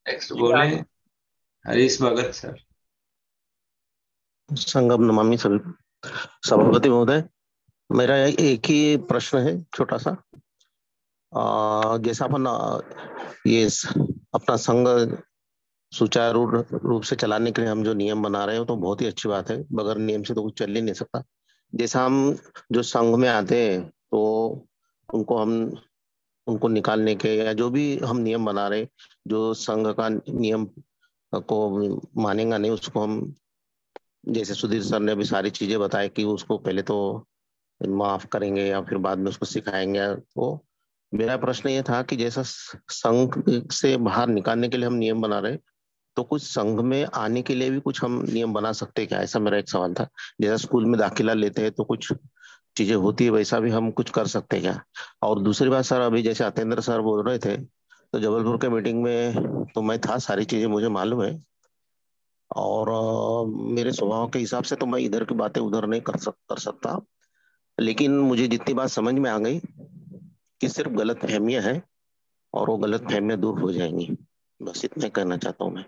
नेक्स्ट बोले। हरीश भगत सर। संगम नमामि सभी। सभापति महोदय मेरा एक ही प्रश्न है छोटा सा। जैसा अपन ये अपना संघ सुचारू रूप से चलाने के लिए हम जो नियम बना रहे हो तो बहुत ही अच्छी बात है। बगैर नियम से तो कुछ चल ही नहीं सकता। जैसा हम जो संघ में आते हैं तो उनको हम, उनको निकालने के या जो भी हम नियम बना रहे जो संघ का नियम को मानेगा नहीं, उसको हम, जैसे सुधीर सर ने अभी सारी चीज़ें बताई कि उसको पहले तो माफ़ करेंगे या फिर बाद में उसको सिखाएँगे तो मेरा प्रश्न ये था कि जैसा संघ से बाहर निकालने के लिए हम नियम बना रहे तो कुछ संघ में आने के लिए भी कुछ हम नियम बना सकते क्या? ऐसा मेरा एक सवाल था। जैसा स्कूल में दाखिला लेते हैं तो कुछ चीज़ें होती है, वैसा भी हम कुछ कर सकते क्या? और दूसरी बात, सर, अभी जैसे अतेंद्र सर बोल रहे थे तो जबलपुर के मीटिंग में तो मैं था, सारी चीज़ें मुझे मालूम है। और मेरे स्वभाव के हिसाब से तो मैं इधर की बातें उधर नहीं कर सक, कर सकता। लेकिन मुझे जितनी बात समझ में आ गई कि सिर्फ़ गलत फहमियाँ हैं और वो गलत फहमियाँ दूर हो जाएँगी। बस इतना कहना चाहता हूँ मैं।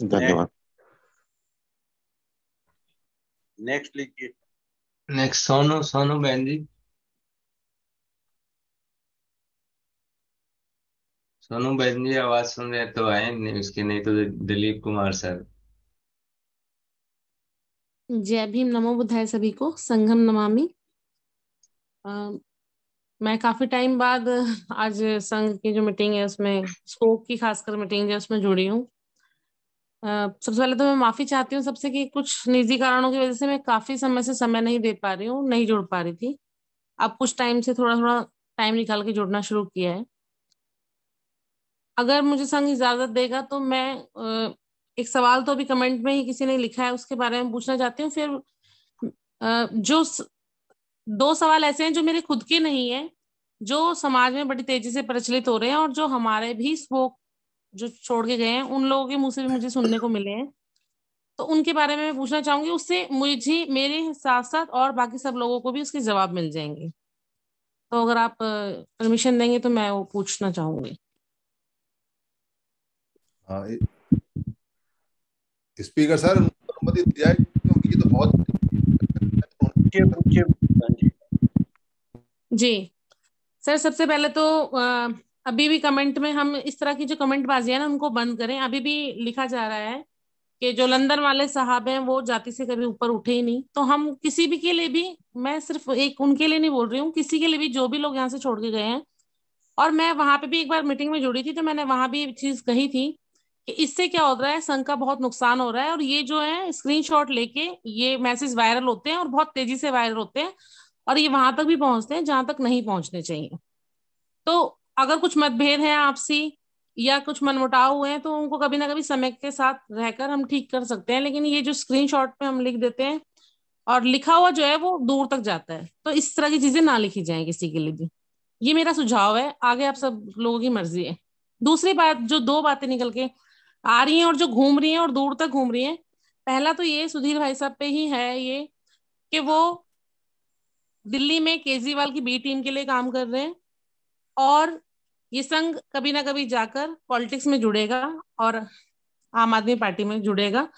धन्यवाद। नेक्स्ट लिखिए। नेक्स्ट सोनू सोनू बहन जी। सोनू बहन जी आवाज़ सुन रहे तो आए नहीं उसके नहीं तो दिलीप कुमार सर। जय भीम नमो बुद्धाय सभी को, संगम नमामि। मैं काफ़ी टाइम बाद आज संघ की जो मीटिंग है, उसमें स्कोप की खासकर मीटिंग है, उसमें जुड़ी हूँ। सबसे पहले तो मैं माफ़ी चाहती हूँ सबसे कि कुछ निजी कारणों की वजह से मैं काफ़ी समय से समय नहीं दे पा रही हूँ, नहीं जुड़ पा रही थी। अब कुछ टाइम से थोड़ा थोड़ा टाइम निकाल के जुड़ना शुरू किया है। अगर मुझे संघ इजाज़त देगा तो मैं एक सवाल तो अभी कमेंट में ही किसी ने लिखा है, उसके बारे में पूछना चाहती हूँ, फिर जो दो सवाल ऐसे हैं जो मेरे खुद के नहीं है, जो समाज में बड़ी तेज़ी से प्रचलित हो रहे हैं और जो हमारे भी स्पोक जो छोड़ के गए हैं, उन लोगों के मुँह से भी मुझे सुनने को मिले हैं। तो उनके बारे में मैं पूछना चाहूँगी, उससे मुझे, मेरे साथ साथ और बाकी सब लोगों को भी उसके जवाब मिल जाएँगे। तो अगर आप परमिशन देंगे तो मैं वो पूछना चाहूँगी। हाँ स्पीकर सर अनुमति दी जाए क्योंकि ये तो बहुत जी। सर सबसे पहले तो अभी भी कमेंट में हम इस तरह की जो कमेंट बाजी है ना उनको बंद करें। अभी भी लिखा जा रहा है कि जो लंदन वाले साहब हैं वो जाति से कभी ऊपर उठे ही नहीं। तो हम किसी भी के लिए भी मैं सिर्फ़ एक उनके लिए नहीं बोल रही हूँ किसी के लिए भी जो भी लोग यहाँ से छोड़ के गए हैं। और मैं वहाँ पे भी एक बार मीटिंग में जुड़ी थी तो मैंने वहाँ भी चीज़ कही थी इससे क्या हो रहा है? संघ का बहुत नुकसान हो रहा है और ये जो है स्क्रीनशॉट लेके ये मैसेज वायरल होते हैं और बहुत तेज़ी से वायरल होते हैं और ये वहाँ तक भी पहुँचते हैं, जहाँ तक नहीं पहुँचने चाहिए। तो अगर कुछ मतभेद है आपसी या कुछ मनमुटाव हुए हैं तो उनको कभी ना कभी समय के साथ रहकर हम ठीक कर सकते हैं। लेकिन ये जो स्क्रीनशॉट पे हम लिख देते हैं और लिखा हुआ जो है, वो दूर तक जाता है। तो इस तरह की चीज़ें ना लिखी जाए किसी के लिए भी। ये मेरा सुझाव है। आगे आप सब लोगों की मर्ज़ी है। दूसरी बात, जो दो बातें निकल के आ रही हैं और जो घूम रही हैं और दूर तक घूम रही हैं। पहला तो ये सुधीर भाई साहब पे ही है ये कि वो दिल्ली में केजरीवाल की बी टीम के लिए काम कर रहे हैं और ये संघ कभी ना कभी जाकर पॉलिटिक्स में जुड़ेगा और आम आदमी पार्टी में जुड़ेगा।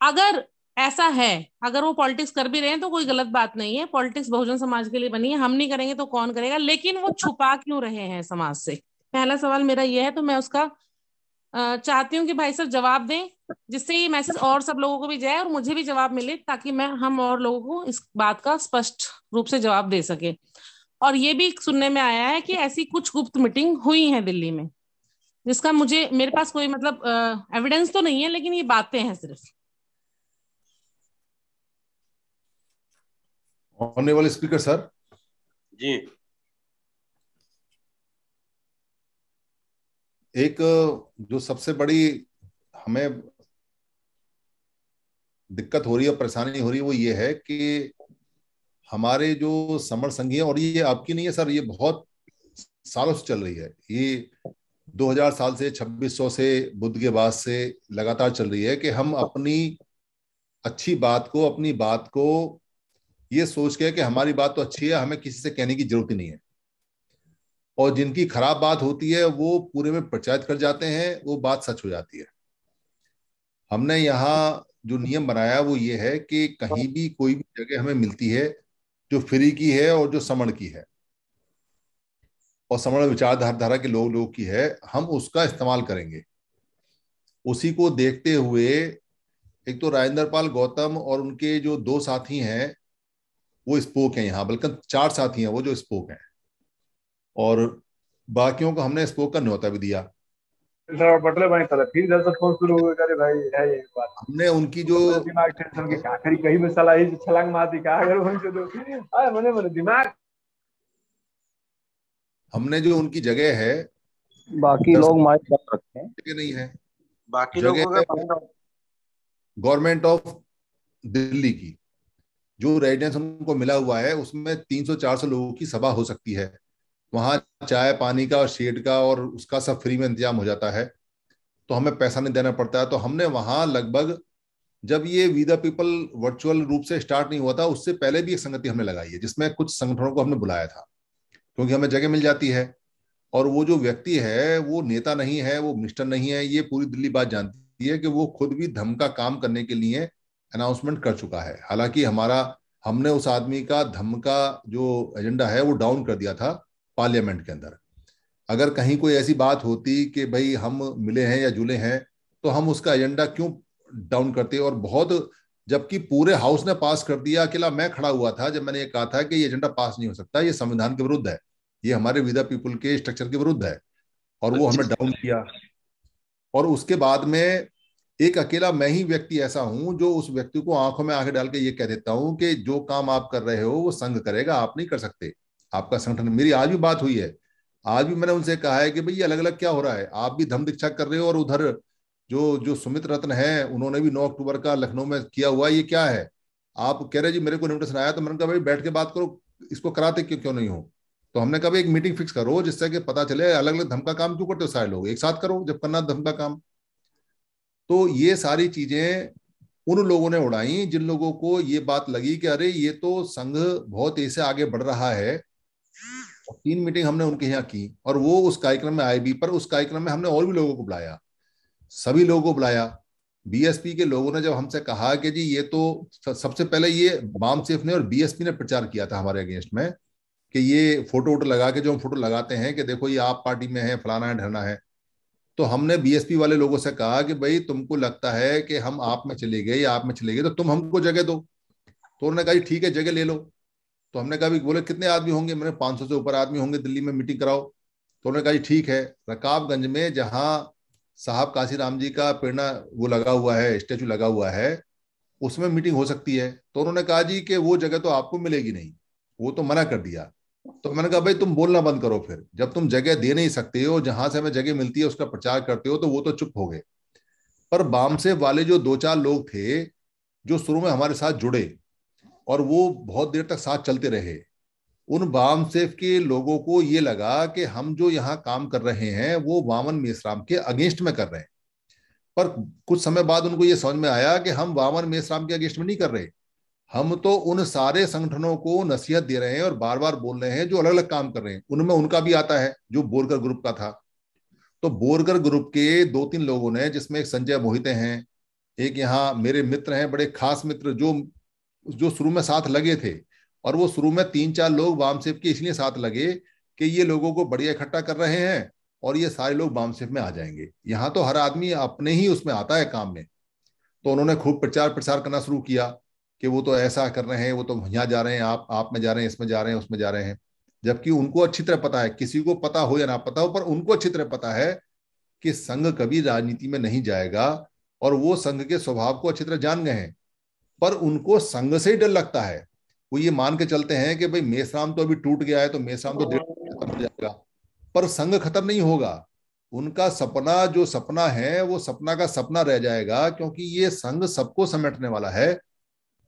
अगर ऐसा है, अगर वो पॉलिटिक्स कर भी रहे हैं तो कोई गलत बात नहीं है, पॉलिटिक्स बहुजन समाज के लिए बनी है, हम नहीं करेंगे तो कौन करेगा, लेकिन वो छुपा क्यों रहे हैं समाज से? पहला सवाल मेरा ये है तो मैं उसका चाहती हूँ कि भाई साहब जवाब दें जिससे ये मैसेज और सब लोगों को भी जाए और मुझे भी जवाब मिले ताकि मैं हम और लोगों को इस बात का स्पष्ट रूप से जवाब दे सके। और ये भी सुनने में आया है कि ऐसी कुछ गुप्त मीटिंग हुई है दिल्ली में जिसका मुझे मेरे पास कोई मतलब एविडेंस तो नहीं है लेकिन ये बातें हैं सिर्फ़। Honourable speaker sir ji. एक, जो सबसे बड़ी हमें दिक्कत हो रही है, परेशानी हो रही है, वो ये है कि हमारे जो समर संघी है, और ये आपकी नहीं है सर, ये बहुत सालों से चल रही है। ये 2000 साल से 2600 से, बुद्ध के बाद से लगातार चल रही है कि हम अपनी अच्छी बात को, अपनी बात को, ये सोच के कि हमारी बात तो अच्छी है, हमें किसी से कहने की ज़रूरत ही नहीं है। और जिनकी खराब बात होती है, वो पूरे में प्रचारित कर जाते हैं, वो बात सच हो जाती है। हमने यहाँ जो नियम बनाया, वो ये है कि कहीं भी कोई भी जगह हमें मिलती है, जो फ्री की है और जो समण की है, और समण विचारधारा के लोग लोग की है, हम उसका इस्तेमाल करेंगे। उसी को देखते हुए, एक तो राजेंद्र पाल गौतम और उनके जो दो साथी हैं, वो स्पोक हैं यहाँ, बल्कि चार साथी हैं, वो जो स्पोक हैं। और बाकियों को हमने स्पोक का न्योता भी दिया। बटले भाई साला फिर इधर फ़ोन शुरू हो गया भाई है ये बात। हमने उनकी जो दिमाग टेंशन की क्या करी कहीं में साला ही छलांग मार दी क्या अगर वहीं से तो आए मने मने दिमाग। हमने जो उनकी जगह है बाकी लोग माइक कर रखे हैं। नहीं है। बाकी लोगों का गवर्नमेंट ऑफ़ दिल्ली की। जो रेजिडेंस उनको मिला हुआ है उसमें 300-400 लोगों की सभा हो सकती है। वहाँ चाय पानी का और शेड का और उसका सब फ्री में इंतज़ाम हो जाता है। तो हमें पैसा नहीं देना पड़ता है। तो हमने वहाँ लगभग जब ये वी द पीपल वर्चुअल रूप से स्टार्ट नहीं हुआ था, उससे पहले भी एक संगति हमने लगाई है, जिसमें कुछ संगठनों को हमने बुलाया था। क्योंकि हमें जगह मिल जाती है और वो जो व्यक्ति है, वो नेता नहीं है, वो मिनिस्टर नहीं है, ये पूरी दिल्ली बात जानती है कि वो खुद भी धम का काम करने के लिए अनाउंसमेंट कर चुका है। हालाँकि हमारा, हमने उस आदमी का धम का जो एजेंडा है, वो डाउन कर दिया था। पार्लियामेंट के अंदर। अगर कहीं कोई ऐसी बात होती कि भाई हम मिले हैं या जुले हैं तो हम उसका एजेंडा क्यों डाउन करते और बहुत, जबकि पूरे हाउस ने पास कर दिया, अकेला मैं खड़ा हुआ था जब मैंने ये कहा था कि ये एजेंडा पास नहीं हो सकता, ये संविधान के विरुद्ध है। ये हमारे विदा पीपुल के स्ट्रक्चर के विरुद्ध है। और वो हमने डाउन किया। और उसके बाद में एक अकेला मैं ही व्यक्ति ऐसा हूँ जो उस व्यक्ति को आँखों में आँखें डाल के ये कह देता हूँ कि जो काम आप कर रहे हो, वो संघ करेगा, आप नहीं कर सकते। आपका संगठन। मेरी आज भी बात हुई है। आज भी मैंने उनसे कहा है कि भाई अलग अलग क्या हो रहा है? आप भी धम दीक्षा कर रहे हो और उधर जो जो सुमित रत्न है, उन्होंने भी नौ अक्टूबर का लखनऊ में किया हुआ, ये क्या है? आप कह रहे जी, मेरे को इन्विटेशन आया। तो मैंने कहा, भाई, बैठ के बात करो। इसको कराते क्यों क्यों नहीं हो? तो हमने कहा एक मीटिंग फिक्स करो, जिससे कि पता चले अलग अलग धमका काम क्यों करते हो? सारे लोग एक साथ करो, जब करना धम का काम। तो ये सारी चीज़ें उन लोगों ने उड़ाई, जिन लोगों को ये बात लगी कि, अरे, ये तो संघ बहुत ऐसे आगे बढ़ रहा है। तीन मीटिंग हमने उनके यहाँ की और वो उस कार्यक्रम में आए भी, पर उस कार्यक्रम में हमने और भी लोगों को बुलाया। सभी लोगों को बुलाया। बीएसपी के लोगों ने जब हमसे कहा कि जी ये तो सबसे पहले ये बाम सेफ़ ने और बीएसपी ने प्रचार किया था हमारे अगेंस्ट में कि ये फ़ोटो वोटो लगा के जो हम फ़ोटो लगाते हैं कि देखो ये आप पार्टी में है, फलाना है ढरना है। तो हमने बीएसपी वाले लोगों से कहा कि भाई तुमको लगता है कि हम आप में चले गए, आप में चले गए तो तुम हमको जगह दो। तो उन्होंने कहा ठीक है, जगह ले लो। तो हमने कहा बोले, कितने आदमी होंगे? मैंने पाँच सौ से ऊपर आदमी होंगे, दिल्ली में मीटिंग कराओ। तो उन्होंने कहा ठीक है। रकाबगंज में जहाँ साहब काशी राम जी का प्रेरणा वो लगा हुआ है, स्टेचू लगा हुआ है, उसमें मीटिंग हो सकती है। तो उन्होंने कहा, जी, कि वो जगह तो आपको मिलेगी नहीं। वो तो मना कर दिया। तो मैंने कहा, भाई, तुम बोलना बंद करो फिर। जब तुम जगह दे नहीं सकते हो, जहाँ से हमें जगह मिलती है, उसका प्रचार करते हो तो वो तो चुप हो गए। पर बाम से वाले जो दो चार लोग थे, जो शुरू में हमारे साथ जुड़े और वो बहुत देर तक साथ चलते रहे। उन वाम सेफ़ के लोगों को ये लगा कि हम जो यहाँ काम कर रहे हैं, वो वामन मेसराम के अगेंस्ट में कर रहे हैं। पर कुछ समय बाद उनको ये समझ में आया कि हम वामन मेसराम के अगेंस्ट में नहीं कर रहे। हम तो उन सारे संगठनों को नसीहत दे रहे हैं और बार बार बोल रहे हैं जो अलग अलग काम कर रहे हैं। उनमें उनका भी आता है, जो बोरकर ग्रुप का था। तो बोरकर ग्रुप के दो तीन लोगों ने, जिसमें एक संजय मोहिते हैं, एक यहाँ मेरे मित्र हैं, बड़े खास मित्र, जो जो शुरू में साथ लगे थे। और वो शुरू में तीन चार लोग वामसेफ के इसलिए साथ लगे कि ये लोगों को बढ़िया इकट्ठा कर रहे हैं और ये सारे लोग वामसेफ में आ जाएँगे। यहाँ तो हर आदमी अपने ही उसमें आता है काम में। तो उन्होंने खूब प्रचार प्रसार करना शुरू किया कि वो तो ऐसा कर रहे हैं, वो तो यहाँ जा रहे हैं, आप आप में जा रहे हैं, इसमें जा रहे हैं, उसमें जा रहे हैं। जबकि उनको अच्छी तरह पता है, किसी को पता हो या ना पता हो, पर उनको अच्छी तरह पता है कि संघ कभी राजनीति में नहीं जाएगा और वो संघ के स्वभाव को अच्छी तरह जान गए हैं। पर उनको संघ से ही डर लगता है। वो ये मान के चलते हैं कि भाई मेसराम तो अभी टूट गया है तो मेसराम तो खत्म हो जाएगा। पर संघ खत्म नहीं होगा। उनका सपना, जो सपना है, वो सपना का सपना रह जाएगा, क्योंकि ये संघ सबको समेटने वाला है।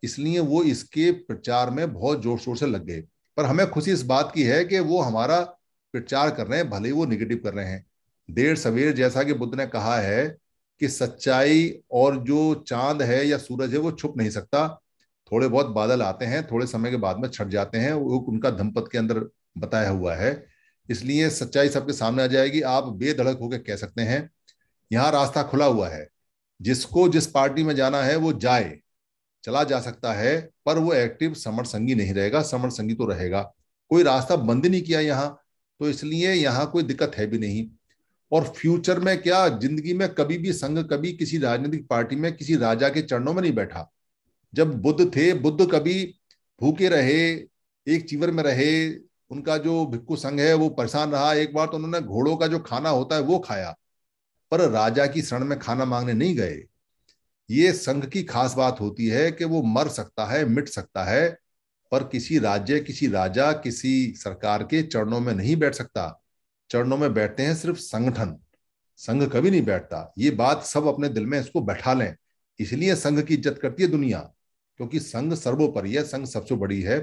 इसलिए वो इसके प्रचार में बहुत ज़ोर शोर से लग गए। पर हमें खुशी इस बात की है कि वो हमारा प्रचार कर रहे हैं, भले ही वो निगेटिव कर रहे हैं। देर सवेर जैसा कि बुद्ध ने कहा है कि सच्चाई और जो चाँद है या सूरज है वो छुप नहीं सकता। थोड़े बहुत बादल आते हैं, थोड़े समय के बाद में छट जाते हैं, वो उनका धमपत के अंदर बताया हुआ है। इसलिए सच्चाई सबके सामने आ जाएगी। आप बेधड़क होकर कह सकते हैं, यहाँ रास्ता खुला हुआ है। जिसको जिस पार्टी में जाना है, वो जाए। चला जा सकता है, पर वो एक्टिव समर संगी नहीं रहेगा, समर संगी तो रहेगा। कोई रास्ता बंद नहीं किया यहाँ तो इसलिए यहाँ कोई दिक्कत है भी नहीं। और फ्यूचर में क्या, ज़िंदगी में कभी भी संघ, कभी किसी राजनीतिक पार्टी में किसी राजा के चरणों में नहीं बैठा। जब बुद्ध थे, बुद्ध कभी भूखे रहे, एक चीवर में रहे, उनका जो भिक्खु संघ है, वो परेशान रहा। एक बार तो उन्होंने घोड़ों का जो खाना होता है, वो खाया। पर राजा की शरण में खाना मांगने नहीं गए। ये संघ की खास बात होती है कि वो मर सकता है, मिट सकता है, पर किसी राज्य, किसी राजा, किसी सरकार के चरणों में नहीं बैठ सकता। चरणों में बैठते हैं सिर्फ़ संगठन। संघ कभी नहीं बैठता। ये बात सब अपने दिल में इसको बैठा लें। इसलिए संघ की इज़्ज़त करती है दुनिया क्योंकि संघ सर्वोपरि है संघ सबसे बड़ी है।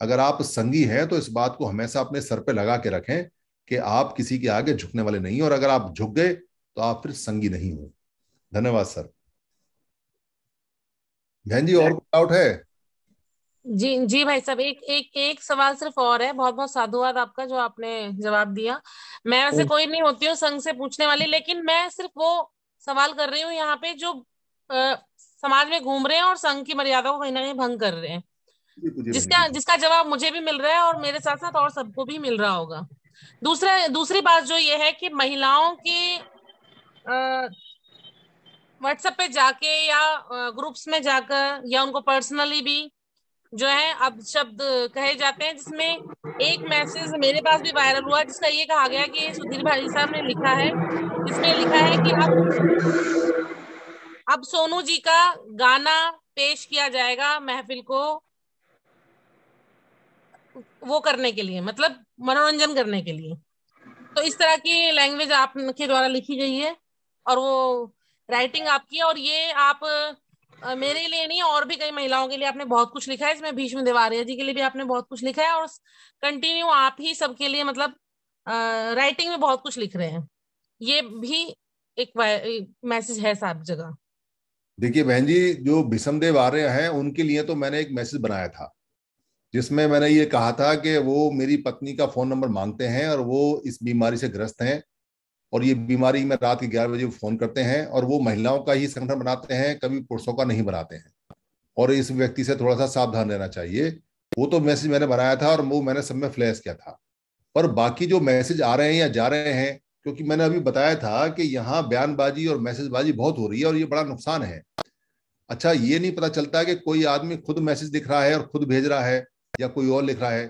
अगर आप संगी हैं तो इस बात को हमेशा अपने सर पे लगा के रखें कि आप किसी के आगे झुकने वाले नहीं और अगर आप झुक गए तो आप फिर संगी नहीं हो। धन्यवाद सर। बहन जी और डाउट है? जी जी भाई साहब एक एक एक सवाल सिर्फ़ और है। बहुत बहुत साधुवाद आपका जो आपने जवाब दिया। मैं वैसे कोई नहीं होती हूँ संघ से पूछने वाली लेकिन मैं सिर्फ़ वो सवाल कर रही हूँ यहाँ पे जो आ, समाज में घूम रहे हैं और संघ की मर्यादा को कहीं ना कहीं भंग कर रहे हैं। जिसका जिसका जवाब मुझे भी मिल रहा है और मेरे साथ साथ और सबको भी मिल रहा होगा। दूसरा दूसरी बात जो ये है कि महिलाओं के व्हाट्सएप पे जाके या ग्रुप्स में जाकर या उनको पर्सनली भी जो है, अब शब्द कहे जाते हैं, जिसमें एक मैसेज मेरे पास भी वायरल हुआ, जिसका ये कहा गया कि सुधीर भाई साहब ने लिखा है, जिसमें लिखा है कि अब अब सोनू जी का गाना पेश किया जाएगा महफिल को, वो करने के लिए मतलब मनोरंजन करने के लिए। तो इस तरह की लैंग्वेज आपके द्वारा लिखी गई है, और वो राइटिंग आपकी है, और ये आप मेरे लिए नहीं, और भी कई महिलाओं के लिए आपने बहुत कुछ लिखा है। इसमें भीष्म देवारिया जी के लिए भी आपने बहुत कुछ लिखा है और कंटिन्यू आप ही सबके लिए मतलब राइटिंग में बहुत कुछ लिख रहे हैं। ये भी एक मैसेज है सब जगह। देखिए बहन जी, जो भीष्म देव आर्य हैं, उनके लिए तो मैंने एक मैसेज बनाया था, जिसमें मैंने ये कहा था कि वो मेरी पत्नी का फ़ोन नंबर मांगते हैं और वो इस बीमारी से ग्रस्त हैं। और ये बीमारी में रात के ग्यारह बजे फ़ोन करते हैं और वो महिलाओं का ही संगठन बनाते हैं, कभी पुरुषों का नहीं बनाते हैं। और इस व्यक्ति से थोड़ा सा सावधान रहना चाहिए। वो तो मैसेज मैंने बनाया था और वो मैंने सब में फ्लैश किया था। पर बाकी जो मैसेज आ रहे हैं या जा रहे हैं, क्योंकि मैंने अभी बताया था कि यहाँ बयानबाजी और मैसेजबाजी बहुत हो रही है और ये बड़ा नुकसान है। अच्छा ये नहीं पता चलता कि कोई आदमी खुद मैसेज लिख रहा है और खुद भेज रहा है या कोई और लिख रहा है।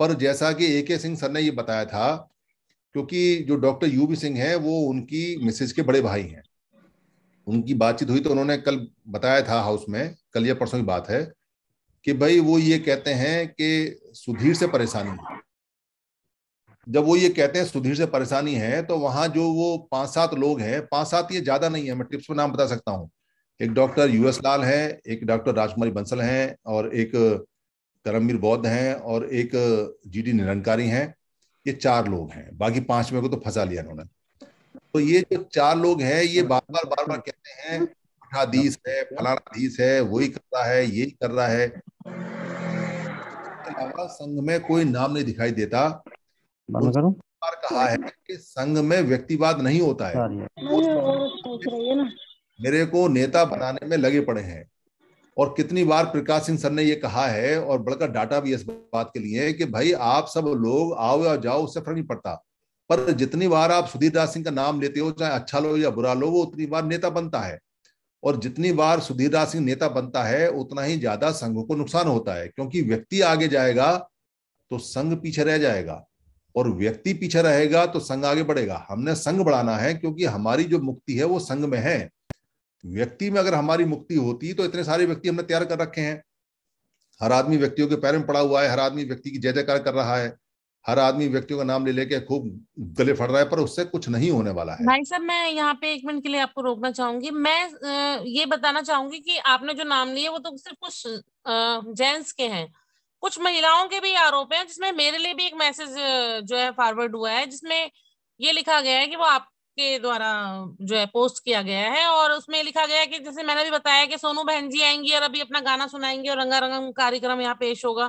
पर जैसा कि ए के सिंह सर ने ये बताया था क्योंकि जो डॉक्टर यू बी सिंह है, वो उनकी मिसेज के बड़े भाई हैं। उनकी बातचीत हुई तो उन्होंने कल बताया था हाउस में, कल या परसों की बात है, कि भाई वो ये कहते हैं कि सुधीर से परेशानी है। जब वो ये कहते हैं सुधीर से परेशानी है तो वहाँ जो वो पाँच सात लोग हैं पाँच सात ये ज़्यादा नहीं है, मैं टिप्स में नाम बता सकता हूँ। एक डॉक्टर यूएस लाल है, एक डॉक्टर राजकुमारी बंसल हैं, और एक करमवीर बौद्ध हैं, और एक जीडी निरंकारी हैं। ये चार लोग हैं। बाकी पाँच में को तो फंसा लिया इन्होंने। तो ये जो चार लोग हैं ये बार बार बार बार कहते हैं अठाधीश है फलानाधीश है वही कर रहा है ये कर रहा है। अलावा संघ में कोई नाम नहीं दिखाई देता। बार कहा है कि संघ में व्यक्तिवाद नहीं होता है। मेरे को नेता बनाने में लगे पड़े हैं। और कितनी बार प्रकाश सिंह सर ने ये कहा है और बड़का डाटा भी इस बात के लिए है कि भाई आप सब लोग आओ या जाओ, उससे फ़र्क नहीं पड़ता। पर जितनी बार आप सुधीर दास सिंह का नाम लेते हो, चाहे अच्छा लो या बुरा लो, वो उतनी बार नेता बनता है। और जितनी बार सुधीर दास सिंह नेता बनता है, उतना ही ज़्यादा संघ को नुकसान होता है, क्योंकि व्यक्ति आगे जाएगा तो संघ पीछे रह जाएगा और व्यक्ति पीछे रहेगा तो संघ आगे बढ़ेगा। हमने संघ बढ़ाना है, क्योंकि हमारी जो मुक्ति है वो संघ में है। व्यक्ति में अगर हमारी मुक्ति होती तो इतने सारे व्यक्ति हमने तैयार कर रखे हैं। हर आदमी व्यक्तियों के पैर में पड़ा हुआ है, हर आदमी व्यक्ति की जय जयकार कर रहा है, हर आदमी व्यक्तियों का नाम ले लेके खूब गले फट रहा है, पर उससे कुछ नहीं होने वाला है। भाई साहब, मैं यहाँ पे एक मिनट के लिए आपको रोकना चाहूँगी। मैं ये बताना चाहूँगी कि आपने जो नाम लिए वो तो सिर्फ़ कुछ जेंट्स के हैं। कुछ महिलाओं के भी आरोप हैं जिसमें मेरे लिए भी एक मैसेज जो है फॉरवर्ड हुआ है, जिसमें ये लिखा गया है कि वो आपके द्वारा जो है पोस्ट किया गया है और उसमें लिखा गया है कि जैसे मैंने भी बताया कि सोनू बहन जी आएँगी और अभी अपना गाना सुनाएँगे और रंगारंग कार्यक्रम यहाँ पेश होगा।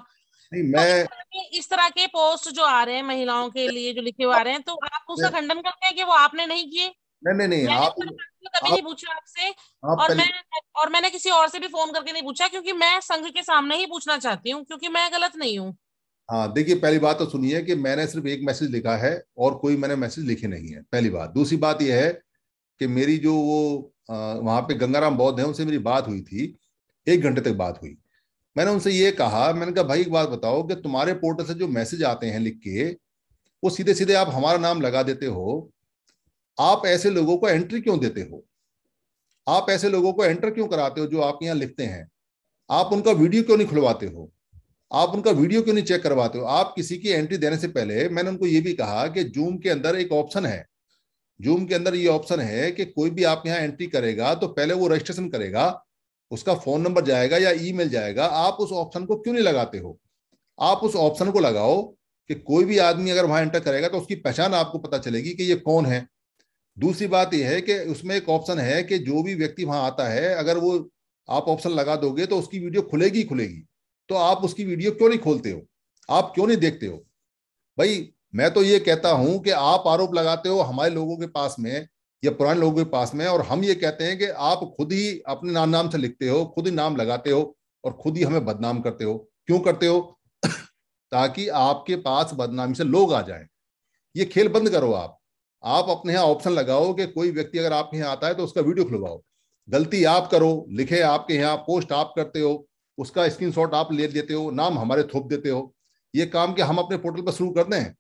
नहीं मैं तो इस तरह के पोस्ट जो आ रहे हैं महिलाओं के लिए जो लिखे हुए आ रहे हैं तो आप उसका खंडन करते हैं कि वो आपने नहीं किए? नहीं नहीं नहीं आप कभी नहीं पूछा आपसे। और मैं और मैंने किसी और से भी फ़ोन करके नहीं पूछा क्योंकि मैं संघ के सामने ही पूछना चाहती हूँ क्योंकि मैं गलत नहीं हूँ। हाँ देखिए, पहली बात तो सुनिए कि मैंने सिर्फ़ एक मैसेज लिखा है और कोई मैंने मैसेज लिखे नहीं है, पहली बात। दूसरी बात यह है कि मेरी जो वो वहाँ पे गंगाराम बौद्ध है, उनसे मेरी बात हुई थी, एक घंटे तक बात हुई। मैंने उनसे ये कहा, मैंने कहा, भाई, एक बात बताओ कि तुम्हारे पोर्टल से जो मैसेज आते हैं लिख के, वो सीधे सीधे आप हमारा नाम लगा देते हो, आप ऐसे लोगों को एंट्री क्यों देते हो? आप ऐसे लोगों को एंटर क्यों कराते हो जो आप यहाँ लिखते हैं? आप उनका वीडियो क्यों नहीं खुलवाते हो? आप उनका वीडियो क्यों नहीं चेक करवाते हो? आप किसी की एंट्री देने से पहले मैंने उनको ये भी कहा कि जूम के अंदर एक ऑप्शन है। जूम के अंदर ये ऑप्शन है कि कोई भी आप यहाँ एंट्री करेगा तो पहले वो रजिस्ट्रेशन करेगा, उसका फ़ोन नंबर जाएगा या ईमेल जाएगा। आप उस ऑप्शन को क्यों नहीं लगाते हो? आप उस ऑप्शन को लगाओ कि कोई भी आदमी अगर वहाँ एंटर करेगा तो उसकी पहचान आपको पता चलेगी कि ये कौन है। दूसरी बात यह है कि उसमें एक ऑप्शन है कि जो भी व्यक्ति वहाँ आता है, अगर वो आप ऑप्शन लगा दोगे तो उसकी वीडियो खुलेगी खुलेगी। तो आप उसकी वीडियो क्यों नहीं खोलते हो? आप क्यों नहीं देखते हो? भाई, मैं तो ये कहता हूँ कि आप आरोप लगाते हो हमारे लोगों के पास में, या पुराने लोगों के पास में, और हम ये कहते हैं कि आप खुद ही अपने नाम नाम से लिखते हो, खुद ही नाम लगाते हो, और खुद ही हमें बदनाम करते हो। क्यों करते हो? ताकि आपके पास बदनामी से लोग आ जाएँ। ये खेल बंद करो आप। आप अपने यहाँ ऑप्शन लगाओ कि कोई व्यक्ति अगर आपके यहाँ आता है तो उसका वीडियो खुलवाओ। गलती आप करो, लिखे आपके यहाँ पोस्ट आप करते हो। उसका स्क्रीनशॉट आप ले लेते हो, नाम हमारे थोप देते हो। ये काम के हम अपने पोर्टल पर शुरू कर दें?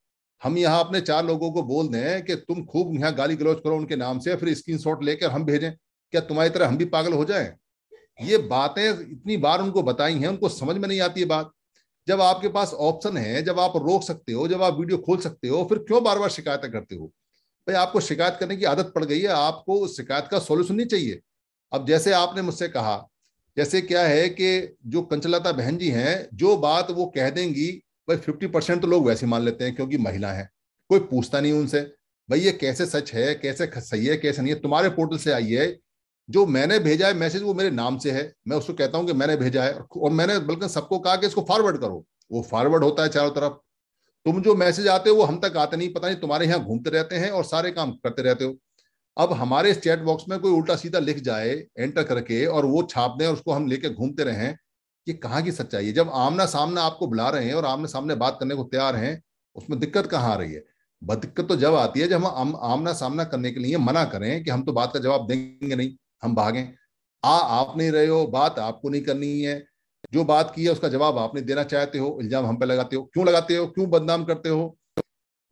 हम यहाँ अपने चार लोगों को बोल दें कि तुम खूब यहाँ गाली गलौज करो उनके नाम से, फिर स्क्रीन लेकर हम भेजें। क्या तुम्हारी तरह हम भी पागल हो जाएँ? ये बातें इतनी बार उनको बताई हैं, उनको समझ में नहीं आती है बात। जब आपके पास ऑप्शन है, जब आप रोक सकते हो, जब आप वीडियो खोल सकते हो, फिर क्यों बार बार शिकायतें करते हो? भाई आपको शिकायत करने की आदत पड़ गई है, आपको उस शिकायत का सोल्यूशन नहीं चाहिए। अब जैसे आपने मुझसे कहा जैसे क्या है कि जो कंचलता बहन जी हैं, जो बात वो कह देंगी, भाई फिफ्टी परसेंट तो लोग वैसे मान लेते हैं क्योंकि महिला है। कोई पूछता नहीं उनसे, भाई ये कैसे सच है, कैसे सही है, कैसे नहीं है? तुम्हारे पोर्टल से आई है, जो मैंने भेजा है मैसेज वो मेरे नाम से है। मैं उसको कहता हूँ कि मैंने भेजा है और मैंने बल्कि सबको कहा कि इसको फॉरवर्ड करो। वो फॉरवर्ड होता है चारों तरफ़। तुम जो मैसेज आते हो वो हम तक आते नहीं, पता नहीं तुम्हारे यहाँ घूमते रहते हैं और सारे काम करते रहते हो। अब हमारे चैट बॉक्स में कोई उल्टा सीधा लिख जाए एंटर करके और वो छाप दें और उसको हम लेके घूमते रहें, ये कहाँ की सच्चाई है? जब आमना सामना आपको बुला रहे हैं और आमने सामने बात करने को तैयार हैं, उसमें दिक्कत कहाँ आ रही है? दिक्कत तो जब आती है जब हम आमना सामना करने के लिए मना करें कि हम तो बात का जवाब देंगे नहीं, हम भागें। आ, आप नहीं रहे हो, बात आपको नहीं करनी है, जो बात की है उसका जवाब आपने देना चाहते हो, इल्ज़ाम हम पे लगाते हो। क्यों लगाते हो? क्यों बदनाम करते हो?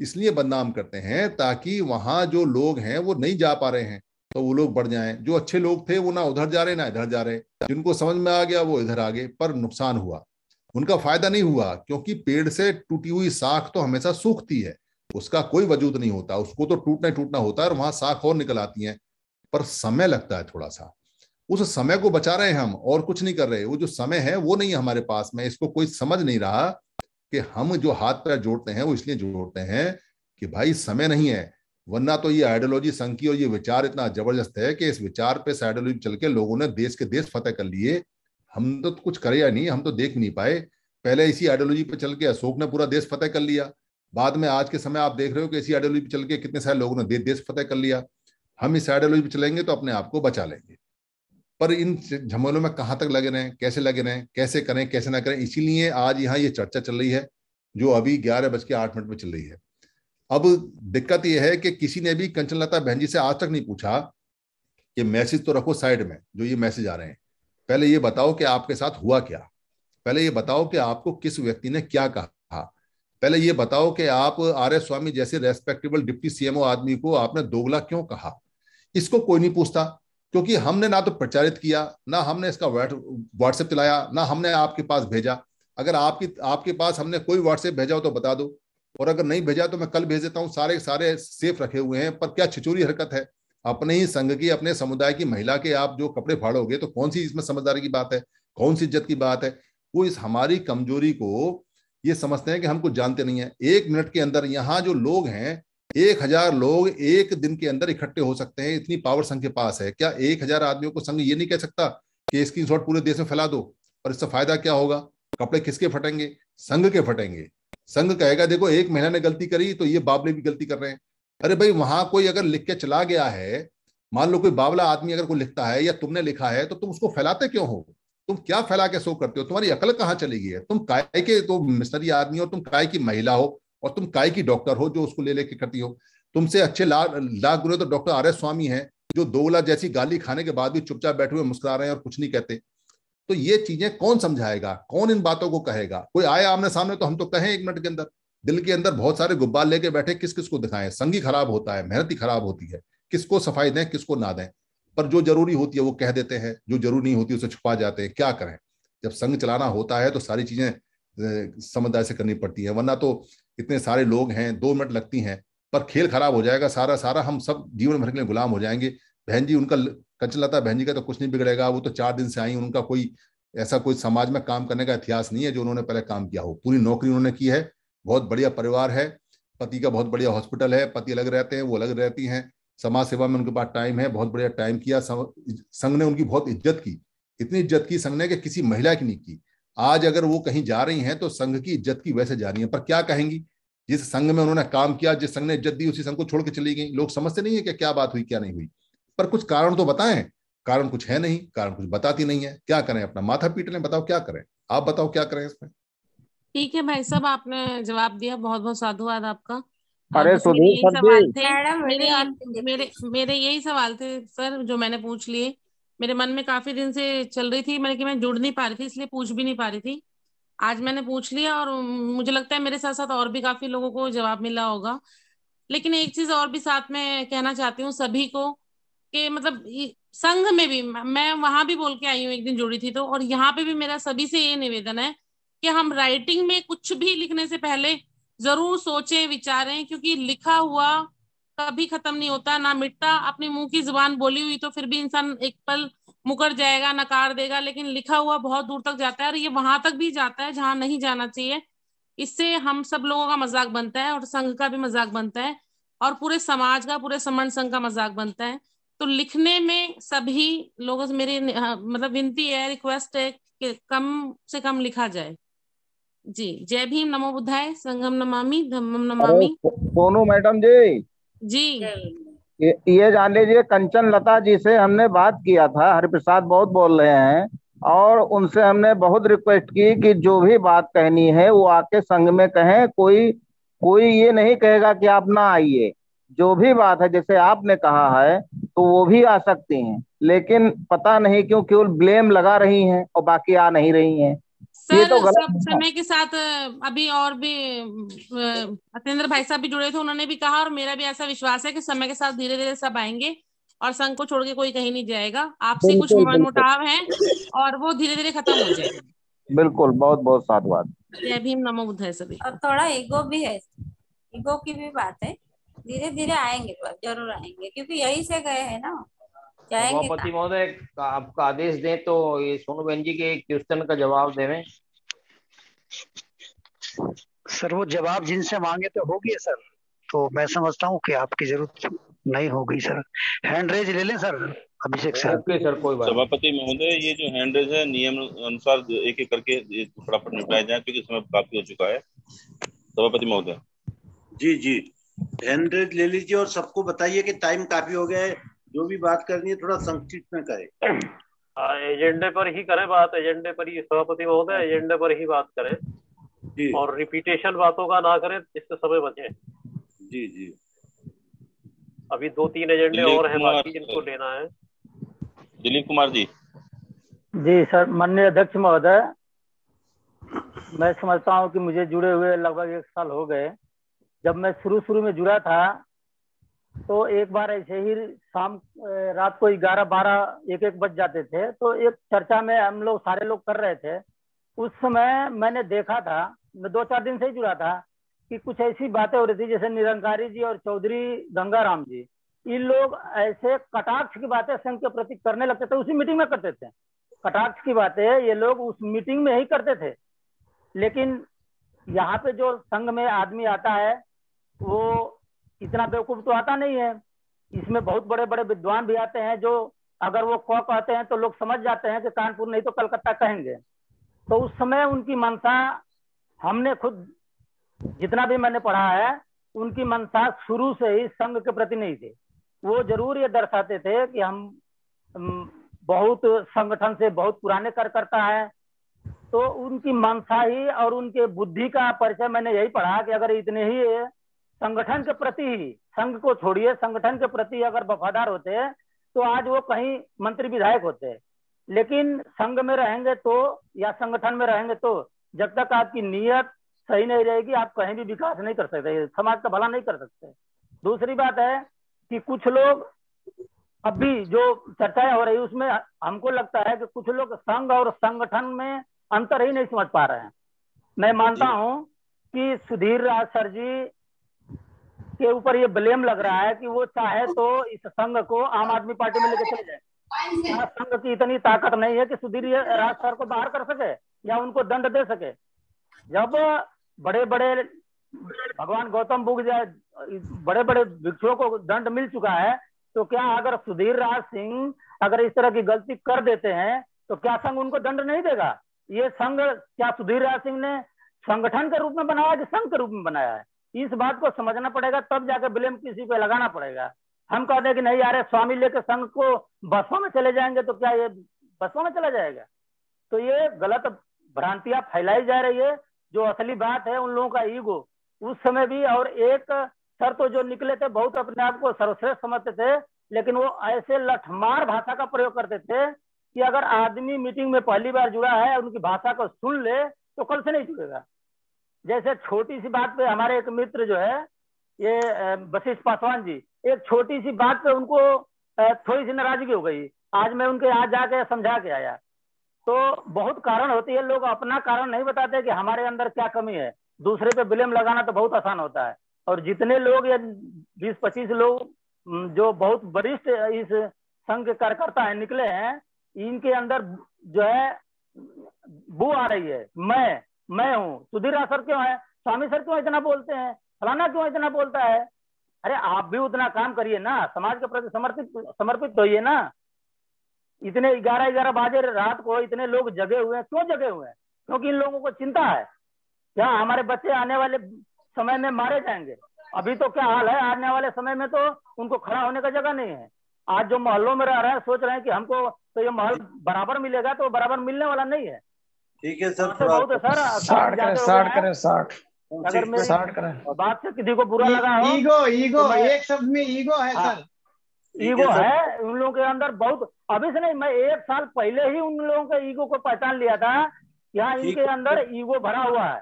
इसलिए बदनाम करते हैं ताकि वहाँ जो लोग हैं वो नहीं जा पा रहे हैं। तो वो लोग बढ़ जाएँ। जो अच्छे लोग थे वो ना उधर जा रहे, ना इधर जा रहे। जिनको समझ में आ गया वो इधर आ गए, पर नुकसान हुआ। उनका फ़ायदा नहीं हुआ, क्योंकि पेड़ से टूटी हुई साख तो हमेशा सूखती है। उसका कोई वजूद नहीं होता। उसको तो टूटना टूटना होता है और वहाँ साख और निकल आती है। पर समय लगता है थोड़ा सा उस समय को बचा रहे हैं हम और कुछ नहीं कर रहे। वो जो समय है वो नहीं है हमारे पास में। इसको कोई समझ नहीं रहा कि हम जो हाथ पैर जोड़ते हैं, वो इसलिए जोड़ते हैं कि भाई समय नहीं है। वरना तो ये आइडियोलॉजी संघ और ये विचार इतना ज़बरदस्त है कि इस विचार पे आइडियोलॉजी चल के लोगों ने देश के देश फतेह कर लिए। हम तो कुछ करे या नहीं, हम तो देख नहीं पाए। पहले इसी आइडियोलॉजी पे चल के अशोक ने पूरा देश फतेह कर लिया। बाद में आज के समय आप देख रहे हो कि इसी आइडियोलॉजी पे चल के कितने सारे लोगों ने देश फतेह कर लिया। हम इस आइडियोलॉजी पे चलेंगे तो अपने आप को बचा लेंगे। पर इन झमेलों में कहाँ तक लगे रहे? कैसे लगे रहे? कैसे करें? कैसे ना करें? इसीलिए आज यहाँ ये चर्चा चल रही है, जो अभी ग्यारह बज के आठ मिनट में चल रही है। अब दिक्कत यह है कि किसी ने भी कंचनलता बहन जी से आज तक नहीं पूछा कि मैसेज तो रखो साइड में, जो ये मैसेज आ रहे हैं। पहले ये बताओ कि आपके साथ हुआ क्या? पहले ये बताओ कि आपको किस व्यक्ति ने क्या कहा? पहले ये बताओ कि आप आर एस स्वामी जैसे रेस्पेक्टेबल डिप्टी सीएमओ आदमी को आपने दोगला क्यों कहा? इसको कोई नहीं पूछता। क्योंकि हमने ना तो प्रचारित किया, ना हमने इसका व्हाट्सएप चलाया, ना हमने आपके पास भेजा। अगर आपकी, आपके पास हमने कोई व्हाट्सएप भेजा हो तो बता दो। और अगर नहीं भेजा तो मैं कल भेज देता हूँ। सारे सारे सेफ़ रखे हुए हैं, पर क्या छिचोरी हरकत है? अपने ही संघ की, अपने समुदाय की महिला के आप जो कपड़े फाड़ोगे तो कौन सी इसमें समझदारी की बात है? कौन सी इज़्ज़त की बात है? वो इस हमारी कमज़ोरी को ये समझते हैं कि हम कुछ जानते नहीं है। एक मिनट के अंदर यहाँ जो लोग हैं एक हज़ार लोग एक दिन के अंदर इकट्ठे हो सकते हैं, इतनी पावर संघ के पास है। क्या एक हज़ार आदमियों को संघ ये नहीं कह सकता कि स्क्रीन शॉट पूरे देश में फैला दो? और इससे फ़ायदा क्या होगा? कपड़े किसके फटेंगे? संघ के फटेंगे। संघ कहेगा, देखो, एक महीना ने गलती करी तो ये बाबले भी गलती कर रहे हैं। अरे भाई, वहाँ कोई अगर लिख के चला गया है, मान लो कोई बावला आदमी अगर कोई लिखता है या तुमने लिखा है तो तुम उसको फैलाते क्यों हो? तुम क्या फैला के शो करते हो? तुम्हारी अकल कहाँ चली गई है? तुम काय के तो मिशनरी आदमी हो, तुम काय की महिला हो? और तुम काय की डॉक्टर हो जो उसको ले लेके करती हो। तुमसे अच्छे लाख लाख गुरु तो डॉक्टर आर एस स्वामी है, जो दोगला जैसी गाली खाने के बाद भी चुपचाप बैठे हुए मुस्कुरा रहे हैं और कुछ नहीं कहते। तो ये चीज़ें कौन समझाएगा? कौन इन बातों को कहेगा? कोई आए आमने सामने तो हम तो कहें एक मिनट के अंदर। दिल के अंदर बहुत सारे गुब्बार लेके बैठे किस किस को दिखाएँ? संगी खराब होता है, मेहनत खराब होती है। किसको सफ़ाई दें, किसको ना दें। पर जो ज़रूरी होती है वो कह देते हैं, जो ज़रूरी नहीं होती उसे छुपा जाते हैं। क्या करें? जब संघ चलाना होता है तो सारी चीज़ें समझदारी से करनी पड़ती है, वरना तो इतने सारे लोग हैं, दो मिनट लगती हैं, पर खेल खराब हो जाएगा, सारा सारा हम सब जीवन भर के लिए गुलाम हो जाएँगे। बहन जी, उनका कंचलता बहन जी का तो कुछ नहीं बिगड़ेगा, वो तो चार दिन से आई उनका कोई ऐसा कोई समाज में काम करने का इतिहास नहीं है जो उन्होंने पहले काम किया हो। पूरी नौकरी उन्होंने की है, बहुत बढ़िया परिवार है, पति का बहुत बढ़िया हॉस्पिटल है, पति अलग रहते हैं, वो अलग रहती हैं, समाज सेवा में उनके पास टाइम है, बहुत बढ़िया टाइम किया संघ ने उनकी बहुत इज़्ज़त की, इतनी इज़्ज़त की संघ ने कि किसी महिला की नहीं की। आज अगर वो कहीं जा रही हैं तो संघ की इज़्ज़त की वैसे जा रही है, पर क्या कहेंगी? जिस संघ में उन्होंने काम किया जिस संघ ने इज़्ज़त दी उसी संघ को छोड़ के चली गई। लोग समझते नहीं है कि क्या बात हुई क्या नहीं हुई। पर कुछ कारण तो बताएँ। कारण कुछ है नहीं कारण कुछ बताती नहीं है। क्या करें अपना? माथा पीट लें बताओ क्या करें? आप बताओ क्या करें इसमें? ठीक है भाई साहब आपने जवाब दिया। बहुत बहुत साधुवाद आपका। अरे सुधीर सर मेरे मेरे मेरे यही सवाल थे सर जो मैंने पूछ लिए। मेरे मन में काफ़ी दिन से चल रही थी मैंने कि मैं जुड़ नहीं पा रही थी इसलिए पूछ भी नहीं पा रही थी। आज मैंने पूछ लिया और मुझे लगता है मेरे साथ साथ और भी काफ़ी लोगों को जवाब मिला होगा। लेकिन एक चीज़ और भी साथ में कहना चाहती हूँ सभी को कि मतलब संघ में भी, मैं वहाँ भी बोल के आई हूँ एक दिन जुड़ी थी तो और यहाँ पे भी मेरा सभी से ये निवेदन है कि हम राइटिंग में कुछ भी लिखने से पहले ज़रूर सोचें, विचारें, क्योंकि लिखा हुआ कभी खत्म नहीं होता, ना मिटता, अपने मुँह की ज़ुबान बोली हुई तो फिर भी इंसान एक पल मुकर जाएगा नकार देगा लेकिन लिखा हुआ बहुत दूर तक जाता है और ये वहाँ तक भी जाता है जहाँ नहीं जाना चाहिए। इससे हम सब लोगों का मज़ाक बनता है और संघ का भी मज़ाक बनता है और पूरे समाज का पूरे समण संघ का मज़ाक बनता है। तो लिखने में सभी लोगों से मेरी मतलब विनती है रिक्वेस्ट है कि कम से कम लिखा जाए। जी जय भीम नमो बुद्धाय संगम नमामि धम्मम नमामि। सोनू मैडम जी। जी। ये, जान लीजिए कंचन लता जी से हमने बात किया था हरिप्रसाद बहुत बोल रहे हैं और उनसे हमने बहुत रिक्वेस्ट की कि जो भी बात कहनी है वो आके संघ में कहें कोई कोई ये नहीं कहेगा कि आप ना आइए। जो भी बात है जैसे आपने कहा है तो वो भी आ सकती हैं लेकिन पता नहीं क्यों केवल ब्लेम लगा रही हैं और बाकी आ नहीं रही हैं। सर तो सब समय के साथ अभी और भी अतेंद्र भाई साहब भी जुड़े थे उन्होंने भी कहा और मेरा भी ऐसा विश्वास है कि समय के साथ धीरे धीरे सब आएँगे और संघ को छोड़ के कोई कहीं नहीं जाएगा। आपसे कुछ बिल्कुल। मनमुटाव है और वो धीरे धीरे खत्म हो जाएगा। बिल्कुल बहुत बहुत साधुवाद। जय भीम नमो बुद्धाय सभी और थोड़ा ईगो भी है ईगो की भी बात है। धीरे धीरे आएँगे ज़रूर आएँगे क्योंकि यही से गए हैं ना। सभापति महोदय आपका आदेश दें तो ये सोनू बहन जी के क्वेश्चन का जवाब देवें। सर वो जवाब जिनसे मांगे तो हो गया सर। तो मैं समझता हूँ कि आपकी ज़रूरत नहीं होगी सर। हैंड रेज ले लें sir Abhishek sir. Okay sir कोई बात सभापति महोदय ये जो हैंड रेज है नियम अनुसार एक एक करके फटाफट निपटाया जाए क्योंकि समय काफ़ी हो चुका है। सभापति महोदय। जी जी। हैंड रेज ले लीजिए और सबको बताइए कि टाइम काफ़ी हो गया है। जो भी बात करनी है थोड़ा संक्षिप्त में करें। हाँ, एजेंडे पर ही करें बात एजेंडे पर ही सभापति महोदय एजेंडे पर ही बात करें। और रिपीटेशन बातों का ना करें जिससे समय बचे। जी जी। अभी दो तीन एजेंडे और हैं बाकी जिनको लेना है। दिलीप कुमार जी। जी सर माननीय अध्यक्ष महोदय मैं समझता हूँ कि मुझे जुड़े हुए लगभग एक साल हो गए। जब मैं शुरू शुरू में जुड़ा था तो एक बार ऐसे ही शाम रात को ग्यारह बारह एक एक बज जाते थे। तो एक चर्चा में हम लोग सारे लोग कर रहे थे। उस समय मैंने देखा था, मैं दो चार दिन से ही जुड़ा था, कि कुछ ऐसी बातें हो रही थी, जैसे निरंकारी जी और चौधरी गंगाराम जी। इन लोग ऐसे कटाक्ष की बातें संघ के प्रति करने लगते थे, उसी मीटिंग में करते थे। कटाक्ष की बातें ये लोग उस मीटिंग में ही करते थे। लेकिन यहाँ पे जो संघ में आदमी आता है, वो इतना बेवकूफ़ तो आता नहीं है। इसमें बहुत बड़े बड़े विद्वान भी आते हैं जो अगर वो क कहते हैं तो लोग समझ जाते हैं कि कानपुर नहीं तो कलकत्ता कहेंगे। तो उस समय उनकी मंशा हमने खुद जितना भी मैंने पढ़ा है, उनकी मंशा शुरू से ही संघ के प्रति नहीं थी। वो ज़रूर ये दर्शाते थे कि हम बहुत संगठन से बहुत पुराने कार्यकर्ता है। तो उनकी मंशा ही और उनके बुद्धि का परिचय मैंने यही पढ़ा कि अगर इतने ही संगठन के प्रति ही संघ को छोड़िए संगठन के प्रति अगर वफादार होते तो आज वो कहीं मंत्री विधायक होते। लेकिन संघ में रहेंगे तो या संगठन में रहेंगे तो जब तक आपकी नीयत सही नहीं रहेगी आप कहीं भी विकास नहीं कर सकते समाज का भला नहीं कर सकते। दूसरी बात है कि कुछ लोग अभी जो चर्चाएँ हो रही उसमें हमको लगता है कि कुछ लोग संघ और संगठन में अंतर ही नहीं समझ पा रहे हैं। मैं मानता हूँ कि सुधीर राज सर जी के ऊपर ये ब्लेम लग रहा है कि वो चाहे तो इस संघ को आम आदमी पार्टी में लेके चले जाए। संघ की इतनी ताकत नहीं है कि सुधीर राज सर को बाहर कर सके या उनको दंड दे सके। जब बड़े बड़े भगवान गौतम बुद्ध जाए बड़े बड़े भिक्षुओं को दंड मिल चुका है तो क्या अगर सुधीर राज सिंह अगर इस तरह की गलती कर देते हैं तो क्या संघ उनको दंड नहीं देगा? ये संघ, क्या सुधीर राज सिंह ने संगठन के रूप में बनाया कि संघ के रूप में बनाया है? इस बात को समझना पड़ेगा, तब जाकर ब्लेम किसी पे लगाना पड़ेगा। हम कहते हैं कि नहीं यार स्वामी लेके संघ को बसों में चले जाएँगे तो क्या ये बसों में चला जाएगा? तो ये गलत भ्रांतियाँ फैलाई जा रही है। जो असली बात है उन लोगों का ईगो, उस समय भी और एक सर तो जो निकले थे, बहुत अपने आप को सर्वश्रेष्ठ समझते थे, लेकिन वो ऐसे लठमार भाषा का प्रयोग करते थे कि अगर आदमी मीटिंग में पहली बार जुड़ा है, उनकी भाषा को सुन ले तो कल से नहीं जुड़ेगा। जैसे छोटी सी बात पे हमारे एक मित्र जो है, ये वशिष्ठ पासवान जी, एक छोटी सी बात पे उनको थोड़ी सी नाराज़गी हो गई। आज मैं उनके यहाँ जाके समझा के आया। तो बहुत कारण होती है, लोग अपना कारण नहीं बताते कि हमारे अंदर क्या कमी है। दूसरे पे ब्लेम लगाना तो बहुत आसान होता है। और जितने लोग या बीस पच्चीस लोग जो बहुत वरिष्ठ इस संघ के कार्यकर्ता है, निकले हैं, इनके अंदर जो है, बू आ रही है। मैं मैं हूँ। सुधीर सर क्यों है? स्वामी सर क्यों इतना बोलते हैं? फलाना क्यों इतना बोलता है? अरे आप भी उतना काम करिए ना। समाज के प्रति समर्पित समर्पित होइए ना। इतने ग्यारह ग्यारह बजे रात को इतने लोग जगे हुए हैं। क्यों जगे हुए हैं? क्योंकि इन लोगों को चिंता है। क्या हमारे बच्चे आने वाले समय में मारे जाएँगे? अभी तो क्या हाल है? आने वाले समय में तो उनको खड़ा होने का जगह नहीं है। आज जो मोहल्लों में रह रहे हैं, सोच रहे हैं कि हमको तो ये महल बराबर मिलेगा तो बराबर मिलने वाला नहीं है। ठीक है सर बहुत है सर साठ करें साठ करें साठ। अगर साठ करें। बात से किसी को बुरा लगा हो ईगो ईगो तो एक शब्द में ईगो है हाँ। सर। ईगो है उन लोगों के अंदर बहुत अभी से नहीं मैं एक साल पहले ही उन लोगों के ईगो को पहचान लिया था यहाँ इनके अंदर ईगो भरा हुआ है।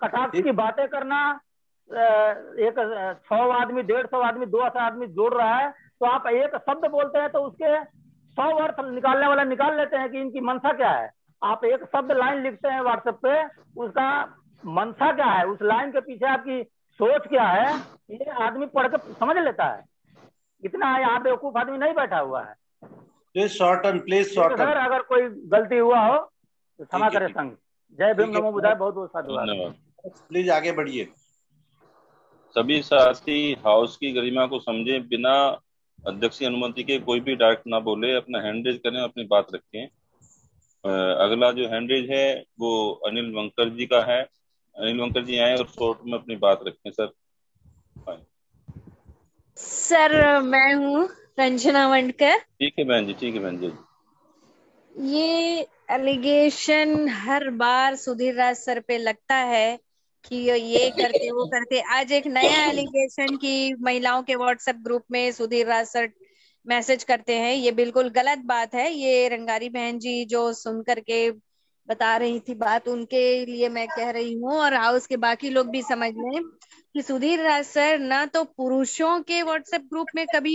कटाक्ष की बातें करना एक सौ आदमी डेढ़ सौ आदमी दो सौ आदमी जोड़ रहा है तो आप एक शब्द बोलते हैं तो उसके सौ अर्थ निकालने वाला निकाल लेते हैं कि इनकी मंशा क्या है। आप एक शब्द लाइन लिखते हैं व्हाट्सएप पे उसका मंशा क्या है? उस लाइन के पीछे आपकी सोच क्या है? ये आदमी पढ़ के समझ लेता है। इतना यहाँ बेवकूफ़ आदमी नहीं बैठा हुआ है। प्लीज़ शॉर्ट प्लीज़ सर अगर कोई गलती हुआ हो तो क्षमा करे संघ जय भीम नमो बुधाय बहुत बहुत साधुवाद। धन्यवाद। प्लीज़ आगे बढ़िए। सभी साथी हाउस की गरिमा को समझे बिना अध्यक्ष अनुमति के कोई भी डायरेक्ट ना बोले अपना हैंड रेज करें अपनी बात रखें। अगला जो हैंड रेज है वो अनिल वंकर जी का है। अनिल वंकर जी आए और शॉर्ट में अपनी बात रखें सर। सर मैं हूँ रंजना वंडकर। ठीक है बहन जी ठीक है बहन जी। ये एलिगेशन हर बार सुधीर राज सर पे लगता है कि ये करते वो करते। आज एक नया एलिगेशन की महिलाओं के व्हाट्सएप ग्रुप में सुधीर राज सर मैसेज करते हैं, ये बिल्कुल गलत बात है। ये रंगारी बहन जी जो सुन करके बता रही थी बात, उनके लिए मैं कह रही हूँ, और हाउस के बाकी लोग भी समझ लें कि सुधीर राज सर ना तो पुरुषों के व्हाट्सएप ग्रुप में कभी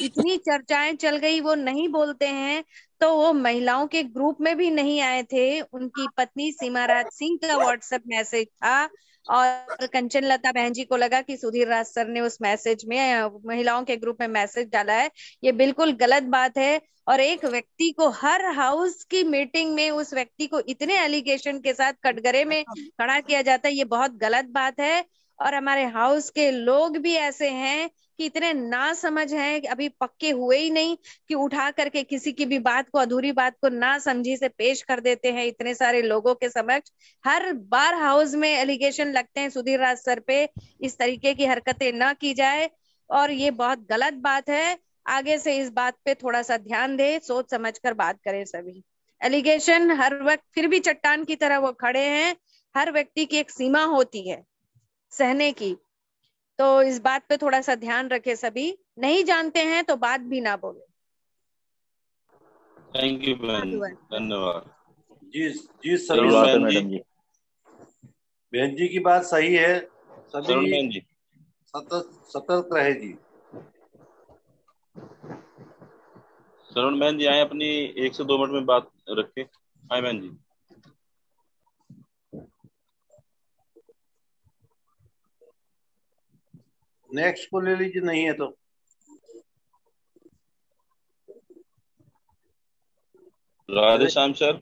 इतनी चर्चाएँ चल गई, वो नहीं बोलते हैं तो वो महिलाओं के ग्रुप में भी नहीं आए थे। उनकी पत्नी सीमा राज सिंह का व्हाट्सएप मैसेज था। और कंचन लता बहन जी को लगा कि सुधीर राज सर ने उस मैसेज में, महिलाओं के ग्रुप में मैसेज डाला है। ये बिल्कुल गलत बात है और एक व्यक्ति को हर हाउस की मीटिंग में उस व्यक्ति को इतने एलिगेशन के साथ कटघरे में खड़ा किया जाता है, ये बहुत गलत बात है। और हमारे हाउस के लोग भी ऐसे हैं कि इतने ना समझ है अभी पक्के हुए ही नहीं कि उठा करके किसी की भी बात को, अधूरी बात को ना समझी से पेश कर देते हैं इतने सारे लोगों के समक्ष। हर बार हाउस में एलिगेशन लगते हैं सुधीर राज सर पे, इस तरीके की हरकतें ना की जाए। और ये बहुत गलत बात है। आगे से इस बात पे थोड़ा सा ध्यान दे, सोच समझ कर बात करें सभी। एलिगेशन हर वक्त फिर भी चट्टान की तरह वो खड़े हैं। हर व्यक्ति की एक सीमा होती है सहने की। तो इस बात पे थोड़ा सा ध्यान रखे सभी। नहीं जानते हैं तो बात भी ना बोले। थैंक यू जी धन्यवाद। जी जी सभी बहन बहन जी। बहन जी। की बात सही है। सरुण सभी बहन जी। सतर्क सतर्क रहे जी। सरुण बहन जी आए अपनी एक से दो मिनट में बात रखे। आए बहन जी। नेक्स्ट को ले लीजिए नहीं है तो। राधे श्याम सर।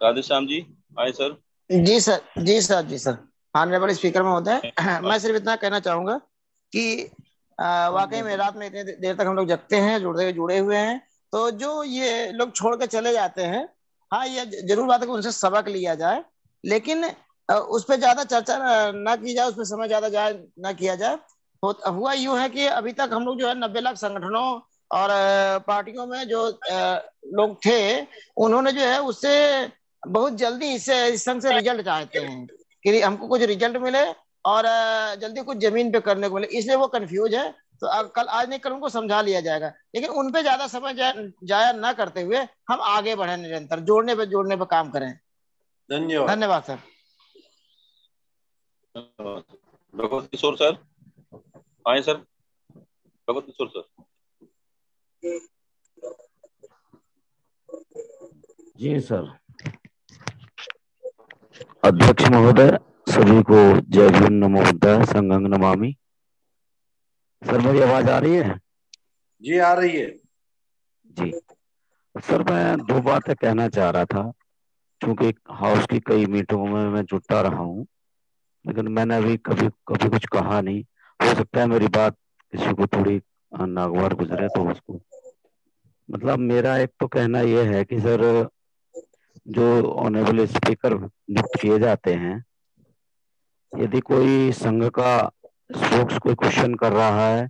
राधे श्याम जी आए सर। जी सर जी सर जी सर। ऑनरेबल स्पीकर महोदय मैं सिर्फ़ इतना कहना चाहूँगा कि वाकई में रात में इतने देर तक हम लोग जगते हैं जुड़े जुड़े हुए हैं। तो जो ये लोग छोड़ के चले जाते हैं हाँ ये ज़रूर बात है कि उनसे सबक लिया जाए। लेकिन उस पर ज़्यादा चर्चा न- की जाए उस पर समय ज़्यादा जाए ना किया जाए। हुआ यूँ है कि अभी तक हम लोग जो है नब्बे लाख संगठनों और पार्टियों में जो लोग थे उन्होंने जो है उससे बहुत जल्दी इससे इस संघ से रिज़ल्ट चाहते हैं कि हमको कुछ रिज़ल्ट मिले और जल्दी कुछ ज़मीन पे करने को मिले। इसलिए वो कंफ्यूज है। तो अब कल आज नहीं कल उनको समझा लिया जाएगा। लेकिन उन पे ज़्यादा समय जाया, जाया ना करते हुए हम आगे बढ़े निरंतर जोड़ने पे जोड़ने पे काम करें। धन्यवाद। धन्यवाद सर। भगवत किशोर सर? आए सर भगवत किशोर सर। जी सर। अध्यक्ष महोदय सभी को जय भीम नमो बुद्धाय संगंग नमामि। सर मेरी आवाज़ आ रही है? जी आ रही है। जी। सर मैं दो बातें कहना चाह रहा था क्योंकि हाउस की कई मीटिंगों में मैं जुटता रहा हूँ। लेकिन मैंने अभी कभी कभी कुछ कहा नहीं। हो सकता है मेरी बात किसी को थोड़ी नागवार गुजरे तो उसको। मतलब मेरा एक तो कहना यह है कि सर, जो ऑनरेबल स्पीकर नियुक्त किए जाते हैं, यदि कोई संघ का स्पोक्स कोई क्वेश्चन कर रहा है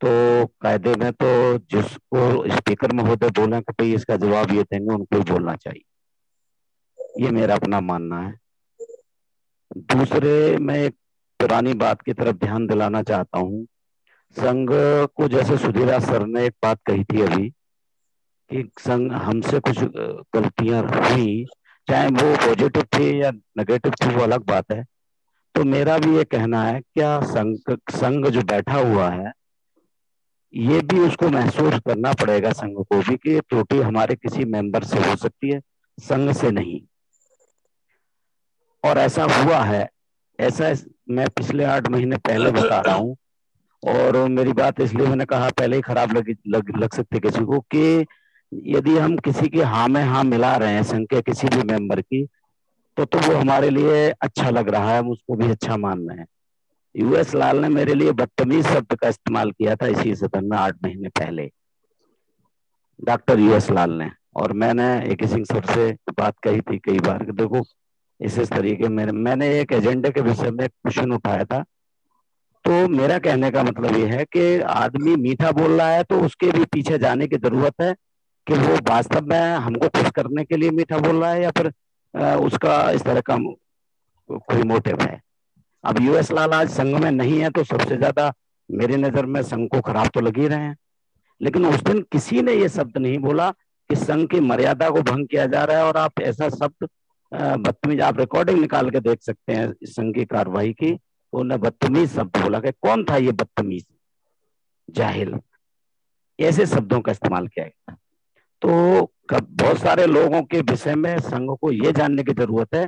तो कायदे में तो जिसको स्पीकर महोदय बोले कि भाई इसका जवाब ये देंगे, उनको बोलना चाहिए। ये मेरा अपना मानना है। दूसरे मैं एक पुरानी बात की तरफ़ ध्यान दिलाना चाहता हूँ। संघ को जैसे सुधीरा सर ने एक बात कही थी अभी कि संघ हमसे कुछ गलतियाँ हुई, चाहे वो पॉजिटिव थी या नेगेटिव थी, वो अलग बात है। तो मेरा भी ये कहना है, क्या संघ संघ जो बैठा हुआ है, ये भी उसको महसूस करना पड़ेगा संघ को भी कि त्रुटि हमारे किसी मेंबर से हो सकती है, संघ से नहीं। और ऐसा हुआ है ऐसा मैं पिछले आठ महीने पहले बता रहा हूँ और मेरी बात इसलिए मैंने कहा पहले ही खराब लग, लग, लग सकती किसी को कि यदि हम किसी की हाँ में हाँ मिला रहे हैं के किसी भी मेंबर की तो तो वो हमारे लिए अच्छा लग रहा है हम उसको भी अच्छा मान रहे हैं। यूएस लाल ने मेरे लिए बदतमीज शब्द का इस्तेमाल किया था इसी सदन में आठ महीने पहले। डॉक्टर यूएस लाल ने और मैंने एक सिंह सर से बात कही थी कई बार देखो इस इस तरीके में मैंने एक एजेंडे के विषय में क्वेश्चन उठाया था। तो मेरा कहने का मतलब ये है कि आदमी मीठा बोल रहा है तो उसके भी पीछे जाने की ज़रूरत है कि वो वास्तव में हमको खुश करने के लिए मीठा बोल रहा है या फिर उसका इस तरह का कोई मोटिव है। अब यूएस लाल आज संघ में नहीं है तो सबसे ज़्यादा मेरी नज़र में संघ को खराब तो लग ही रहे हैं। लेकिन उस दिन किसी ने ये शब्द नहीं बोला कि संघ की मर्यादा को भंग किया जा रहा है और आप ऐसा शब्द बदतमीज आप रिकॉर्डिंग निकाल के देख सकते हैं संघ की कार्रवाई की। उन्हें बदतमीज शब्द बोला कि कौन था ये बदतमीज? जाहिल। ऐसे शब्दों का इस्तेमाल किया गया। तो बहुत सारे लोगों के विषय में संघ को ये जानने की ज़रूरत है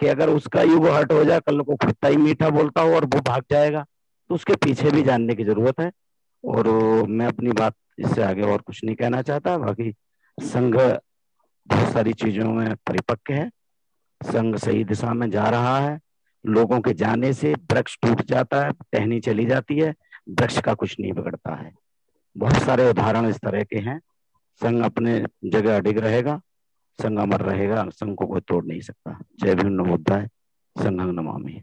कि अगर उसका युग हट हो जाए, कल को खुदता ही मीठा बोलता हो और वो भाग जाएगा तो उसके पीछे भी जानने की ज़रूरत है। और मैं अपनी बात इससे आगे और कुछ नहीं कहना चाहता, बाकी संघ बहुत सारी चीज़ों में परिपक्व है। संघ सही दिशा में जा रहा है। लोगों के जाने से वृक्ष टूट जाता है टहनी चली जाती है वृक्ष का कुछ नहीं बिगड़ता है। बहुत सारे उदाहरण इस तरह के हैं। संघ अपने जगह अडिग रहेगा संघ अमर रहेगा संघ को कोई तोड़ नहीं सकता। जय भीम नमोदाय संघम नमामि।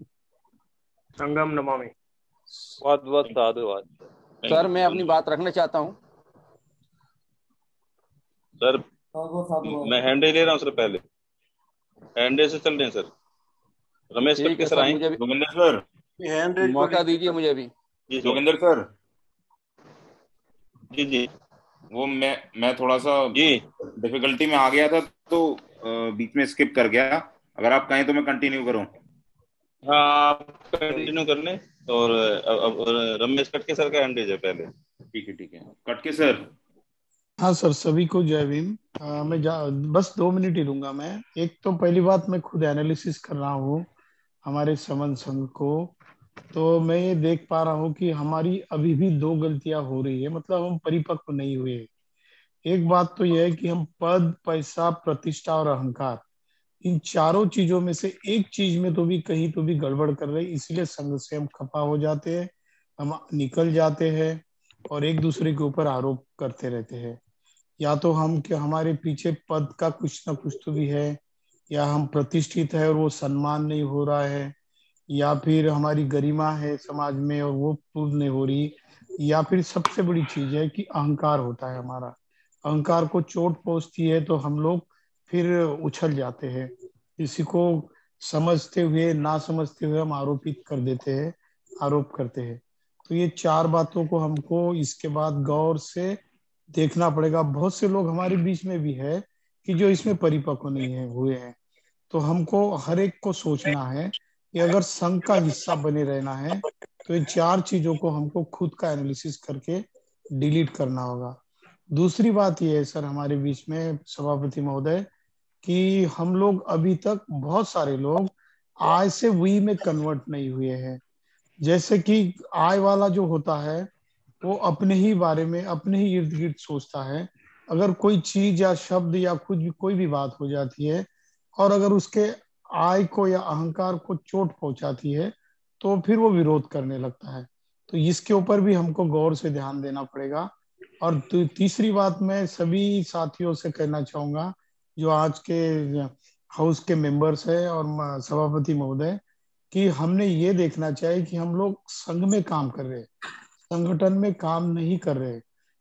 संगम नमामि। बहुत बहुत साधुवाद। सर मैं अपनी बात रखना चाहता हूँ। सर मैं हैंडे ले रहा हूँ सर पहले। हैंडे से चल रहे हैं सर। रमेश है सर सर आए? मुझे भी जोगिंदर सर। मौका दीजिए मुझे भी। जी जोगिंदर सर। जी जी। वो मैं मैं थोड़ा सा जी। डिफिकल्टी में आ गया था तो बीच में स्किप कर गया। अगर आप कहें तो मैं कंटिन्यू करूँ। हाँ आप कंटिन्यू कर लें। और अब अब रमेश कटके सर का हैंडेज है पहले। ठीक है ठीक है। कटके सर। हाँ सर सभी को जय भीम। मैं जा, बस दो मिनट ही लूँगा मैं। एक तो पहली बात मैं खुद एनालिसिस कर रहा हूँ हमारे समन संघ को। तो मैं ये देख पा रहा हूँ कि हमारी अभी भी दो गलतियाँ हो रही है मतलब हम परिपक्व नहीं हुए। एक बात तो यह है कि हम पद पैसा प्रतिष्ठा और अहंकार इन चारों चीज़ों में से एक चीज़ में तो भी कहीं तो भी गड़बड़ कर रहे इसलिए संघ से हम खपा हो जाते हैं हम निकल जाते हैं। और एक दूसरे के ऊपर आरोप करते रहते हैं। या तो हम कि हमारे पीछे पद का कुछ ना कुछ तो भी है, या हम प्रतिष्ठित है और वो सम्मान नहीं हो रहा है, या फिर हमारी गरिमा है समाज में और वो पूर्ण नहीं हो रही, या फिर सबसे बड़ी चीज़ है कि अहंकार होता है हमारा। अहंकार को चोट पहुँचती है तो हम लोग फिर उछल जाते हैं। किसी को समझते हुए, ना समझते हुए हम आरोपित कर देते हैं, आरोप करते हैं। तो ये चार बातों को हमको इसके बाद गौर से देखना पड़ेगा। बहुत से लोग हमारे बीच में भी है कि जो इसमें परिपक्व नहीं है, हुए हैं। तो हमको हर एक को सोचना है कि अगर संघ का हिस्सा बने रहना है तो इन चार चीज़ों को हमको खुद का एनालिसिस करके डिलीट करना होगा। दूसरी बात यह है सर, हमारे बीच में सभापति महोदय, कि हम लोग अभी तक बहुत सारे लोग आय से वी में कन्वर्ट नहीं हुए हैं। जैसे कि आय वाला जो होता है, वो अपने ही बारे में, अपने ही इर्द गिर्द सोचता है। अगर कोई चीज़ या शब्द या कुछ भी, कोई भी बात हो जाती है और अगर उसके आय को या अहंकार को चोट पहुंचाती है तो फिर वो विरोध करने लगता है। तो इसके ऊपर भी हमको गौर से ध्यान देना पड़ेगा। और तीसरी बात मैं सभी साथियों से कहना चाहूँगा, जो आज के हाउस के मेंबर्स है और सभापति महोदय कि हमने ये देखना चाहिए कि हम लोग संघ में काम कर रहे हैं। संगठन में काम नहीं कर रहे।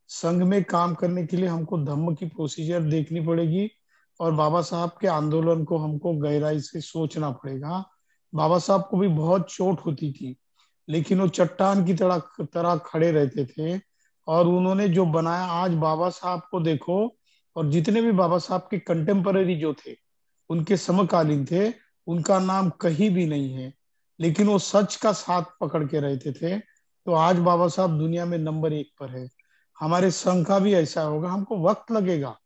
संघ में काम करने के लिए हमको धम्म की प्रोसीजर देखनी पड़ेगी और बाबा साहब के आंदोलन को हमको गहराई से सोचना पड़ेगा। बाबा साहब को भी बहुत चोट होती थी, लेकिन वो चट्टान की तरह तरह खड़े रहते थे और उन्होंने जो बनाया, आज बाबा साहब को देखो और जितने भी बाबा साहब के कंटेम्पररी जो थे, उनके समकालीन थे, उनका नाम कहीं भी नहीं है। लेकिन वो सच का साथ पकड़ के रहते थे। तो आज बाबा साहब दुनिया में नंबर एक पर है। हमारे संघ का भी ऐसा होगा, हमको वक्त लगेगा।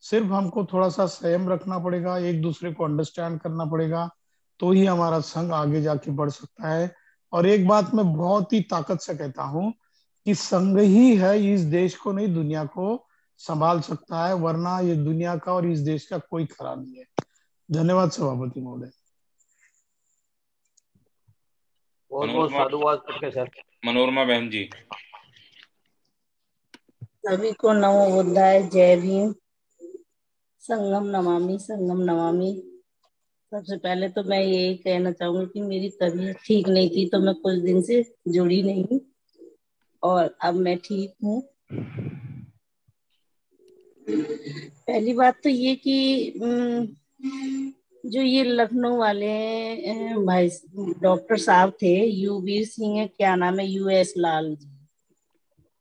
सिर्फ़ हमको थोड़ा सा संयम रखना पड़ेगा, एक दूसरे को अंडरस्टैंड करना पड़ेगा तो ही हमारा संघ आगे जाके बढ़ सकता है। और एक बात मैं बहुत ही ताकत से कहता हूँ कि संघ ही है, इस देश को नहीं, दुनिया को संभाल सकता है, वरना ये दुनिया का और इस देश का कोई खरा नहीं है। धन्यवाद सभापति महोदय। बहुत बहुत मनोरमा साधुवाद करके सर मनोरमा बहन जी। सभी को नमो बुद्धाय जय भीम। संगम नमामि संगम नमामि। सबसे पहले तो मैं यही कहना चाहूँगी कि मेरी तबीयत ठीक नहीं थी तो मैं कुछ दिन से जुड़ी नहीं और अब मैं ठीक हूँ। पहली बात तो ये कि जो ये लखनऊ वाले भाई डॉक्टर साहब थे युवीर सिंह क्या नाम है यूएस लाल जी।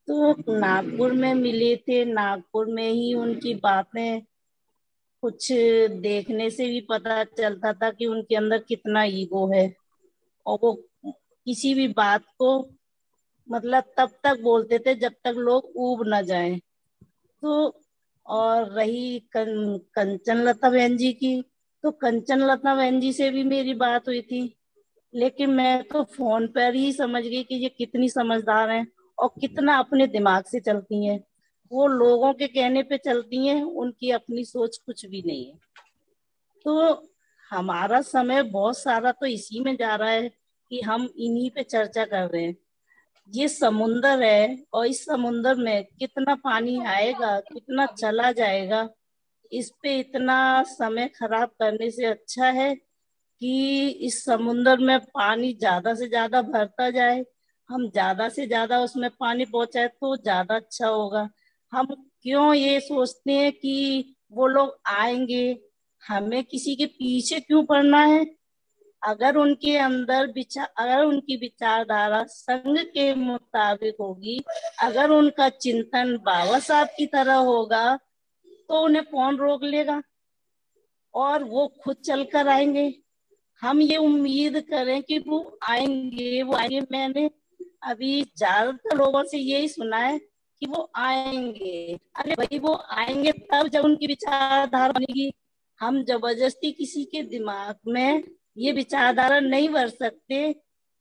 तो नागपुर में मिले थे नागपुर में ही उनकी बातें कुछ देखने से भी पता चलता था कि उनके अंदर कितना ईगो है। और वो किसी भी बात को मतलब तब तक बोलते थे जब तक लोग ऊब ना जाएँ। तो और रही कं, कंचन लता बहन जी की तो कंचन लता बहन जी से भी मेरी बात हुई थी, लेकिन मैं तो फ़ोन पर ही समझ गई कि ये कितनी समझदार हैं और कितना अपने दिमाग से चलती हैं। वो लोगों के कहने पे चलती हैं, उनकी अपनी सोच कुछ भी नहीं है। तो हमारा समय बहुत सारा तो इसी में जा रहा है कि हम इन्हीं पे चर्चा कर रहे हैं। ये समुन्दर है और इस समुन्दर में कितना पानी आएगा, कितना चला जाएगा इस पे इतना समय खराब करने से अच्छा है कि इस समुंदर में पानी ज़्यादा से ज़्यादा भरता जाए, हम ज़्यादा से ज़्यादा उसमें पानी पहुँचाए तो ज़्यादा अच्छा होगा। हम क्यों ये सोचते हैं कि वो लोग आएँगे? हमें किसी के पीछे क्यों पड़ना है? अगर उनके अंदर विचार अगर उनकी विचारधारा संघ के मुताबिक होगी, अगर उनका चिंतन बाबा साहब की तरह होगा तो उन्हें कौन रोक लेगा? और वो खुद चल कर आएँगे। हम ये उम्मीद करें कि वो आएँगे वो आएँगे। मैंने अभी ज़्यादातर लोगों से यही सुना है कि वो आएँगे। अरे भाई, वो आएँगे तब जब उनकी विचारधारा बनेगी। हम ज़बरदस्ती किसी के दिमाग में ये विचारधारा नहीं भर सकते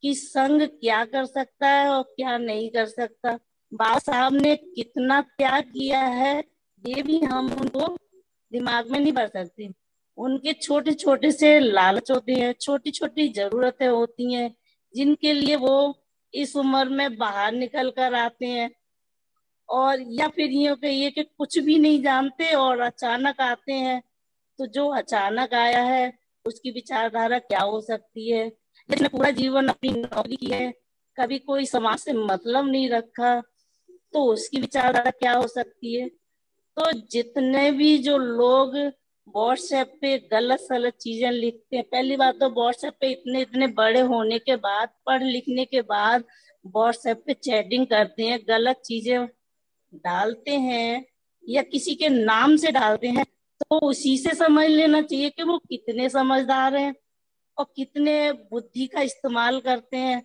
कि संघ क्या कर सकता है और क्या नहीं कर सकता। बाबा साहब ने कितना त्याग किया है ये भी हम उनको दिमाग में नहीं भर सकते। उनके छोटे छोटे से लालच होते हैं छोटी छोटी जरूरतें होती हैं, जिनके लिए वो इस उम्र में बाहर निकल कर आते हैं। और या फिर ये कहिए कि कुछ भी नहीं जानते और अचानक आते हैं तो जो अचानक आया है, उसकी विचारधारा क्या हो सकती है? जिसने पूरा जीवन अपनी नौकरी की है, कभी कोई समाज से मतलब नहीं रखा तो उसकी विचारधारा क्या हो सकती है? तो जितने भी जो लोग व्हाट्सएप पे गलत सलत चीज़ें लिखते हैं, पहली बात तो व्हाट्सएप पे इतने इतने बड़े होने के बाद, पढ़ लिखने के बाद व्हाट्सएप पे चैटिंग करते हैं, गलत चीज़ें डालते हैं या किसी के नाम से डालते हैं तो उसी से समझ लेना चाहिए कि वो कितने समझदार हैं और कितने बुद्धि का इस्तेमाल करते हैं।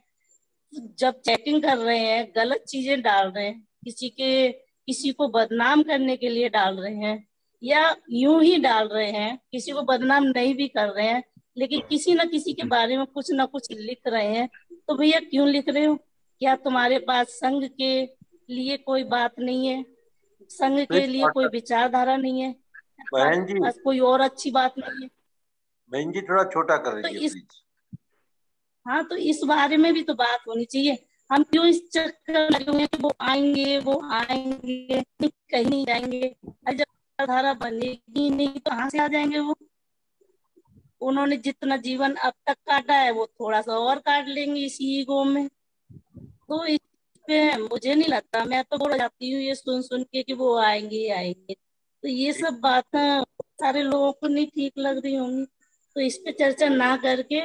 जब चैटिंग कर रहे हैं, गलत चीज़ें डाल रहे हैं, किसी के किसी को बदनाम करने के लिए डाल रहे हैं या यूँ ही डाल रहे हैं किसी को बदनाम नहीं भी कर रहे हैं लेकिन किसी न किसी के बारे में कुछ ना कुछ लिख रहे हैं तो भैया क्यों लिख रहे हो? क्या तुम्हारे पास संघ के लिए कोई बात नहीं है? संघ के लिए कोई विचारधारा नहीं है? बहन जी। बस कोई और अच्छी बात नहीं है? बहन जी थोड़ा छोटा कर तो इस हाँ तो इस बारे में भी तो बात होनी चाहिए। हम क्यों इस चक्कर लगे हुए वो आएँगे वो आएँगे कहीं नहीं जाएँगे, अरे जब धारा बनेगी नहीं तो कहाँ से आ जाएँगे वो? उन्होंने जितना जीवन अब तक काटा है, वो थोड़ा सा और काट लेंगे इसी ईगो में। तो इस पे मुझे नहीं लगता, मैं तो बोल जाती हूँ ये सुन सुन के कि वो आएँगे आएँगे। तो ये सब बातें सारे लोगों को नहीं ठीक लग रही होंगी। तो इस पे चर्चा ना करके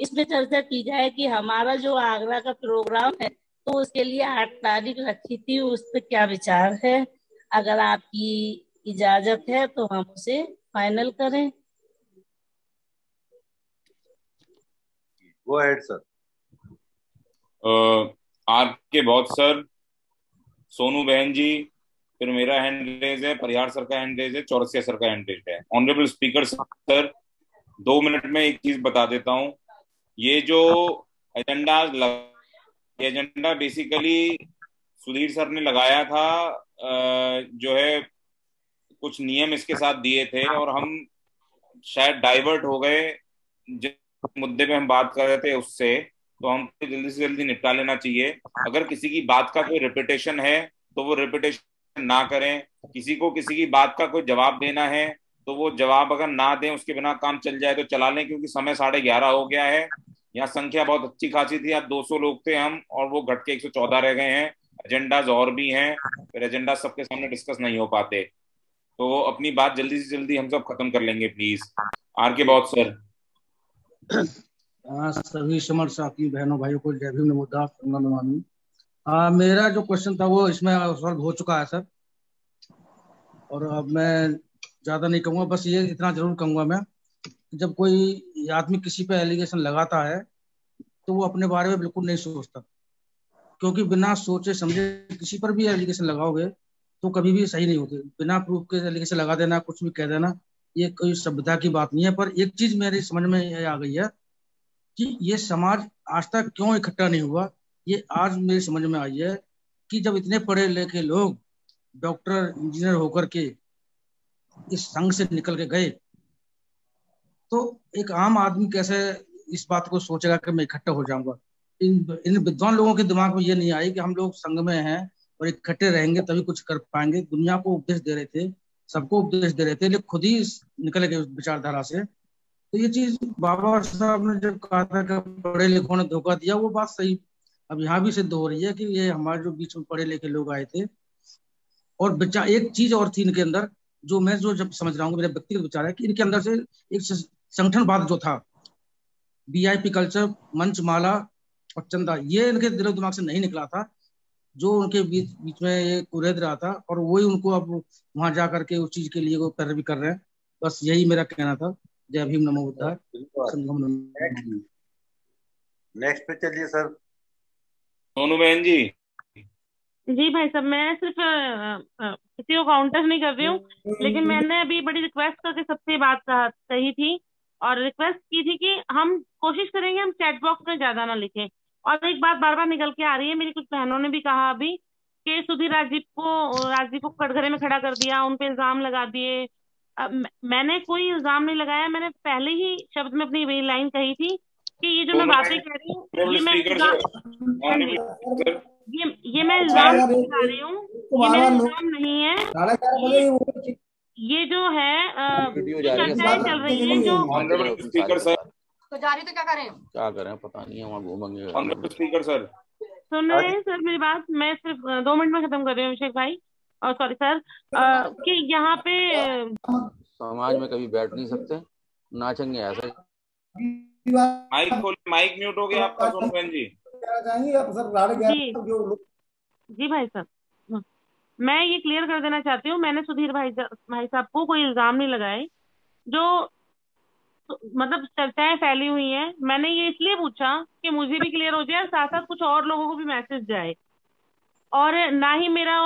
इस पे चर्चा की जाए कि हमारा जो आगरा का प्रोग्राम है तो उसके लिए आठ तारीख रखी थी उस पर क्या विचार है? अगर आपकी इजाज़त है तो हम उसे फाइनल करें। गो अहेड सर आर के बहुत सर सोनू बहन जी फिर मेरा हैंड रेज है परिहार सर का हैंड रेज है चौरसिया सर का हैंड रेज है। ऑनरेबल स्पीकर सर दो मिनट में एक चीज़ बता देता हूँ। ये जो एजेंडा ये एजेंडा बेसिकली सुधीर सर ने लगाया था जो है कुछ नियम इसके साथ दिए थे और हम शायद डाइवर्ट हो गए जिस मुद्दे पे हम बात कर रहे थे उससे तो हम जल्दी से जल्दी निपटा लेना चाहिए। अगर किसी की बात का कोई रिपीटेशन है तो वो रिपीटेशन ना करें। किसी को किसी की बात का कोई जवाब देना है तो वो जवाब अगर ना दें उसके बिना काम चल जाए तो चला लें क्योंकि समय साढ़े ग्यारह हो गया है। यहाँ संख्या बहुत अच्छी खासी थी आज 200 लोग थे हम और वो घट के 114 रह गए हैं। एजेंडाज और भी हैं फिर एजेंडा सबके सामने डिस्कस नहीं हो पाते। तो अपनी बात जल्दी से जल्दी हम सब खत्म कर लेंगे प्लीज़ आर के बहुत सर आ, सभी समर साथी बहनों भाइयों को जय भीम नमोदा मेरा जो क्वेश्चन था वो इसमें सॉल्व हो चुका है सर और अब मैं ज़्यादा नहीं कहूँगा, बस ये इतना ज़रूर कहूँगा मैं जब कोई आदमी किसी पे एलिगेशन लगाता है तो वो अपने बारे में बिल्कुल नहीं सोचता। क्योंकि बिना सोचे समझे किसी पर भी एलिगेशन लगाओगे तो कभी भी सही नहीं होते। बिना प्रूफ के एलिगेशन लगा देना, कुछ भी कह देना, ये कोई सभ्यता की बात नहीं है। पर एक चीज़ मेरी समझ में आ गई है कि ये समाज आज तक क्यों इकट्ठा नहीं हुआ? ये आज मेरी समझ में आई है कि जब इतने पढ़े लिखे लोग डॉक्टर, इंजीनियर होकर के इस संघ से निकल के गए। तो एक आम आदमी कैसे इस बात को सोचेगा कि मैं इकट्ठा हो जाऊँगा? इन इन विद्वान लोगों के दिमाग में ये नहीं आई कि हम लोग संघ में हैं और इकट्ठे रहेंगे तभी कुछ कर पाएँगे। दुनिया को उपदेश दे रहे थे, सबको उपदेश दे रहे थे, लेकिन खुद ही निकल गए विचारधारा से। तो ये चीज़ बाबा साहब ने जब कहा था कि पढ़े लिखों ने धोखा दिया, वो बात सही। अब यहाँ भी सिद्ध हो रही है कि ये हमारे जो बीच में पढ़े लिखे लोग आए थे और बच्चा एक चीज़ और थी इनके अंदर जो मैं जो जब समझ रहा हूँ मेरा व्यक्तिगत विचार है कि इनके अंदर से एक संगठनवाद जो था बीआईपी कल्चर मंच माला और चंदा ये इनके दिलो दिमाग से नहीं निकला था जो उनके बीच बीच में ये कुरेद रहा था और वही उनको अब वहाँ जा करके उस चीज़ के लिए वो पैरवी कर रहे हैं। बस यही मेरा कहना था। जय भीम नमो बुद्धा नेक्स्ट पे चलिए सर सोनू बहन जी। जी भाई साहब मैं सिर्फ़ किसी को काउंटर नहीं कर रही हूँ लेकिन मैंने अभी बड़ी रिक्वेस्ट करके सबसे बात कही थी और रिक्वेस्ट की थी कि हम कोशिश करेंगे हम चैट बॉक्स में ज़्यादा ना लिखें। और एक बात बार बार निकल के आ रही है मेरी कुछ बहनों ने भी कहा अभी कि सुधीर राजदीप को राजदीप को कटघरे में खड़ा कर दिया उन पे इल्ज़ाम लगा दिए। मैंने कोई इल्ज़ाम नहीं लगाया मैंने पहले ही शब्द में अपनी वही लाइन कही थी कि ये जो मैं बातें कह रही हूँ ये मैं ये ये मैं इल्ज़ाम नहीं रही हूँ। ये मेरा इल्ज़ाम नहीं है। ये जो है चर्चाएँ चल रही है जो स्पीकर सर तो जारी तो क्या करें? क्या करें? पता नहीं है वहाँ घूमेंगे। स्पीकर सर सुन रहे हैं सर मेरी बात? मैं सिर्फ़ दो मिनट में खत्म कर रही हूँ अभिषेक भाई। और सॉरी सर कि यहाँ पे समाज में कभी बैठ नहीं सकते। नाचेंगे ऐसे। माइक खोल माइक म्यूट हो गया आपका सोनू बहन जी। जी जी भाई साहब। मैं ये क्लियर कर देना चाहती हूँ मैंने सुधीर भाई भाई साहब को कोई इल्ज़ाम नहीं लगाए जो मतलब चर्चाएँ फैली हुई हैं मैंने ये इसलिए पूछा कि मुझे भी क्लियर हो जाए और साथ साथ कुछ और लोगों को भी मैसेज जाए। और ना ही मेरा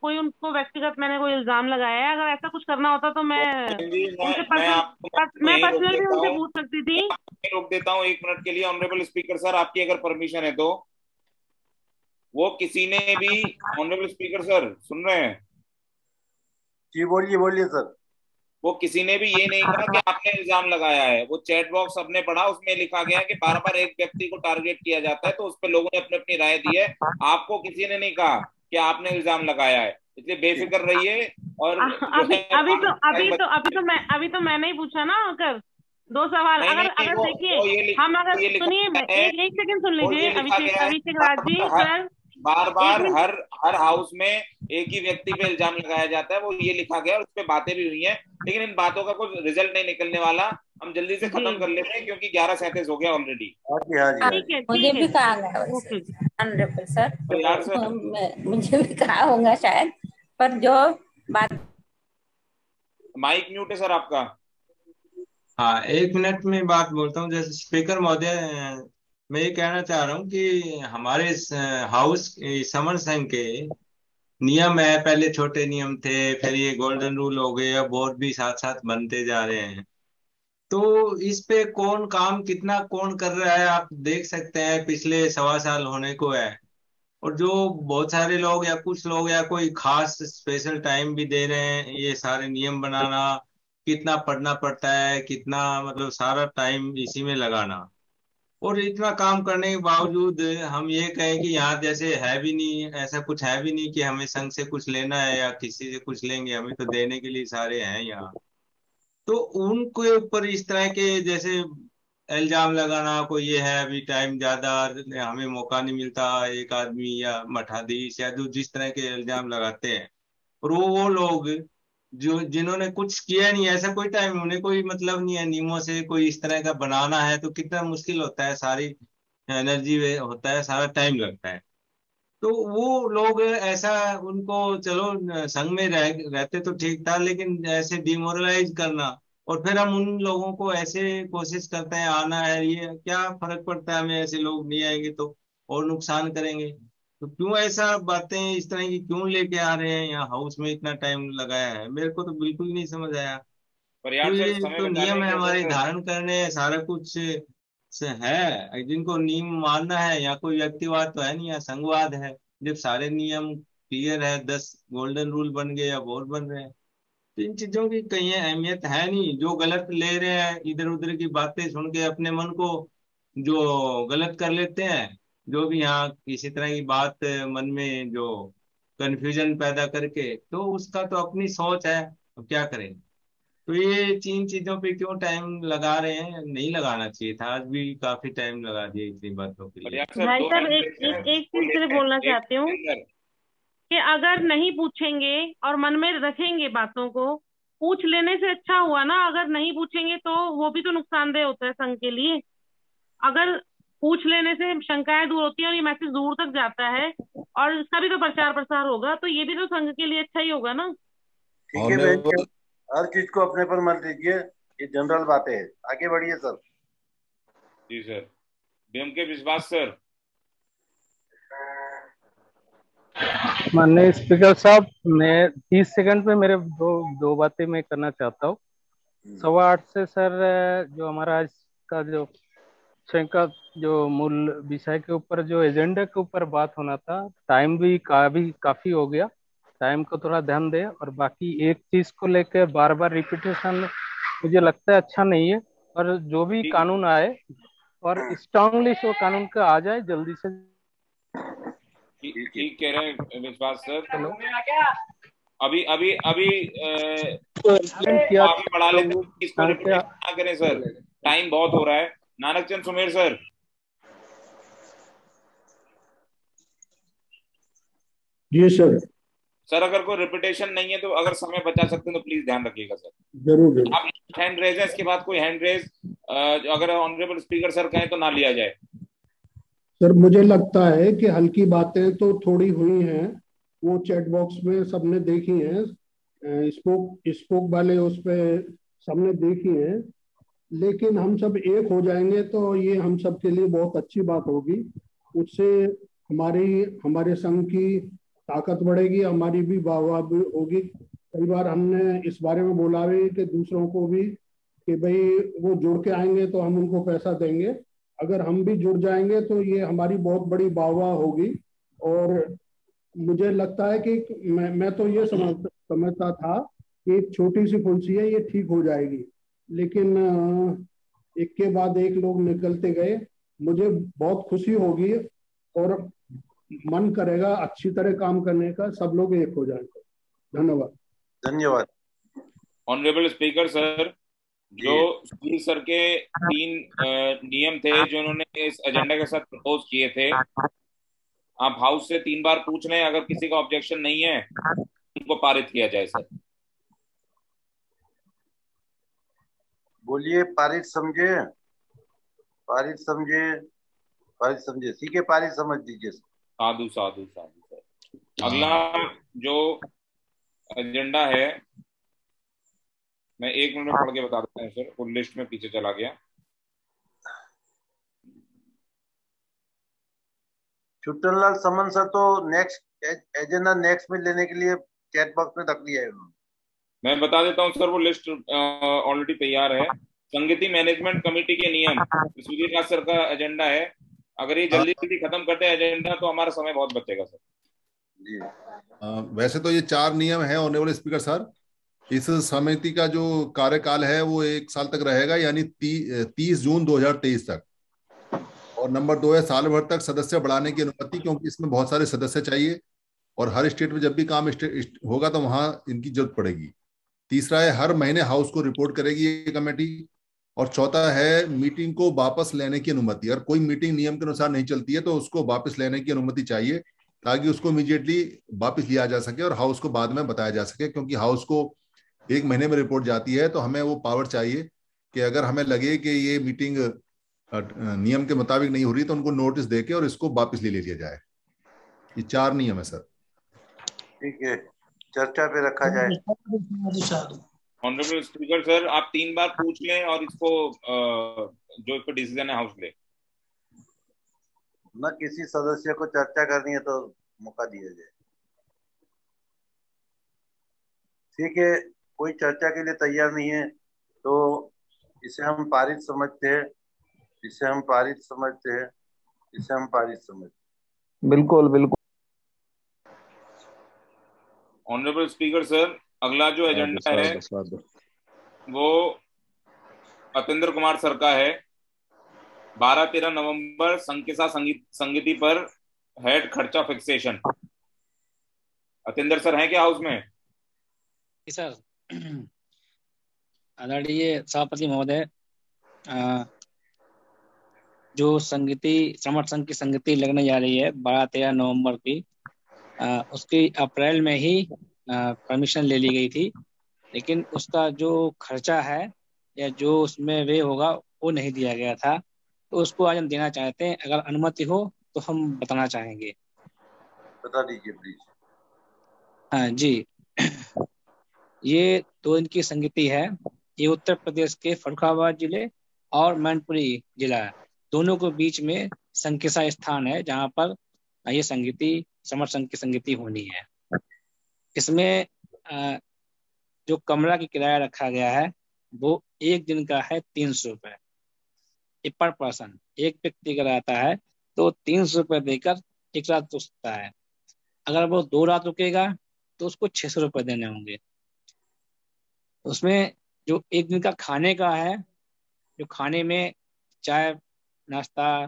कोई उनको व्यक्तिगत मैंने कोई इल्ज़ाम लगाया है। अगर ऐसा कुछ करना होता तो मैं उनसे पर्सनल मैं पर्सनली उनसे पूछ सकती थी। रोक देता हूँ एक मिनट के लिए ऑनरेबल स्पीकर सर आपकी अगर परमिशन है तो। वो किसी ने भी ऑनरेबल स्पीकर सर सुन रहे हैं? जी बोलिए बोलिए सर। वो किसी ने भी ये नहीं कहा कि आपने इल्ज़ाम लगाया है। वो चैट बॉक्स सबने पढ़ा उसमें लिखा गया है कि बार बार एक व्यक्ति को टारगेट किया जाता है तो उस पर लोगों ने अपनी अपनी राय दी है। आपको किसी ने नहीं कहा कि आपने इल्ज़ाम लगाया है। इसलिए बेफिक्र रहिए और अभी अभी तो अभी तो अभी तो मैं अभी तो मैंने ही पूछा ना आकर। दो सवाल नहीं, अगर नहीं, अगर देखिए ये हम अगर सुनिए एक एक सेकंड सुन लीजिए अभिषेक अभिषेक राज जी हाँ, सर। बार बार हर हर हाउस में एक ही व्यक्ति पे इल्ज़ाम लगाया जाता है वो ये लिखा गया और उस पर बातें भी हुई हैं लेकिन इन बातों का कोई रिज़ल्ट नहीं निकलने वाला। हम जल्दी से खत्म कर लेते हैं क्योंकि ग्यारह सैंतीस हो गया ऑलरेडी मुझे भी कहा गया सर। मुझे भी कहा होगा शायद पर जो बात माइक म्यूट है सर आपका। हाँ एक मिनट में बात बोलता हूँ। जैसे स्पीकर महोदय, मैं ये कहना चाह रहा हूँ कि हमारे हाउस समर संघ के नियम है, पहले छोटे नियम थे, फिर ये गोल्डन रूल हो गए, अब और भी साथ साथ बनते जा रहे हैं। तो इस पे कौन काम, कितना कौन कर रहा है, आप देख सकते हैं, पिछले सवा साल होने को है। और जो बहुत सारे लोग या कुछ लोग या कोई खास स्पेशल टाइम भी दे रहे हैं, ये सारे नियम बनाना कितना पढ़ना पड़ता है, कितना मतलब सारा टाइम इसी में लगाना। और इतना काम करने के बावजूद हम ये कहें कि यहाँ जैसे है भी नहीं, ऐसा कुछ है भी नहीं कि हमें संघ से कुछ लेना है या किसी से कुछ लेंगे, हमें तो देने के लिए सारे हैं यहाँ। तो उनके ऊपर इस तरह के जैसे इल्ज़ाम लगाना, कोई ये है अभी टाइम ज़्यादा, हमें मौका नहीं मिलता, एक आदमी या मठाधीश या जो जिस तरह के इल्ज़ाम लगाते हैं, और वो वो लोग जो जिन्होंने कुछ किया नहीं, ऐसा कोई टाइम उन्हें कोई मतलब नहीं है नियमों से कोई इस तरह का बनाना है तो कितना मुश्किल होता है, सारी एनर्जी होता है, सारा टाइम लगता है। तो वो लोग ऐसा, उनको चलो संघ में रह, रहते तो ठीक था, लेकिन ऐसे डिमोरलाइज करना, और फिर हम उन लोगों को ऐसे कोशिश करते हैं, आना है, ये क्या फ़र्क पड़ता है, हमें ऐसे लोग नहीं आएँगे तो और नुकसान करेंगे। तो क्यों ऐसा बातें इस तरह की क्यों लेके आ रहे हैं? यहाँ हाउस में इतना टाइम लगाया है। मेरे को तो बिल्कुल नहीं समझ आया। पर तो यार ये तो नियम है हमारे धारण करने सारा कुछ से है। जिनको नियम मानना है या कोई व्यक्तिवाद तो है नहीं या संघवाद है। जब सारे नियम क्लियर है दस गोल्डन रूल बन गए अब और बन रहे हैं। तो इन चीज़ों की कहीं अहमियत है नहीं। जो गलत ले रहे हैं इधर उधर की बातें सुन के अपने मन को जो गलत कर लेते हैं जो भी यहाँ किसी तरह की बात मन में जो कंफ्यूजन पैदा करके तो उसका तो अपनी सोच है अब क्या करें? तो ये तीन चीज़ों पे क्यों टाइम लगा रहे हैं? नहीं लगाना चाहिए था आज भी काफ़ी टाइम लगा दिया इतनी बातों के लिए। भाई साहब एक एक एक चीज़ सिर्फ़ बोलना चाहती हूँ कि अगर नहीं पूछेंगे और मन में रखेंगे बातों को पूछ लेने से अच्छा हुआ ना अगर नहीं पूछेंगे तो वो भी तो नुकसानदेह होता है संघ के लिए। अगर पूछ लेने से शंकाएँ दूर होती है और ये मैसेज दूर तक जाता है और इसका भी तो प्रचार प्रसार होगा तो ये भी तो संघ के लिए अच्छा ही होगा ना? ठीक है हर चीज़ को अपने पर मत लीजिए ये जनरल बातें हैं। आगे बढ़िए सर। जी सर। बीएम के विश्वास सर। माननीय स्पीकर साहब मैं तीस सेकंड में मेरे दो दो बातें मैं करना चाहता हूँ। सवा आठ से सर जो हमारा आज का जो संघ का जो मूल विषय के ऊपर जो एजेंडा के ऊपर बात होना था टाइम भी काफ़ी काफ़ी हो गया। टाइम को थोड़ा ध्यान दे और बाकी एक चीज़ को लेकर बार बार रिपीटेशन मुझे लगता है अच्छा नहीं है और जो भी कानून आए और स्ट्रांगली वो कानून का आ जाए जल्दी से। ठीक कह रहे हैं विश्वास सर। हेलो। अभी अभी अभी किया आगे बढ़ा लेते तो हैं इसको करें सर। टाइम बहुत हो रहा है। नानक चंद सुमेर सर। जी सर। सर अगर कोई रिपीटेशन नहीं है तो अगर समय बचा सकते हैं तो प्लीज़ ध्यान रखिएगा सर। ज़रूर ज़रूर। आप हैंड रेज है इसके बाद कोई हैंड रेज अगर ऑनरेबल स्पीकर सर कहें तो ना लिया जाए। सर मुझे लगता है कि हल्की बातें तो थोड़ी हुई हैं वो चैट बॉक्स में सबने देखी हैं स्पोक स्पोक वाले उस पे सबने देखी हैं। लेकिन हम सब एक हो जाएँगे तो ये हम सब के लिए बहुत अच्छी बात होगी। उससे हमारी, हमारे संघ की ताकत बढ़ेगी, हमारी भी भी होगी। कई बार हमने इस बारे में बोला भी कि दूसरों को भी कि भाई वो जुड़ के आएँगे तो हम उनको पैसा देंगे। अगर हम भी जुड़ जाएँगे तो ये हमारी बहुत बड़ी वाहवाह होगी। और मुझे लगता है कि मैं मैं तो ये समझ, समझता था कि एक छोटी सी फुंसी है, ये ठीक हो जाएगी। लेकिन एक के बाद एक लोग निकलते गए। मुझे बहुत खुशी होगी और मन करेगा अच्छी तरह काम करने का। सब लोग एक हो जाएँगे। धन्यवाद। धन्यवाद। ऑनरेबल स्पीकर सर जो। सुनील सर के तीन नियम थे जो उन्होंने इस एजेंडा के साथ प्रपोज किए थे आप हाउस से तीन बार पूछ लें अगर किसी का ऑब्जेक्शन नहीं है उनको पारित किया जाए सर बोलिए पारित समझे। पारित समझे पारित समझे। है पारित समझ दीजिए साधु साधु साधु सर। अगला जो एजेंडा है मैं एक मिनट में पढ़ के बता देता हूँ सर। फुल लिस्ट में पीछे चला गया। छुट्टन लाल समन सर तो नेक्स्ट एजेंडा नेक्स्ट में लेने के लिए चैट बॉक्स में रख दिया है उन्होंने। मैं बता देता हूँ सर वो लिस्ट ऑलरेडी तैयार है। संगति मैनेजमेंट कमेटी के नियम। सूर्य राज सर का एजेंडा है। अगर ये जल्दी जल्दी खत्म करते हैं एजेंडा तो हमारा समय बहुत बचेगा सर। जी। वैसे तो ये चार नियम है ऑनरेबल स्पीकर सर इस समिति का जो कार्यकाल है वो एक साल तक रहेगा यानी ती, तीस जून 2023 तक। और नंबर दो है साल भर तक सदस्य बढ़ाने की अनुमति क्योंकि इसमें बहुत सारे सदस्य चाहिए। और हर स्टेट में जब भी काम होगा तो वहाँ इनकी ज़रूरत पड़ेगी। तीसरा है, हर महीने हाउस को रिपोर्ट करेगी ये कमेटी। और चौथा है, मीटिंग को वापस लेने की अनुमति। अगर कोई मीटिंग नियम के अनुसार नहीं चलती है तो उसको वापस लेने की अनुमति चाहिए, ताकि उसको इमीडिएटली वापस लिया जा सके और हाउस को बाद में बताया जा सके, क्योंकि हाउस को एक महीने में रिपोर्ट जाती है तो हमें वो पावर चाहिए कि अगर हमें लगे कि ये मीटिंग नियम के मुताबिक नहीं हो रही तो उनको नोटिस देके और इसको वापस ले लिया जाए। ये चार नियम है, सर। ठीक है। चर्चा पे रखा जाए। ऑनरेबल स्पीकर सर आप तीन बार पूछ लें और इसको जो इस पर डिसीज़न है हाउस ले। न किसी सदस्य को चर्चा करनी है तो मौका दिया जाए। ठीक है कोई चर्चा के लिए तैयार नहीं है तो इसे हम पारित समझते हैं इसे हम पारित समझते हैं इसे हम पारित समझते बिल्कुल बिल्कुल। ऑनरेबल स्पीकर सर अगला जो एजेंडा है वो अतेंद्र कुमार सर का है। बारह तेरह नवंबर संकिसा संगीत संगीति पर हेड खर्चा फिक्सेशन अतेंद्र सर हैं क्या हाउस में? सर। आदरणीय सभापति महोदय जो संगीति समर्थ संघ की संगीति लगने जा रही है बारह तेरह नवंबर की उसकी अप्रैल में ही परमिशन ले ली गई थी। लेकिन उसका जो खर्चा है या जो उसमें वे होगा वो नहीं दिया गया था। तो उसको आज हम देना चाहते हैं। अगर अनुमति हो तो हम बताना चाहेंगे। बता दीजिए प्लीज़ हाँ जी। ये दो दिन की संगीति है। ये उत्तर प्रदेश के फरुखाबाद ज़िले और मैनपुरी जिला दोनों के बीच में संकिसा स्थान है जहाँ पर ये संगीति समर संघ की संगीति होनी है। इसमें जो कमरा की किराया रखा गया है, वो एक दिन का है तीन सौ रुपए। पर पर्सन, एक व्यक्ति अगर आता है तो तीन सौ रुपये देकर एक रात रुक सकता है। अगर वो दो रात रुकेगा तो उसको छह सौ रुपये देने होंगे। उसमें जो एक दिन का खाने का है, जो खाने में चाय, नाश्ता,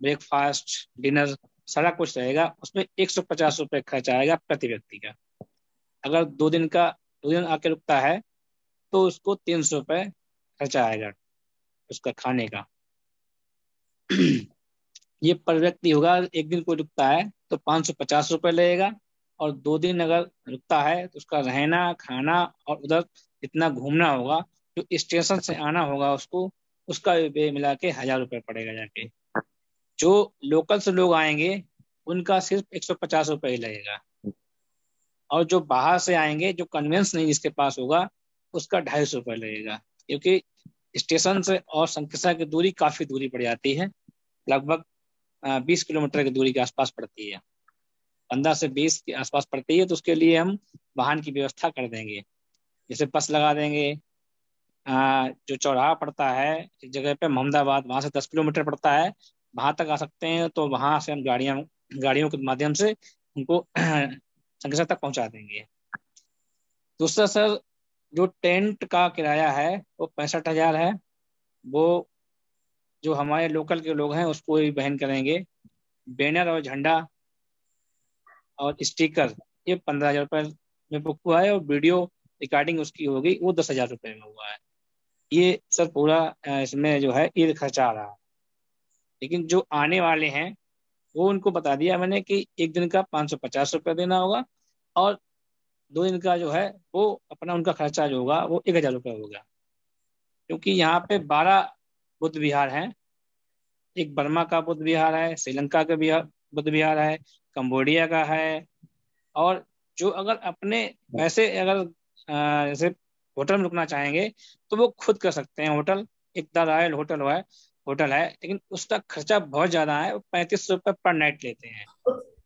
ब्रेकफास्ट, डिनर सारा कुछ रहेगा उसमें एक सौ पचास रुपये खर्च आएगा प्रति व्यक्ति का। अगर दो दिन का, दो दिन आके रुकता है तो उसको तीन सौ रुपये खर्चा आएगा उसका खाने का। ये पर व्यक्ति होगा, एक दिन कोई रुकता है तो पाँच सौ पचास रुपये लगेगा, और दो दिन अगर रुकता है तो उसका रहना, खाना और उधर जितना घूमना होगा, जो स्टेशन से आना होगा उसको, उसका मिला के हज़ार रुपये पड़ेगा जाके। जो लोकल से लोग आएँगे, उनका सिर्फ़ एक सौ पचास रुपये ही लगेगा। और जो बाहर से आएँगे, जो कन्वेंस नहीं जिसके पास होगा, उसका ढाई सौ रुपये लगेगा। क्योंकि स्टेशन से और संकिसा की दूरी काफ़ी दूरी पड़ जाती है। लगभग बीस किलोमीटर की दूरी के आसपास पड़ती है। पंद्रह से बीस के आसपास पड़ती है तो उसके लिए हम वाहन की व्यवस्था कर देंगे। जैसे बस लगा देंगे जो चौराहा पड़ता है, एक जगह पे मोहम्मदाबाद वहाँ से दस किलोमीटर पड़ता है। वहाँ तक आ सकते हैं तो वहाँ से हम गाड़ियाँ, गाड़ियों के माध्यम से उनको संकिसा तक पहुँचा देंगे। दूसरा सर, जो टेंट का किराया है, वो पैंसठ हज़ार है। वो जो हमारे लोकल के लोग हैं, उसको ही बहन करेंगे। बैनर और झंडा और स्टिकर, ये पंद्रह हज़ार रुपये में बुक हुआ है और वीडियो रिकॉर्डिंग उसकी होगी, वो दस हज़ार रुपये में हुआ है। ये सर पूरा इसमें जो है, ये खर्चा आ रहा है। लेकिन जो आने वाले हैं, वो उनको बता दिया मैंने कि एक दिन का पाँच सौ पचास रुपया देना होगा और दो दिन का जो है, वो अपना उनका खर्चा जो होगा, वो एक हज़ार रुपया होगा। क्योंकि यहाँ पे बारह बुद्ध विहार हैं। एक बर्मा का बुद्ध विहार है, श्रीलंका का भी बुद्ध विहार है, कंबोडिया का है और जो अगर अपने पैसे अगर जैसे होटल में रुकना चाहेंगे तो वो खुद कर सकते हैं होटल। एक द रॉयल होटल हुआ है होटल है, लेकिन उसका खर्चा बहुत ज़्यादा है पैंतीस सौ रुपये पर नाइट लेते हैं।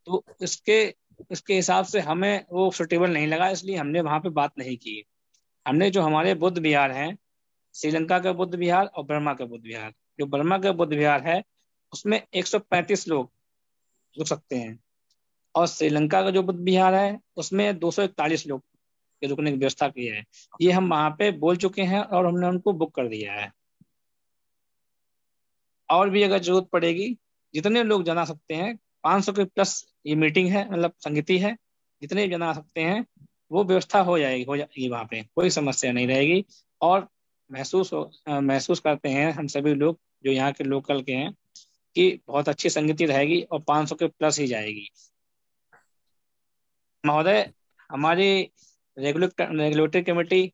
तो इसके इसके हिसाब से हमें वो सुटेबल नहीं लगा, इसलिए हमने वहाँ पे बात नहीं की। हमने जो हमारे बुद्ध विहार हैं, श्रीलंका का बुद्ध विहार और बर्मा का बुद्ध विहार। जो बर्मा का बुद्ध विहार है, उसमें 135 लोग रुक सकते हैं। और श्रीलंका का जो बुद्ध विहार है, उसमें 241 लोग के रुकने की व्यवस्था की है। ये हम वहाँ पे बोल चुके हैं और हमने उनको बुक कर दिया है। और भी अगर ज़रूरत पड़ेगी, जितने लोग जना सकते हैं 500 के प्लस ये मीटिंग है मतलब संगति है, जितने जना सकते हैं, वो व्यवस्था हो जाएगी हो जाएगी वहाँ पे, कोई समस्या नहीं रहेगी। और महसूस हो महसूस करते हैं हम सभी लोग, जो यहाँ के लोकल के हैं, कि बहुत अच्छी संगति रहेगी और 500 के प्लस ही जाएगी। महोदय, हमारी रेगुलेटर रेगुलेटरी कमेटी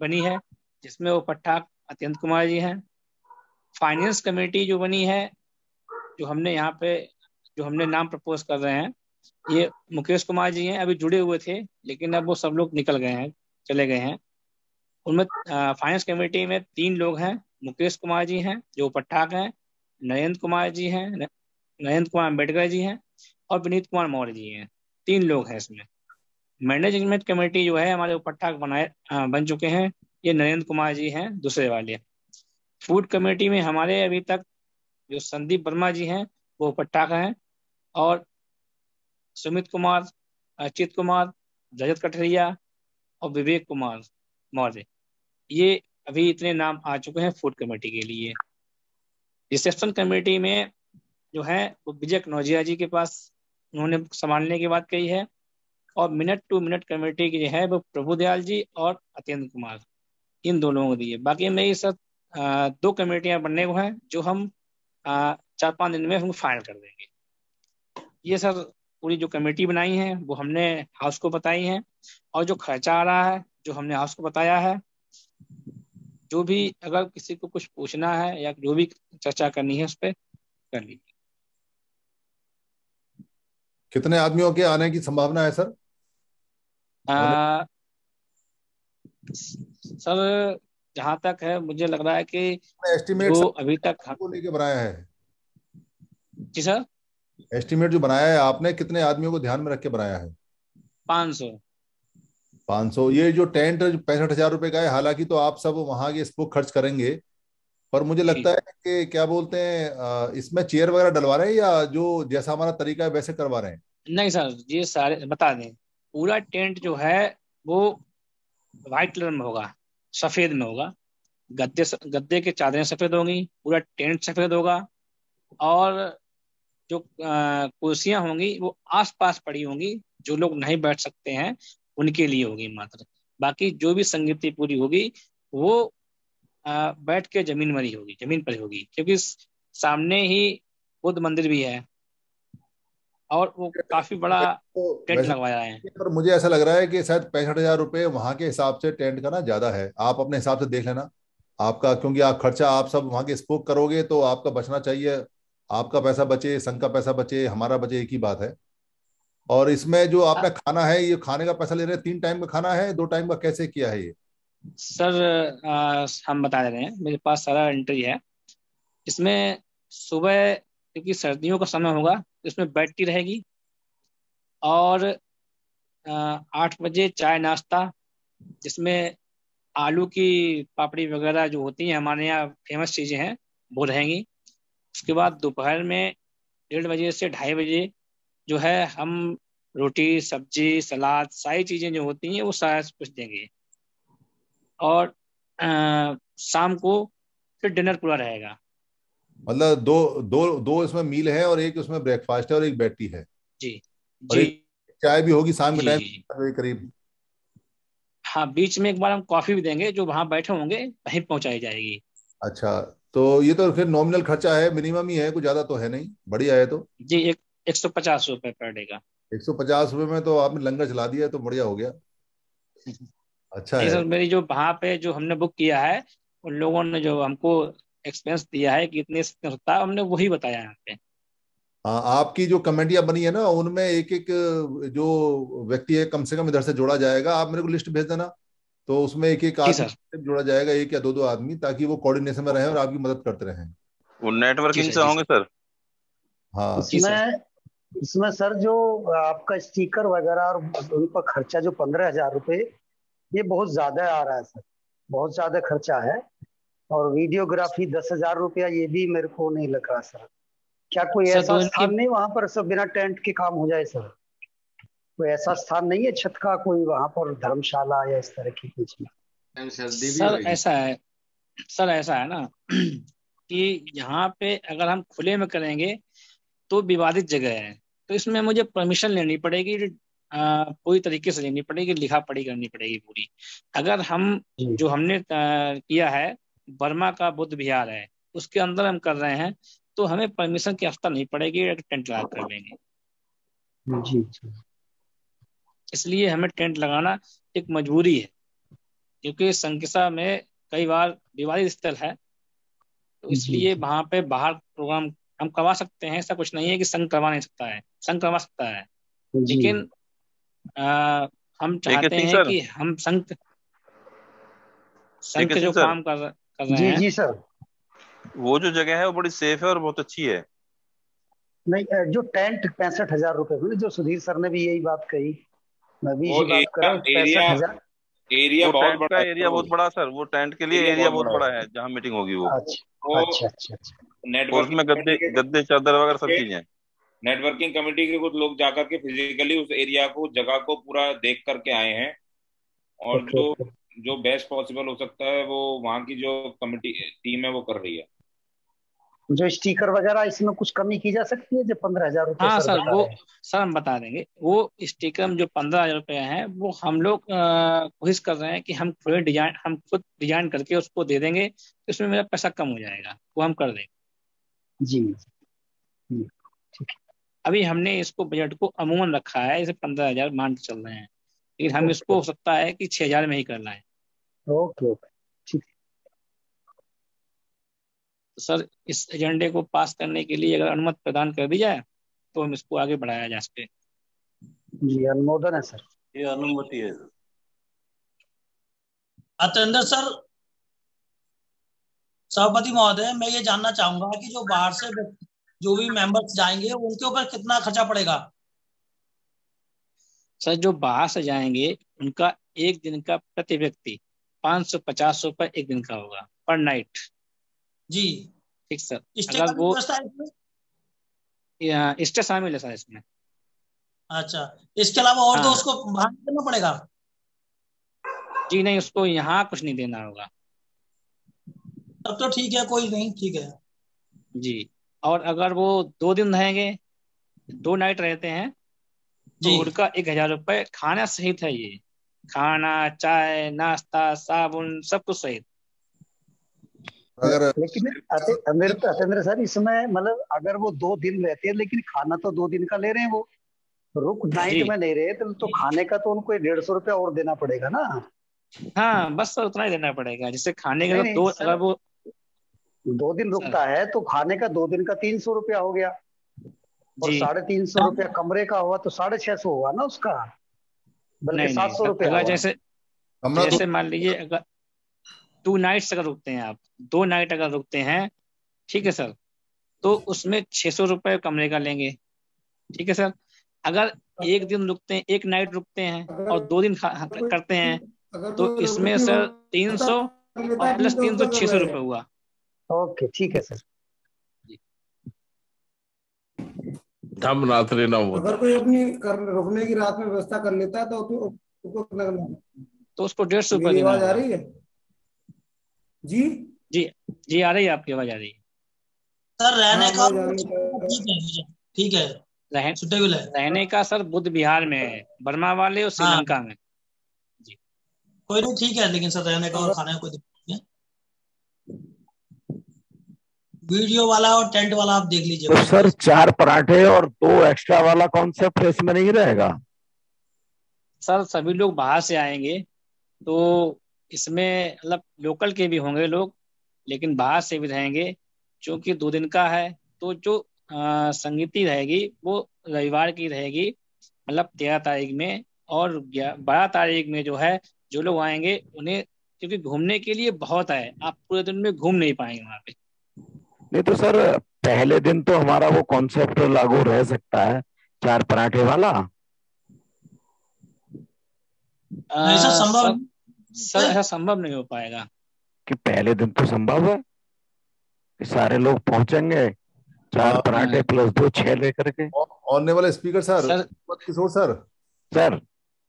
बनी है, जिसमें वो पट्टा अत्यंत कुमार जी हैं। फाइनेंस कमेटी जो बनी है, जो हमने यहाँ पे, जो हमने नाम प्रपोज कर रहे हैं, ये मुकेश कुमार जी हैं, अभी जुड़े हुए थे, लेकिन अब वो सब लोग निकल गए हैं, चले गए हैं। उनमें फाइनेंस कमेटी में तीन लोग हैं, मुकेश कुमार जी हैं, जो पट्टाक हैं, नरेंद्र कुमार जी हैं नरेंद्र कुमार अंबेडकर जी हैं, और विनीत कुमार मौर्य जी हैं। तीन लोग हैं इसमें। मैनेजमेंट कमेटी जो है, हमारे पट्टाक बनाए बन चुके हैं, ये नरेंद्र कुमार जी हैं, दूसरे वाले। फ़ूड कमेटी में हमारे अभी तक जो संदीप वर्मा जी हैं वो पट्टाक हैं और सुमित कुमार अचित कुमार रजत कटरिया और विवेक कुमार मौर्य ये अभी इतने नाम आ चुके हैं फ़ूड कमेटी के लिए। रिसेप्शन कमेटी में जो है वो विजय कनौजिया जी के पास उन्होंने संभालने की बात कही है और मिनट टू मिनट कमेटी की जो है वो प्रभु दयाल जी और अत्यंत कुमार इन दोनों को दी है बाकी मेरी अ, दो कमेटियाँ बनने को हैं जो हम चार पाँच दिन में हम फाइनल कर देंगे। ये सर पूरी जो कमेटी बनाई है वो हमने हाउस को बताई है और जो खर्चा आ रहा है जो हमने हाउस को बताया है जो भी अगर किसी को कुछ पूछना है या जो भी चर्चा करनी है उस पर कर लीजिए। कितने आदमियों के आने की संभावना है सर? अ, सर जहाँ तक है मुझे लग रहा है कि एस्टिमेट जो अभी तक को लेके बनाया है। जी सर? एस्टिमेट जो बनाया है आपने कितने आदमियों को ध्यान में रख के बनाया है? पाँच सौ। पाँच सौ। ये जो टेंट पैंसठ हज़ार रुपए का है हालाँकि तो आप सब वहाँ के स्पोक खर्च करेंगे पर मुझे लगता है कि क्या बोलते हैं इसमें चेयर वगैरह डलवा रहे हैं या जो जैसा हमारा तरीका है वैसे करवा रहे हैं? नहीं सर ये सारे बता दें। पूरा टेंट जो है वो व्हाइट कलर में होगा। सफ़ेद में होगा। गद्दे गद्दे के चादरें सफ़ेद होंगी, पूरा टेंट सफ़ेद होगा और जो कुर्सियाँ होंगी वो आसपास पड़ी होंगी, जो लोग नहीं बैठ सकते हैं, उनके लिए होगी मात्र। बाकी जो भी संगति पूरी होगी, वो बैठ के ज़मीन पर ही होगी, ज़मीन पर होगी, क्योंकि सामने ही बुद्ध मंदिर भी है। और वो काफ़ी बड़ा टेंट वैसे- लगवाया है। पर मुझे ऐसा लग रहा है कि शायद पैंसठ हज़ार रुपए वहाँ के हिसाब से टेंट का ना ज़्यादा है। आप अपने हिसाब से देख लेना। आपका क्योंकि आप खर्चा आप सब वहाँ के स्पोक करोगे तो आपका बचना चाहिए। आपका पैसा बचे संघ का पैसा बचे हमारा बचे एक ही बात है। और इसमें जो आपने खाना है ये खाने का पैसा ले रहे हैं तीन टाइम का खाना है दो टाइम का कैसे किया है ये? सर अ, हम बता दे रहे हैं। मेरे पास सारा एंट्री है। इसमें सुबह क्योंकि सर्दियों का समय होगा तो इसमें बैठती रहेगी। और आठ बजे चाय नाश्ता जिसमें आलू की पापड़ी वगैरह जो होती हैं हमारे यहाँ फ़ेमस चीज़ें हैं वो रहेंगी। उसके बाद दोपहर में डेढ़ बजे से ढाई बजे जो है हम रोटी सब्ज़ी सलाद सारी चीज़ें जो होती हैं वो सारा कुछ देंगे। और अ, शाम को फिर डिनर पूरा रहेगा। मतलब दो दो दो इसमें मील है और एक उसमें ब्रेकफास्ट है और एक बैठी है। जी। और जी। चाय भी होगी शाम के टाइम करीब। हाँ बीच में एक बार हम कॉफ़ी भी देंगे जो वहाँ बैठे होंगे वहीं पहुंचाई जाएगी। अच्छा तो ये तो फिर नॉमिनल खर्चा है मिनिमम ही है कुछ ज़्यादा तो है नहीं बढ़िया है तो। जी एक एक सौ पचास रुपए पर डे का। एक सौ पचास रुपए में तो आपने लंगर चला दिया तो बढ़िया हो गया। अच्छा है। सर मेरी जो वहाँ पे जो हमने बुक किया है उन लोगों ने जो हमको एक्सपेंस दिया है कि इतने होता है हमने वही बताया यहाँ पे। हाँ आपकी जो कमेटियाँ बनी है ना उनमें एक एक जो व्यक्ति है कम से कम इधर से जोड़ा जाएगा। आप मेरे को लिस्ट भेज देना तो उसमें एक एक आदमी जोड़ा जाएगा एक या दो दो आदमी ताकि वो कोऑर्डिनेशन में रहे और आपकी मदद करते रहें। वो नेटवर्किंग से होंगे सर। सर। हाँ। इसमें इसमें सर जो आपका स्टिकर वगैरह और उन पर खर्चा जो पंद्रह हज़ार रुपये ये बहुत ज़्यादा आ रहा है सर। बहुत ज़्यादा खर्चा है। और वीडियोग्राफी दस हज़ार रुपया ये भी मेरे को नहीं लग रहा सर। क्या कोई ऐसा तो इनकी स्थान नहीं वहाँ पर सब बिना टेंट के काम हो जाए सर? कोई ऐसा स्थान नहीं है छत का कोई वहाँ पर धर्मशाला या इस तरह की कुछ? भी सर ऐसा है सर ऐसा है ना कि यहाँ पे अगर हम खुले में करेंगे तो विवादित जगह है। तो इसमें मुझे परमिशन लेनी पड़ेगी पूरी तरीके से लेनी पड़ेगी लिखा पढ़ी करनी पड़ेगी पूरी। अगर हम जो। हमने किया है बर्मा का बुद्ध विहार है उसके अंदर हम कर रहे हैं तो हमें परमिशन की आवश्यकता नहीं पड़ेगी टेंट लगा कर लेंगे। जी इसलिए हमें टेंट लगाना एक मजबूरी है क्योंकि संकिसा में कई बार विवादित स्थल है तो इसलिए वहाँ पे बाहर प्रोग्राम हम करवा सकते हैं ऐसा कुछ नहीं है कि संघ करवा नहीं सकता है संघ करवा सकता है। लेकिन आ, हम चाहते हैं कि हम संघ संघ के जो काम कर कर रहे जी हैं। जी सर। वो जो जगह है वो बड़ी सेफ़ है और बहुत अच्छी है। नहीं जो टेंट पैंसठ हज़ार रुपए जो सुधीर सर ने भी यही बात कही। मैं भी यही बात कर एरिया रहा हूँ पैंसठ एरिया हज़ार एरिया बहुत बड़ा एरिया बहुत बड़ा सर। वो टेंट के लिए एरिया बहुत बड़ा है जहाँ मीटिंग होगी वो। अच्छा वो अच्छा अच्छा अच्छा। उसमें गद्दे गद्दे चादर वगैरह सब चीज़ें नेटवर्किंग कमेटी के कुछ लोग जाकर के फिजिकली उस एरिया को जगह को पूरा देख करके आए हैं। और जो जो बेस्ट पॉसिबल हो सकता है वो वहाँ की जो कमिटी टीम है वो कर रही है। जो स्टिकर वगैरह इसमें कुछ कमी की जा सकती है? जो पंद्रह हज़ार रुपये हाँ सर वो सर हम बता देंगे। वो स्टिकर जो पंद्रह हज़ार रुपया है वो हम लोग कोशिश कर रहे हैं कि हम खुद डिज़ाइन हम खुद डिज़ाइन करके उसको दे देंगे इसमें मेरा पैसा कम हो जाएगा वो हम कर देंगे। जी जी ठीक अभी हमने इसको बजट को अमूमन रखा है इसे पंद्रह हज़ार मान के चल रहे हैं। लेकिन हम इसको हो सकता है कि छह हज़ार में ही करना है। Okay okay. ठीक। सर इस एजेंडे को पास करने के लिए अगर अनुमति प्रदान कर दी जाए तो हम इसको आगे बढ़ाया जा सके। जी अनुमोदन है सर। ये अनुमति है अतेंद्र सर सभापति महोदय मैं ये जानना चाहूँगा कि जो बाहर से व्यक्ति- जो भी मेंबर्स जाएँगे उनके ऊपर कितना खर्चा पड़ेगा? सर जो बाहर से जाएँगे उनका एक दिन का प्रति व्यक्ति पाँच सौ पचास रुपये एक दिन का होगा पर नाइट जी। ठीक सर। अगर वो स्टे शामिल है सर इसमें। अच्छा इसके अलावा और तो हाँ। उसको बाहर करना पड़ेगा? जी नहीं उसको यहाँ कुछ नहीं देना होगा। तब तो ठीक है कोई नहीं ठीक है। जी और अगर वो दो दिन रहेंगे दो नाइट रहते हैं तो उनका एक हज़ार रुपये खाना सहित है ये। खाना चाय नाश्ता साबुन सब कुछ सहित अगर लेकिन तो अतेंद्र सर इसमें मतलब अगर वो दो दिन रहते हैं लेकिन खाना तो दो दिन का ले रहे हैं वो। रुक नाइट में नहीं रहे तो, तो खाने का तो उनको डेढ़ सौ रुपया और देना पड़ेगा ना। हाँ बस सर उतना ही देना पड़ेगा। जैसे खाने के तो दो अगर वो दो दिन रुकता है तो खाने का दो दिन का तीन सौ रुपया हो गया। और साढ़े तीन सौ रुपया कमरे का हुआ तो साढ़े छह सौ हुआ ना उसका। बल्कि सात सौ सर अगर जैसे जैसे मान लीजिए अगर टू नाइट्स अगर रुकते हैं आप दो नाइट अगर रुकते हैं ठीक है सर? तो उसमें छह सौ रुपये कमरे का लेंगे ठीक है सर? अगर एक दिन रुकते हैं एक नाइट रुकते हैं और दो दिन करते हैं तो इसमें सर तीन सौ और प्लस तीन सौ छह सौ रुपये हुआ। ओके ठीक है सर। हम रात लेना होता। अगर कोई अपनी कर, रुकने की रात में व्यवस्था कर लेता है तो उसको कितना करना तो उसको डेढ़ सौ रुपये आवाज़ आ रही है? जी? जी जी आ रही है आपकी आवाज़ आ रही है। सर रहने हाँ का है ठीक है मुझे ठीक है। रह, सुटेबल है रहने का सर बुद्ध विहार में है बर्मा वाले और हाँ। श्रीलंका में। कोई नहीं ठीक है लेकिन सर रहने का और खाने का कोई दिक्कत नहीं है वीडियो वाला और टेंट वाला आप देख लीजिए। तो सर चार पराठे और दो एक्स्ट्रा वाला कॉन्सेप्ट इसमें नहीं रहेगा? सर सभी लोग बाहर से आएँगे तो इसमें मतलब लोकल के भी होंगे लोग लेकिन बाहर से भी रहेंगे क्योंकि दो दिन का है तो जो संगीति रहेगी वो रविवार की रहेगी मतलब तेरह तारीख में और बारह तारीख में जो है जो लोग आएँगे उन्हें क्योंकि घूमने के लिए बहुत है आप पूरे दिन में घूम नहीं पाएँगे वहाँ पे। नहीं तो सर पहले दिन तो हमारा वो कॉन्सेप्ट लागू रह सकता है चार पराठे वाला। नहीं, सर, संभव सर ऐसा संभव नहीं हो पाएगा। कि पहले दिन तो संभव है? कि सारे लोग पहुँचेंगे चार पराठे प्लस दो छह लेकर के। Honourable speaker sir sir. Kishore sir. Sir.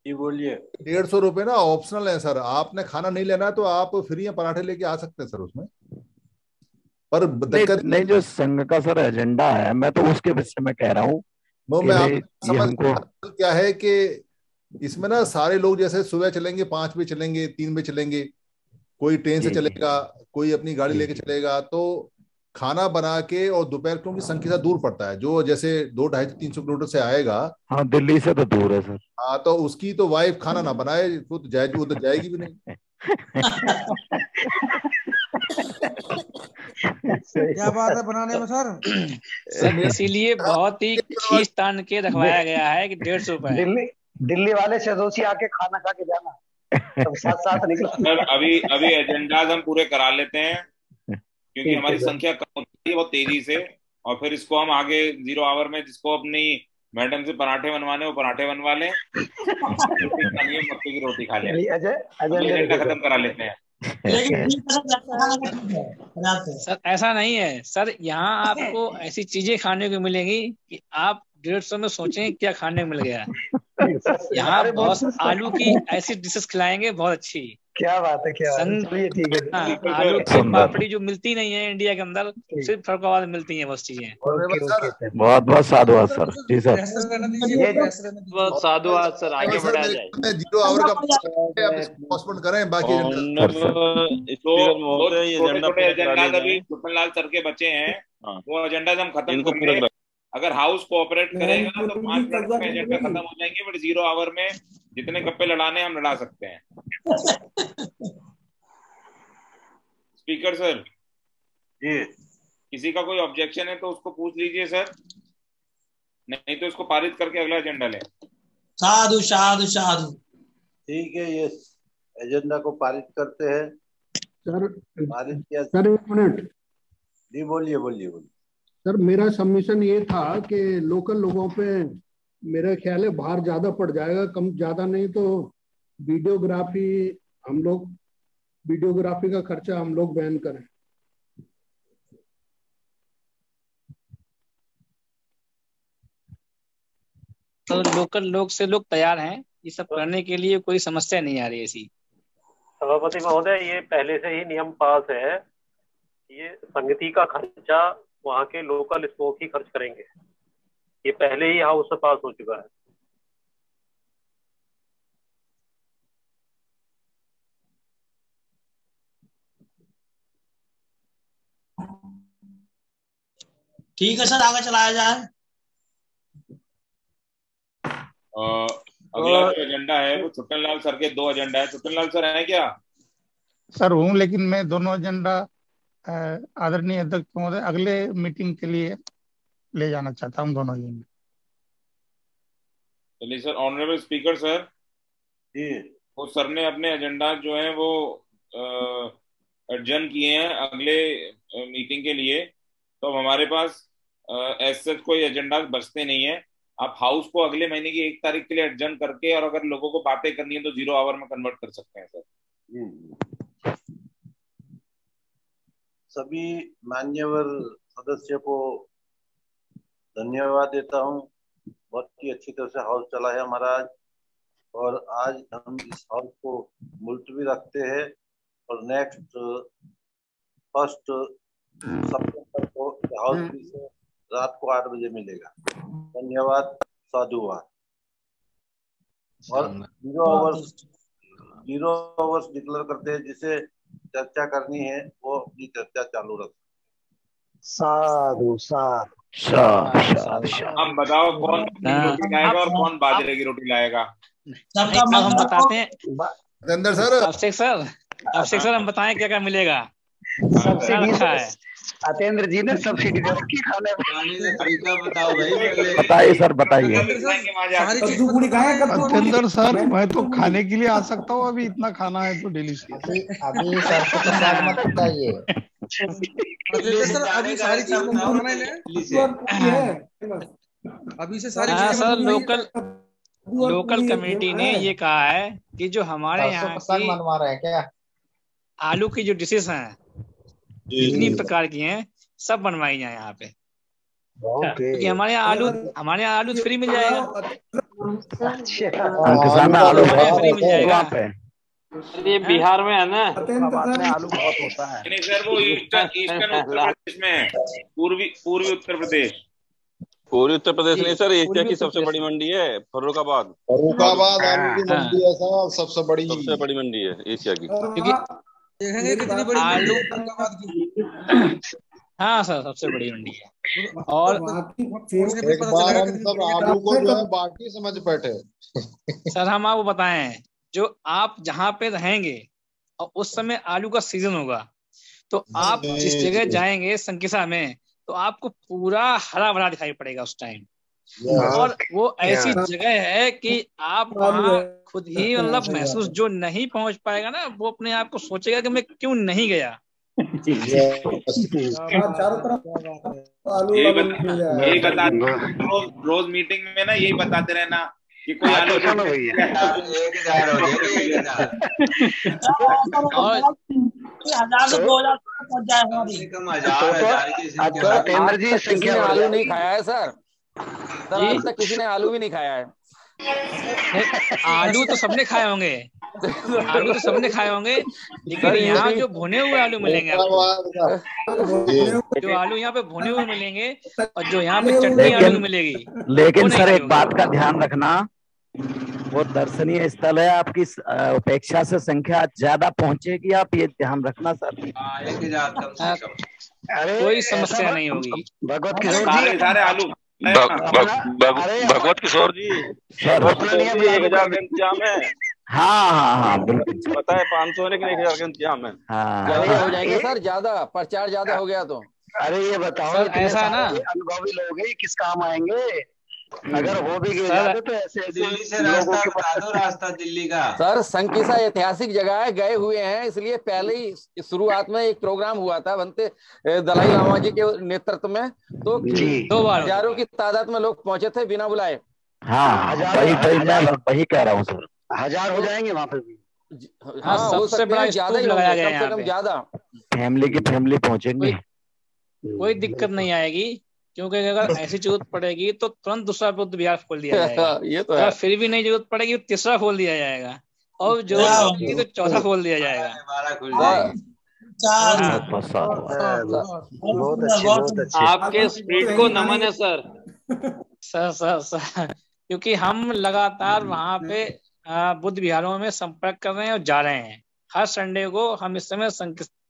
जी बोलिए। डेढ़ सौ रुपए ना ऑप्शनल है सर। आपने खाना नहीं लेना है तो आप फ्री में पराठे लेके आ सकते हैं सर उसमें। पर दिक्कत नहीं जो संघ का सर एजेंडा है मैं तो उसके विषय में कह रहा हूँ वो मैं आप समझ क्या है कि इसमें ना सारे लोग जैसे सुबह चलेंगे पाँच बजे चलेंगे तीन बजे चलेंगे कोई ट्रेन से। चलेगा कोई अपनी गाड़ी लेके चलेगा तो खाना बना के और दोपहर क्योंकि संख्या दूर पड़ता है जो जैसे दो ढाई से तीन सौ किलोमीटर से आएगा। हाँ दिल्ली से तो दूर है सर। हाँ तो उसकी तो वाइफ खाना ना बनाए वो तो जाएगी वो तो जाएगी भी नहीं। क्या बात है बनाने में सर? सर इसीलिए बहुत ही खींच तान के रखवाया गया है कि डेढ़ सौ रुपए। दिल्ली दिल्ली वाले सदोसी आके खाना खा के जाना। सब साथ साथ निकला। सर अभी अभी एजेंडाज हम पूरे करा लेते हैं क्योंकि हमारी संख्या कम होती है बहुत तेज़ी से। और फिर इसको हम आगे ज़ीरो आवर में जिसको अपनी मैडम से पराठे बनवाने वो पराठे बनवा लें। मक्के की रोटी खा लें। अजय अजय एजेंडा खत्म करा लेते है। सर ऐसा नहीं है। सर यहाँ आपको ऐसी चीज़ें खाने को मिलेंगी कि आप डेढ़ सौ में सोचें क्या खाने को मिल गया। यहाँ बहुत बहुत आलू की ऐसी डिशेस खिलाएँगे बहुत अच्छी। क्या बात है क्या बात है। चलिए ठीक है। हाँ, आलू की पापड़ी जो मिलती नहीं है इंडिया के अंदर सिर्फ़ फरुखाबाद में मिलती है बस चीज़ें। बहुत बहुत साधुवाद सर। जी सर। बहुत साधुवाद सर। आगे बढ़ाया जाए। ज़ीरो आवर का पोस्टपोन करें बाकी तो ये एजेंडा सर के बचे हैं हाँ। वो एजेंडा हम खत्म इनको पूरा अगर हाउस कोऑपरेट करेगा तो पाँच मिनट में एजेंडा खत्म हो जाएँगे बट ज़ीरो आवर में जितने गप्पे लड़ाने हम लड़ा सकते हैं। स्पीकर सर जी। किसी का कोई ऑब्जेक्शन है तो उसको पूछ लीजिए सर नहीं तो इसको पारित करके अगला एजेंडा लें। साधु साधु साधु। ठीक है ये एजेंडा को पारित करते हैं। सर पारित किया सर एक मिनट जी बोलिए बोलिए बोलिए। सर मेरा सबमिशन ये था कि लोकल लोगों पे मेरा ख्याल है भार ज़्यादा पड़ जाएगा कम ज़्यादा नहीं तो वीडियोग्राफी हम लोग वीडियोग्राफी का खर्चा हम लोग बैन करें। तो लोकल लोग से लोग तैयार हैं ये सब करने के लिए कोई समस्या नहीं आ रही ऐसी। सभापति महोदय ये पहले से ही नियम पास है ये संगति का खर्चा वहाँ के लोकल स्टोक ही खर्च करेंगे। ये पहले ही हाउस से पास हो चुका है। ठीक है सर आगे चलाया जाए। अगला जो एजेंडा है वो छुट्टन लाल सर के दो एजेंडा है। छुट्टन लाल सर है क्या? सर हूँ लेकिन मैं दोनों एजेंडा आदरणीय अध्यक्ष महोदय अगले मीटिंग के लिए ले जाना चाहता हूँ दोनों एजेंडा चलिए sir honourable speaker sir ji. वो सर ने अपने एजेंडा जो है वो एडजन किए हैं अगले मीटिंग के लिए। तो हमारे पास एज सच कोई एजेंडा बचते नहीं है। आप हाउस को अगले महीने की एक तारीख के लिए एडजन करके और अगर लोगों को बातें करनी है तो ज़ीरो आवर में कन्वर्ट कर सकते हैं सर जी। सभी मान्यवर सदस्य को धन्यवाद देता हूँ। बहुत ही अच्छी तरह से हाउस चला है हमारा आज और आज हम इस हाउस को मुलतवी रखते हैं और नेक्स्ट फ़र्स्ट सितंबर को हाउस फिर से रात को आठ बजे मिलेगा। धन्यवाद साधुवाद। और zero hours zero hours declare करते हैं जिसे चर्चा करनी है वो अपनी चर्चा चालू रख। साधु साधु। अब बताओ कौन। रोटी लाएगा और कौन बाजरे की रोटी लाएगा? सबका हम बताते हैं। Sir. Abhishek sir Abhishek sir हम बताएँ क्या क्या मिलेगा? सब्सिडी रखा सत्येंद्र जी ने सब्सिडी रखी खाने में। खाने का तरीका बताओ भाई पहले। बताइए सर बताइए। सारी चीज़ पूरी कहाँ है कद्दू सत्येंद्र सर मैं तो खाने के लिए आ सकता हूँ अभी इतना खाना है तो डिलीशियस अभी अभी सरसों का साग मत बताइए। सर अभी सारी चीज़ है। है अभी से सारी हाँ चीज़ें सर लोकल लोकल कमेटी ने ये कहा है कि जो हमारे यहाँ की मनवा रहे हैं क्या? आलू की जो डिशेस हैं जितनी प्रकार की हैं सब बनवाई जाए यहाँ पे। क्योंकि हमारे यहाँ आलू हमारे यहाँ आलू फ्री मिल जाएगा। आलू हमारे यहाँ बहुत फ्री मिल जाएगा। ये बिहार में है ना? आलू बहुत होता है। नहीं सर वो ईस्टर्न ईस्टर्न उत्तर प्रदेश में पूर्वी पूर्वी उत्तर प्रदेश। पूर्वी उत्तर प्रदेश नहीं सर एशिया की सबसे बड़ी मंडी है फर्रुखाबाद। फर्रुखाबाद आलू की हाँ मंडी है साहब सबसे बड़ी सबसे बड़ी मंडी है एशिया की। क्योंकि देखेंगे कितनी बड़ी आलू है हाँ सर सबसे बड़ी मंडी है। और एक बार हम सब आलू को जो है। है समझ बैठे। सर हम आपको बताएँ जो आप जहाँ पे रहेंगे और उस समय आलू का सीज़न होगा तो आप जिस जगह जाएँगे संकिसा में तो आपको पूरा हरा भरा दिखाई पड़ेगा उस टाइम। और वो ऐसी हाँ, जगह है कि आप वहाँ खुद ही हाँ, मतलब महसूस जो नहीं पहुँच पाएगा ना वो अपने आप को सोचेगा कि मैं क्यों नहीं गया। यस हाँ यही बता रोज रोज मीटिंग में ना यही बताते रहना कि कोई हाँ आलू तो हो से तो तो तो तो नहीं खाया है सर। सर आज तक किसी ने आलू भी नहीं खाया है। आलू तो सबने खाए होंगे। आलू तो सबने खाए होंगे लेकिन यहाँ जो भुने हुए आलू मिलेंगे आपको। जी आलू यहाँ पे भुने हुए मिलेंगे और जो यहाँ पे चटनी आलू लेकिन मिलेगी लेकिन सर एक बात का ध्यान रखना वो दर्शनीय स्थल है आपकी अपेक्षा से संख्या ज़्यादा पहुंचेगी आप ये ध्यान रखना सर। हाँ हाँ, कोई समस्या नहीं होगी। भगवत सारे आलू। अरे भगवत किशोर जी। एक हज़ार का इंतज़ाम है। हाँ हाँ हाँ बिल्कुल। पता है पाँच सौ लेकिन एक हज़ार का इंतज़ाम है। हाँ। हो जाएँगे सर ज़्यादा प्रचार ज़्यादा हो गया तो। अरे ये बताओ सर ऐसा ना। अनुभवी लोग हैं किस काम आएँगे? अगर हो भी गए जाते तो ऐसे ऐसे दिल्ली से रास्ता बता दो रास्ता दिल्ली का। सर संकिसा ऐतिहासिक जगह है गए हुए हैं इसलिए पहले ही शुरुआत में एक प्रोग्राम हुआ था बनते दलाई लामा जी के नेतृत्व में। तो दो बार हज़ारों की तादाद में लोग पहुँचे थे बिना बुलाए। हाँ वही वही मैं वही कह रहा हूँ सर। हज़ार हो तो जाएँगे वहाँ पे भी। हाँ हाँ सबसे बड़ा ज़्यादा स्तूप ही लगाया गया कम है ज़्यादा। फैमिली की फैमिली पहुँचेंगे। कोई दिक्कत नहीं आएगी। क्योंकि अगर ऐसी ज़रूरत पड़ेगी तो तुरंत दूसरा बुद्ध विहार खोल दिया जाएगा। ये तो है। फिर भी नहीं ज़रूरत पड़ेगी तो तीसरा खोल दिया जाएगा। और ज़रूरत पड़ेगी तो चौथा खोल दिया जाएगा। बारह खुल सर जाएगी चार। हाँ अच्छे अच्छे आपके स्प्रिट को नमन है सर। सर सर सर क्योंकि हम लगातार वहाँ पे बुद्ध विहारों में संपर्क कर रहे हैं और जा रहे हैं। हर संडे को हम इस समय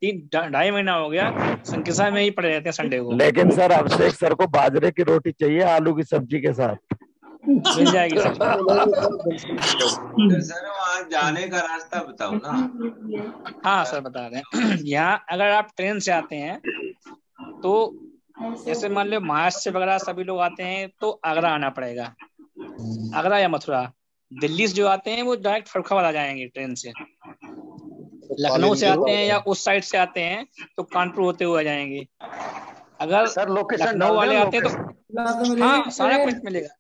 तीन ढाई महीना हो गया संकिसा में ही पड़े रहते हैं संडे को। लेकिन सर अभिषेक सर को बाजरे की रोटी चाहिए आलू की सब्ज़ी के साथ। मिल जाएगी सर। सर वहाँ जाने का रास्ता बताओ ना। हाँ सर बता रहे हैं। यहाँ अगर आप ट्रेन से आते हैं तो जैसे मान लो महाराष्ट्र वगैरह सभी लोग आते हैं तो आगरा आना पड़ेगा। आगरा या मथुरा। दिल्ली से जो आते हैं वो डायरेक्ट फरुखाबाद आ जाएँगे ट्रेन से। लखनऊ से आते हैं या उस साइड से आते हैं तो कानपुर होते हुए जाएँगे। अगर सर लोकेशन लखनऊ वाले आते हैं तो हाँ सारा कुछ मिलेगा।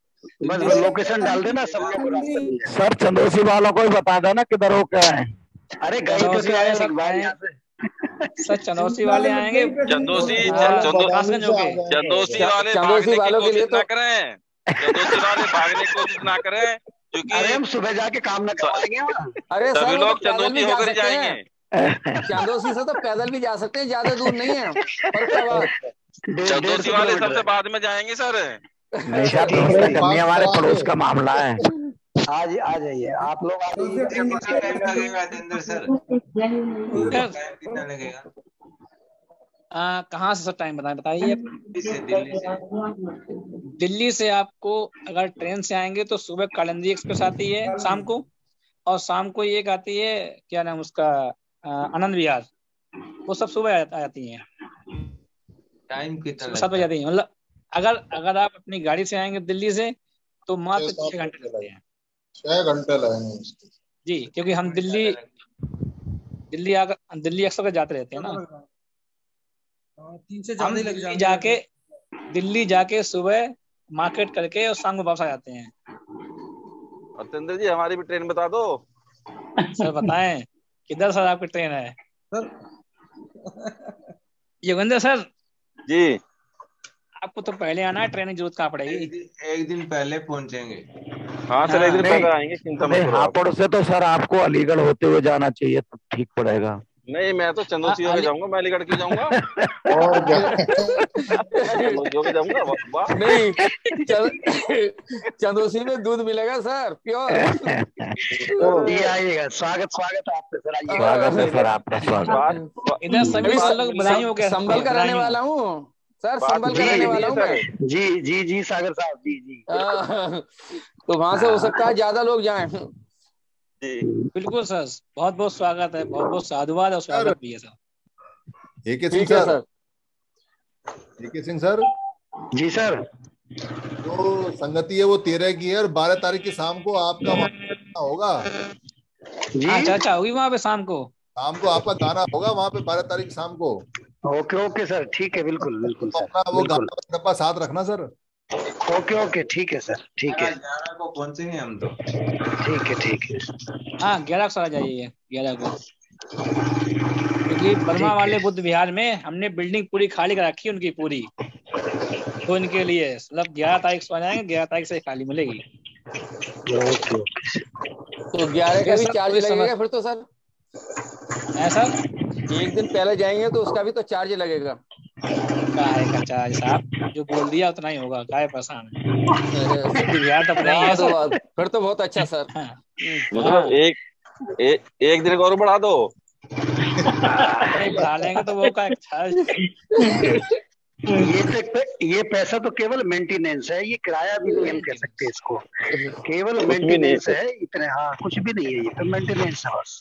बस लोकेशन डाल देना सब लोग को रास्ता मिल जाएगा सर चंदोसी वालों को ही बता देना किधर हो क्या है। अरे तो सर चंदौसी वाले आएँगे। चंदोसी हाँ, चंदोसी वाले चंदोसी भागने की वालों के लिए कोशिश ना तो करें। चंदोसी वाले भागने की कोशिश ना करें। अरे क्योंकि हम सुबह जाके काम न करवाएँगे वहाँ अरे सभी लोग तो पैदल भी चंदोसी जा होकर सकते हैं। जाएँगे। चांदोसी से तो पैदल भी जा सकते हैं ज़्यादा दूर नहीं है। चंदोसी वाले सबसे बाद में जाएँगे सर। हमारे पड़ोस का मामला है। आज आ जाइए आप लोग आ जाइए कितना लगेगा सर? कितना लगेगा? कहाँ से सर टाइम बताएँ? बताइए दिल्ली से दिल्ली से दिल्ली से आपको अगर ट्रेन से आएँगे तो सुबह कालिंदी एक्सप्रेस आती है शाम को। और शाम को एक आती है क्या नाम उसका आनंद विहार। वो सब सुबह आ जाती हैं। टाइम कितना सात बजे आती हैं? मतलब अगर अगर आप अपनी गाड़ी से आएँगे दिल्ली से तो मात्र छह छह घंटे लगते हैं। छह घंटे लगेंगे जी क्योंकि हम दिल्ली दिल्ली आकर दिल्ली अक्सर जाते रहते हैं ना। तीन से ज़्यादा लग दिल्ली जाएँगे जाके दिल्ली जाके सुबह मार्केट करके और शाम को वापस आ जाते हैं। अत्यंद्र जी हमारी भी ट्रेन बता दो। सर बताएँ किधर सर आपकी ट्रेन है? सर। योगेंद्र सर। जी। आपको तो पहले आना है ट्रेन की ज़रूरत कहाँ पड़ेगी? एक दिन एक दिन पहले पहुँचेंगे। हाँ सर एक दिन पहले आएँगे चिंता मत करो हापुड़ से तो सर आपको अलीगढ़ होते हुए जाना चाहिए तो ठीक पड़ेगा। नहीं मैं तो चंदोसी होके जाऊँगा मैं अलीगढ़ क्यों जाऊँगा। और क्या? होके जाऊँगा नहीं चंद- चंदोसी में दूध मिलेगा सर प्योर। ये आइएगा स्वागत स्वागत है आपका सर आइए स्वागत है सर आपका स्वागत। इधर सभी लोग बधाई हो गए संभल का रहने वाला हूँ। सर संभल का रहने वाला हूँ मैं। जी जी जी सागर साहब जी जी। हाँ, तो वहाँ से हो सकता है ज़्यादा लोग जाएँ। जी बिल्कुल सर बहुत बहुत स्वागत है बहुत बहुत साधुवाद और स्वागत भी है सर। ए के सिंह सर। सर। ए के सिंह सर। जी सर। जो तो संगति है वो तेरह की है और बारह तारीख की शाम को आपका वहाँ होगा। जी। चर्चा होगी वहाँ पे शाम को? शाम को आपका गाना होगा वहाँ पे बारह तारीख शाम को। ओके ओके सर ठीक है बिल्कुल बिल्कुल तो अपना वो गाना डब्बा साथ रखना सर। ओके ओके ठीक है सर ठीक है। ग्यारह को पहुँचेंगे हम तो। ठीक है ठीक है। हाँ ग्यारह को सर आ जाइए ग्यारह को। क्योंकि बर्मा वाले बुद्ध विहार में हमने बिल्डिंग पूरी खाली कर रखी उनकी पूरी। तो इनके लिए मतलब ग्यारह तारीख से आ जाएँगे ग्यारह तारीख से खाली मिलेगी। Okay okay. तो ग्यारह का भी चार्ज लगेगा फिर तो सर? है सर एक दिन पहले जाएँगे तो उसका भी तो चार्ज लगेगा। काहे का चार्ज साहब? जो बोल दिया उतना ही होगा काहे परेशान है? अरे, तो अपना ही है हाँ, तो सर फिर तो बहुत अच्छा सर। हाँ। मतलब एक ए, एक दिन और बढ़ा दो। नहीं बढ़ा लेंगे तो वो का चार्ज ये तो ये पैसा तो केवल मेंटेनेंस है ये किराया भी नहीं हम कह सकते इसको। केवल है मेंटेनेंस है इतने हाँ कुछ भी नहीं है ये तो मेंटेनेंस है बस।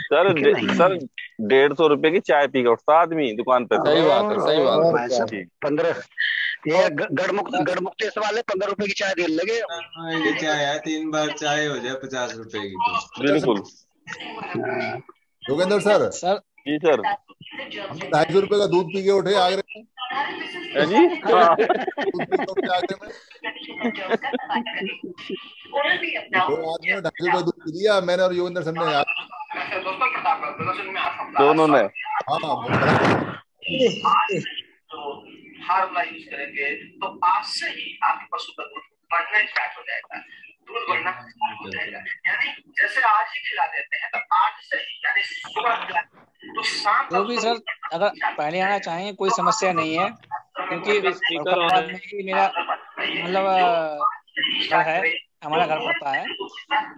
सर है। सर डेढ़ सौ रुपए की चाय पी के उठता आदमी दुकान पे सही बात है सही बात है। पंद्रह ये गढ़मुक्तेश वाले पंद्रह रुपए की चाय देने लगे? हाँ, ये चाय है तीन बार चाय हो जाए पचास रुपए की तो। बिल्कुल। योगेंद्र सर। सर। जी सर। ढाई सौ रुपए का दूध पी के उठे आगरे में? जी। हाँ आगरे में? दो आदमी ने ढाई सौ रुपए दूध पी लिया मैंने और योगेंद्र सर ने यार दोनों ने। हाँ बहुत बड़ा- फार्मूला यूज़ करेंगे तो आज से ही आपके पशु का दूध बढ़ना स्टार्ट हो जाएगा। दूध बढ़ना स्टार्ट हो जाएगा। यानी जैसे आज ही खिला देते हैं तो आज से ही यानी सुबह खिला तो शाम तो भी सर अगर पहले आना चाहेंगे कोई समस्या नहीं है क्योंकि स्पीकर में ही। मेरा मतलब है हमारा घर पड़ता है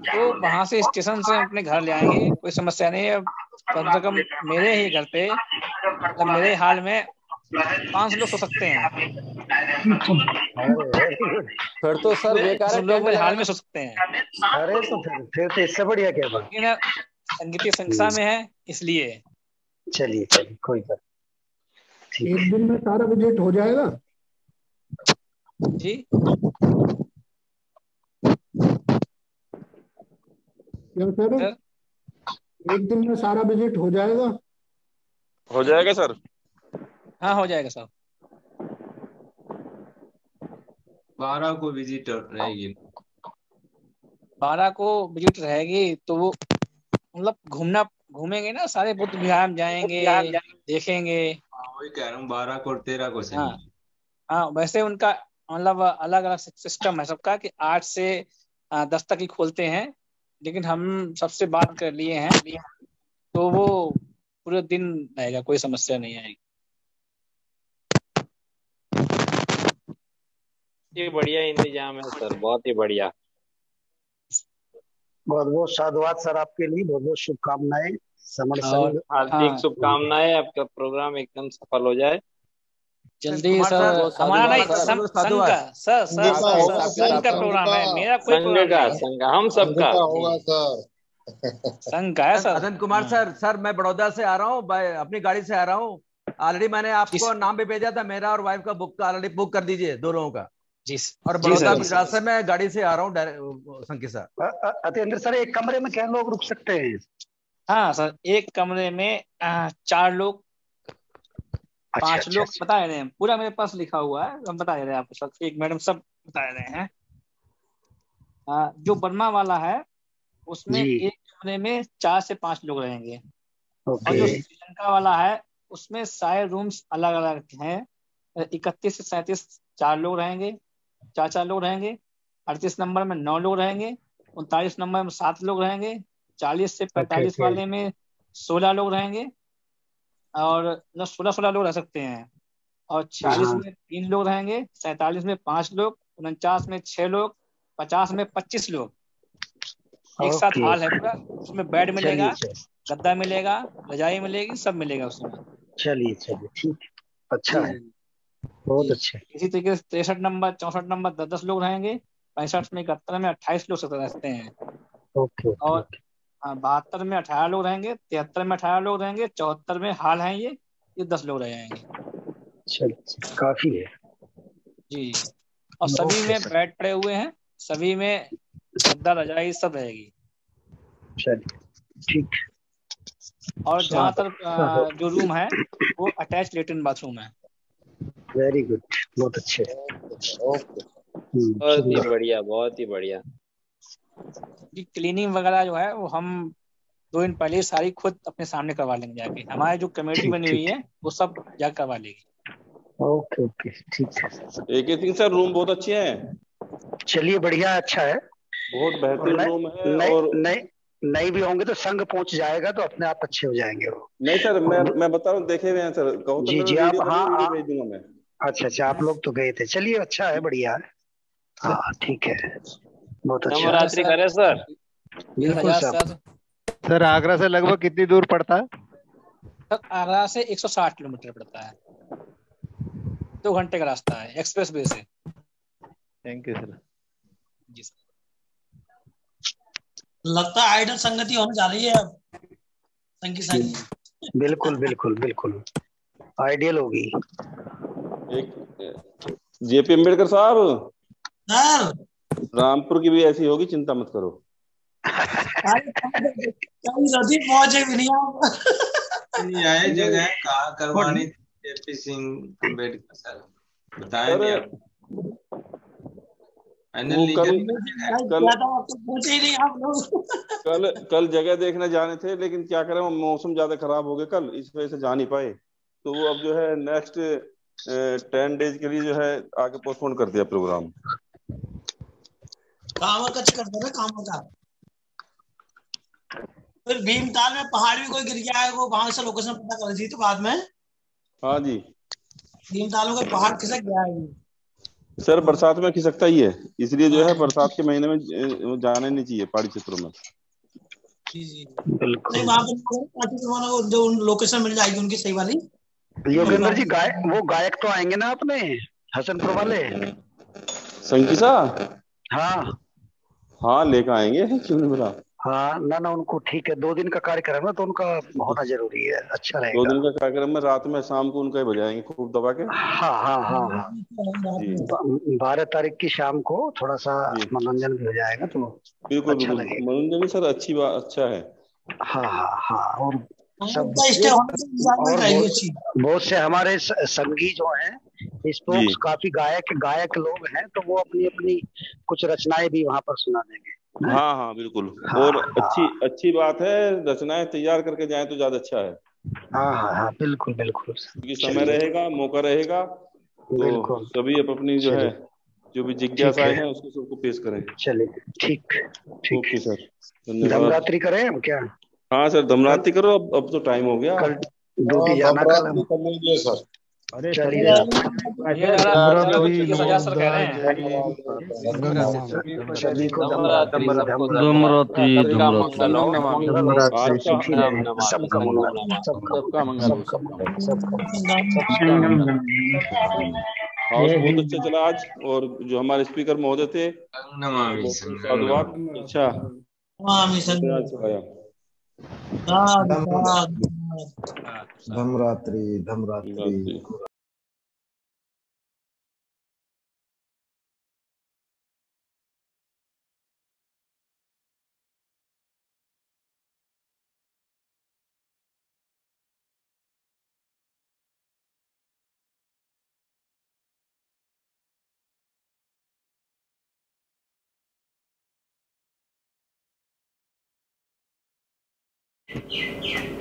तो वहाँ से स्टेशन से अपने घर ले आएँगे कोई समस्या नहीं है। कम से कम मेरे ही घर पे मतलब मेरे हाल में पाँच लोग सो सकते हैं। फिर तो सर बेकार है लोग मेरे हाल में सो सकते हैं। अरे तो फिर फिर तो इससे बढ़िया क्या बात? लेकिन संगीतीय संख्या में है इसलिए। चलिए चलिए कोई बात एक दिन में सारा बजट हो जाएगा? जी। क्या सर? एक दिन में सारा बजट हो जाएगा? हो जाएगा सर? हाँ हो जाएगा सर। बारह को विज़िट रहेगी। बारह को विज़िट रहेगी तो वो मतलब घूमना घूमेंगे ना सारे? बुद्ध विहार में जाएँगे देखेंगे। हाँ, वही कह रहा हूँ बारह को और तेरह को से हाँ। हाँ वैसे उनका मतलब अलग अलग सिस्टम है सबका कि आठ से दस तक ही खोलते हैं। लेकिन हम सबसे बात कर लिए हैं तो वो पूरा दिन रहेगा कोई समस्या नहीं आएगी। ये बढ़िया इंतज़ाम है सर बहुत ही बढ़िया। बहुत बहुत साधुवाद सर आपके लिए बहुत बहुत शुभकामनाएँ समर और संघ हार्दिक हाँ। शुभकामनाएँ आपका प्रोग्राम एकदम सफल हो जाए। जल्दी सर हमारा नहीं संघ का सर सर संघ का प्रोग्राम है मेरा कोई संघ प्रोग्राम का नहीं है। संघ हम सबका। का होगा सर। संघ का है सर। अदन कुमार। सर सर मैं बड़ौदा से आ रहा हूँ अपनी गाड़ी से आ रहा हूँ। ऑलरेडी मैंने आपको नाम भी भेजा था मेरा और वाइफ का बुक का ऑलरेडी बुक कर दीजिए दो लोगों का। जी और बड़ौदा सर गुजरात से मैं गाड़ी से आ रहा हूँ संकी सर। अतेंद्र सर एक कमरे में क्या लोग रुक सकते हैं? हाँ सर एक कमरे में चार लोग अच्छा पाँच अच्छा लोग अच्छा बता रहे हैं। पूरा मेरे पास लिखा हुआ है हम बता रहे हैं आपको सब। एक मैडम सब बता रहे हैं। आ, जो बर्मा वाला है उसमें एक कमरे में चार से पाँच लोग रहेंगे। और जो श्रीलंका वाला है उसमें सारे रूम्स अलग अलग हैं। इकतीस से सैंतीस चार लोग रहेंगे चार चार लोग रहेंगे। अड़तीस नंबर में नौ लोग रहेंगे उनतालीस नंबर में सात लोग रहेंगे। चालीस से पैंतालीस वाले में सोलह लोग रहेंगे। और मतलब सोलह सोलह लोग रह सकते हैं। और छियालीस हाँ। में तीन लोग रहेंगे सैतालीस में पाँच लोग उनचास में छह लोग पचास में पच्चीस लोग। एक साथ हॉल है पूरा। उसमें बेड मिलेगा गद्दा मिलेगा रजाई मिलेगी सब मिलेगा उसमें। चलिए चलिए ठीक अच्छा है। बहुत जी अच्छे इसी तरीके से तिरसठ नंबर चौसठ नंबर दस दस लोग रहेंगे। पैंसठ में इकहत्तर में अट्ठाईस लोग रहते हैं। ओके और हाँ, बहत्तर में अठारह लोग रहेंगे तिहत्तर में अठारह लोग रहेंगे चौहत्तर में हाल हैं ये ये दस लोग रहेंगे चलिए काफ़ी है। जी और सभी में बेड पड़े हुए हैं सभी में गद्दा रजाई सब रहेगी। चलिए ठीक। और जहाँ हाँ तक जो रूम है वो अटैच लेटरिन बाथरूम है। वेरी गुड बहुत अच्छे। हम्म, बहुत ही बढ़िया बहुत ही बढ़िया। कि क्लीनिंग वगैरह जो है वो हम दो दिन पहले सारी खुद अपने सामने करवा लेंगे जाके। हमारी जो कमेटी बनी हुई है वो सब जाकर करवा लेगी। ओके ओके ठीक है। ए के सिंह सर रूम बहुत अच्छे हैं? चलिए बढ़िया अच्छा है। बहुत बेहतरीन रूम है और नए नए भी होंगे तो संघ पहुँच जाएगा तो अपने आप अच्छे हो जाएँगे वो। नहीं सर मैं मैं बता रहा हूँ देखे हुए हैं सर। कहो तो जी जी आप हाँ हाँ। भेज दूँगा मैं अच्छा अच्छा आप लोग तो गए थे। चलिए अच्छा है बढ़िया है। हाँ ठीक है। बहुत अच्छा। नवरात्रि करे सर? बिल्कुल सर सर आगरा से लगभग कितनी दूर पड़ता? है सर आगरा से 160 किलोमीटर पड़ता है। दो घंटे का रास्ता है एक्सप्रेस वे से। Thank you sir ji sir. लगता है आइडल संगति होने जा रही है अब। संगी संगी बिल्कुल बिल्कुल बिल्कुल। आइडियल होगी। एक जेपी अंबेडकर साहब। सर रामपुर की भी ऐसी होगी चिंता मत करो। कभी पहुँचे भी नहीं। आए जगह कहाँ करवानी जेपी सिंह अंबेडकर सर कल कल तो पहुँचे ही नहीं आप लोग। कल कल जगह देखने जाने थे लेकिन क्या करें वो मौसम ज़्यादा खराब हो गया। कल इस वजह से जा नहीं पाए। तो वो अब जो है नेक्स्ट टेन डेज़ के लिए जो है आगे पोस्टपोन कर दिया प्रोग्राम काम का चक्कर कर रहे काम का। फिर भीमताल में पहाड़ भी कोई गिर गया है वो वहाँ से लोकेशन पता कर रही थी तो बाद में? हाँ जी। भीमताल में कोई पहाड़ खिसक गया है सर बरसात में खिसकता ही है। इसलिए जो है बरसात के महीने में जाना नहीं चाहिए पहाड़ी क्षेत्रों में। जी जी। नहीं वहाँ पर पार्टी करवाना वो जो लोकेशन मिल जाएगी उनकी सही वाली। योगेंद्र जी गाय वो गायक तो आएँगे ना अपने हसनपुर वाले? संकिसा? हाँ। हाँ लेकर आएँगे। क्यों नहीं हाँ ना ना उनको ठीक है। दो दिन का कार्यक्रम है तो उनका होना ज़रूरी है अच्छा दो रहेगा। दिन का कार्यक्रम में रात में शाम को उनका ही बजाएँगे खूब दबा के। हाँ हाँ हाँ हाँ। जी। बारह तारीख की शाम को थोड़ा सा जी। मनोरंजन भी हो जाएगा तो बिल्कुल अच्छा बिल्कुल। लगेगा। मनोरंजन सर अच्छी बात अच्छा है। हाँ हाँ हाँ और सब और बहुत से हमारे संगी जो हैं स्पोक्स काफ़ी गायक गायक लोग हैं तो वो अपनी अपनी कुछ रचनाएँ भी वहाँ पर सुना देंगे हाँ हाँ बिल्कुल। हाँ और हाँ। अच्छी अच्छी बात है रचनाएँ तैयार करके जाए तो ज़्यादा अच्छा है। हाँ हाँ हाँ बिल्कुल बिल्कुल। क्योंकि समय रहेगा मौका रहेगा तो सभी अब अपनी जो है जो भी जिज्ञासाएँ है। हैं उसको सबको पेश करें। चलिए ठीक ठीक। Okay sir. धन्यवाद। करें हम क्या? हाँ सर धमरात्रि करो अब अब तो टाइम हो गया। कल हाँ ड्यूटी जाना कल सर। अरे हाउस बहुत अच्छा चला आज और जो हमारे स्पीकर महोदय थे अच्छा। धमरात्रि धमरात्रि।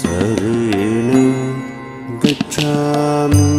शरणं गच्छामि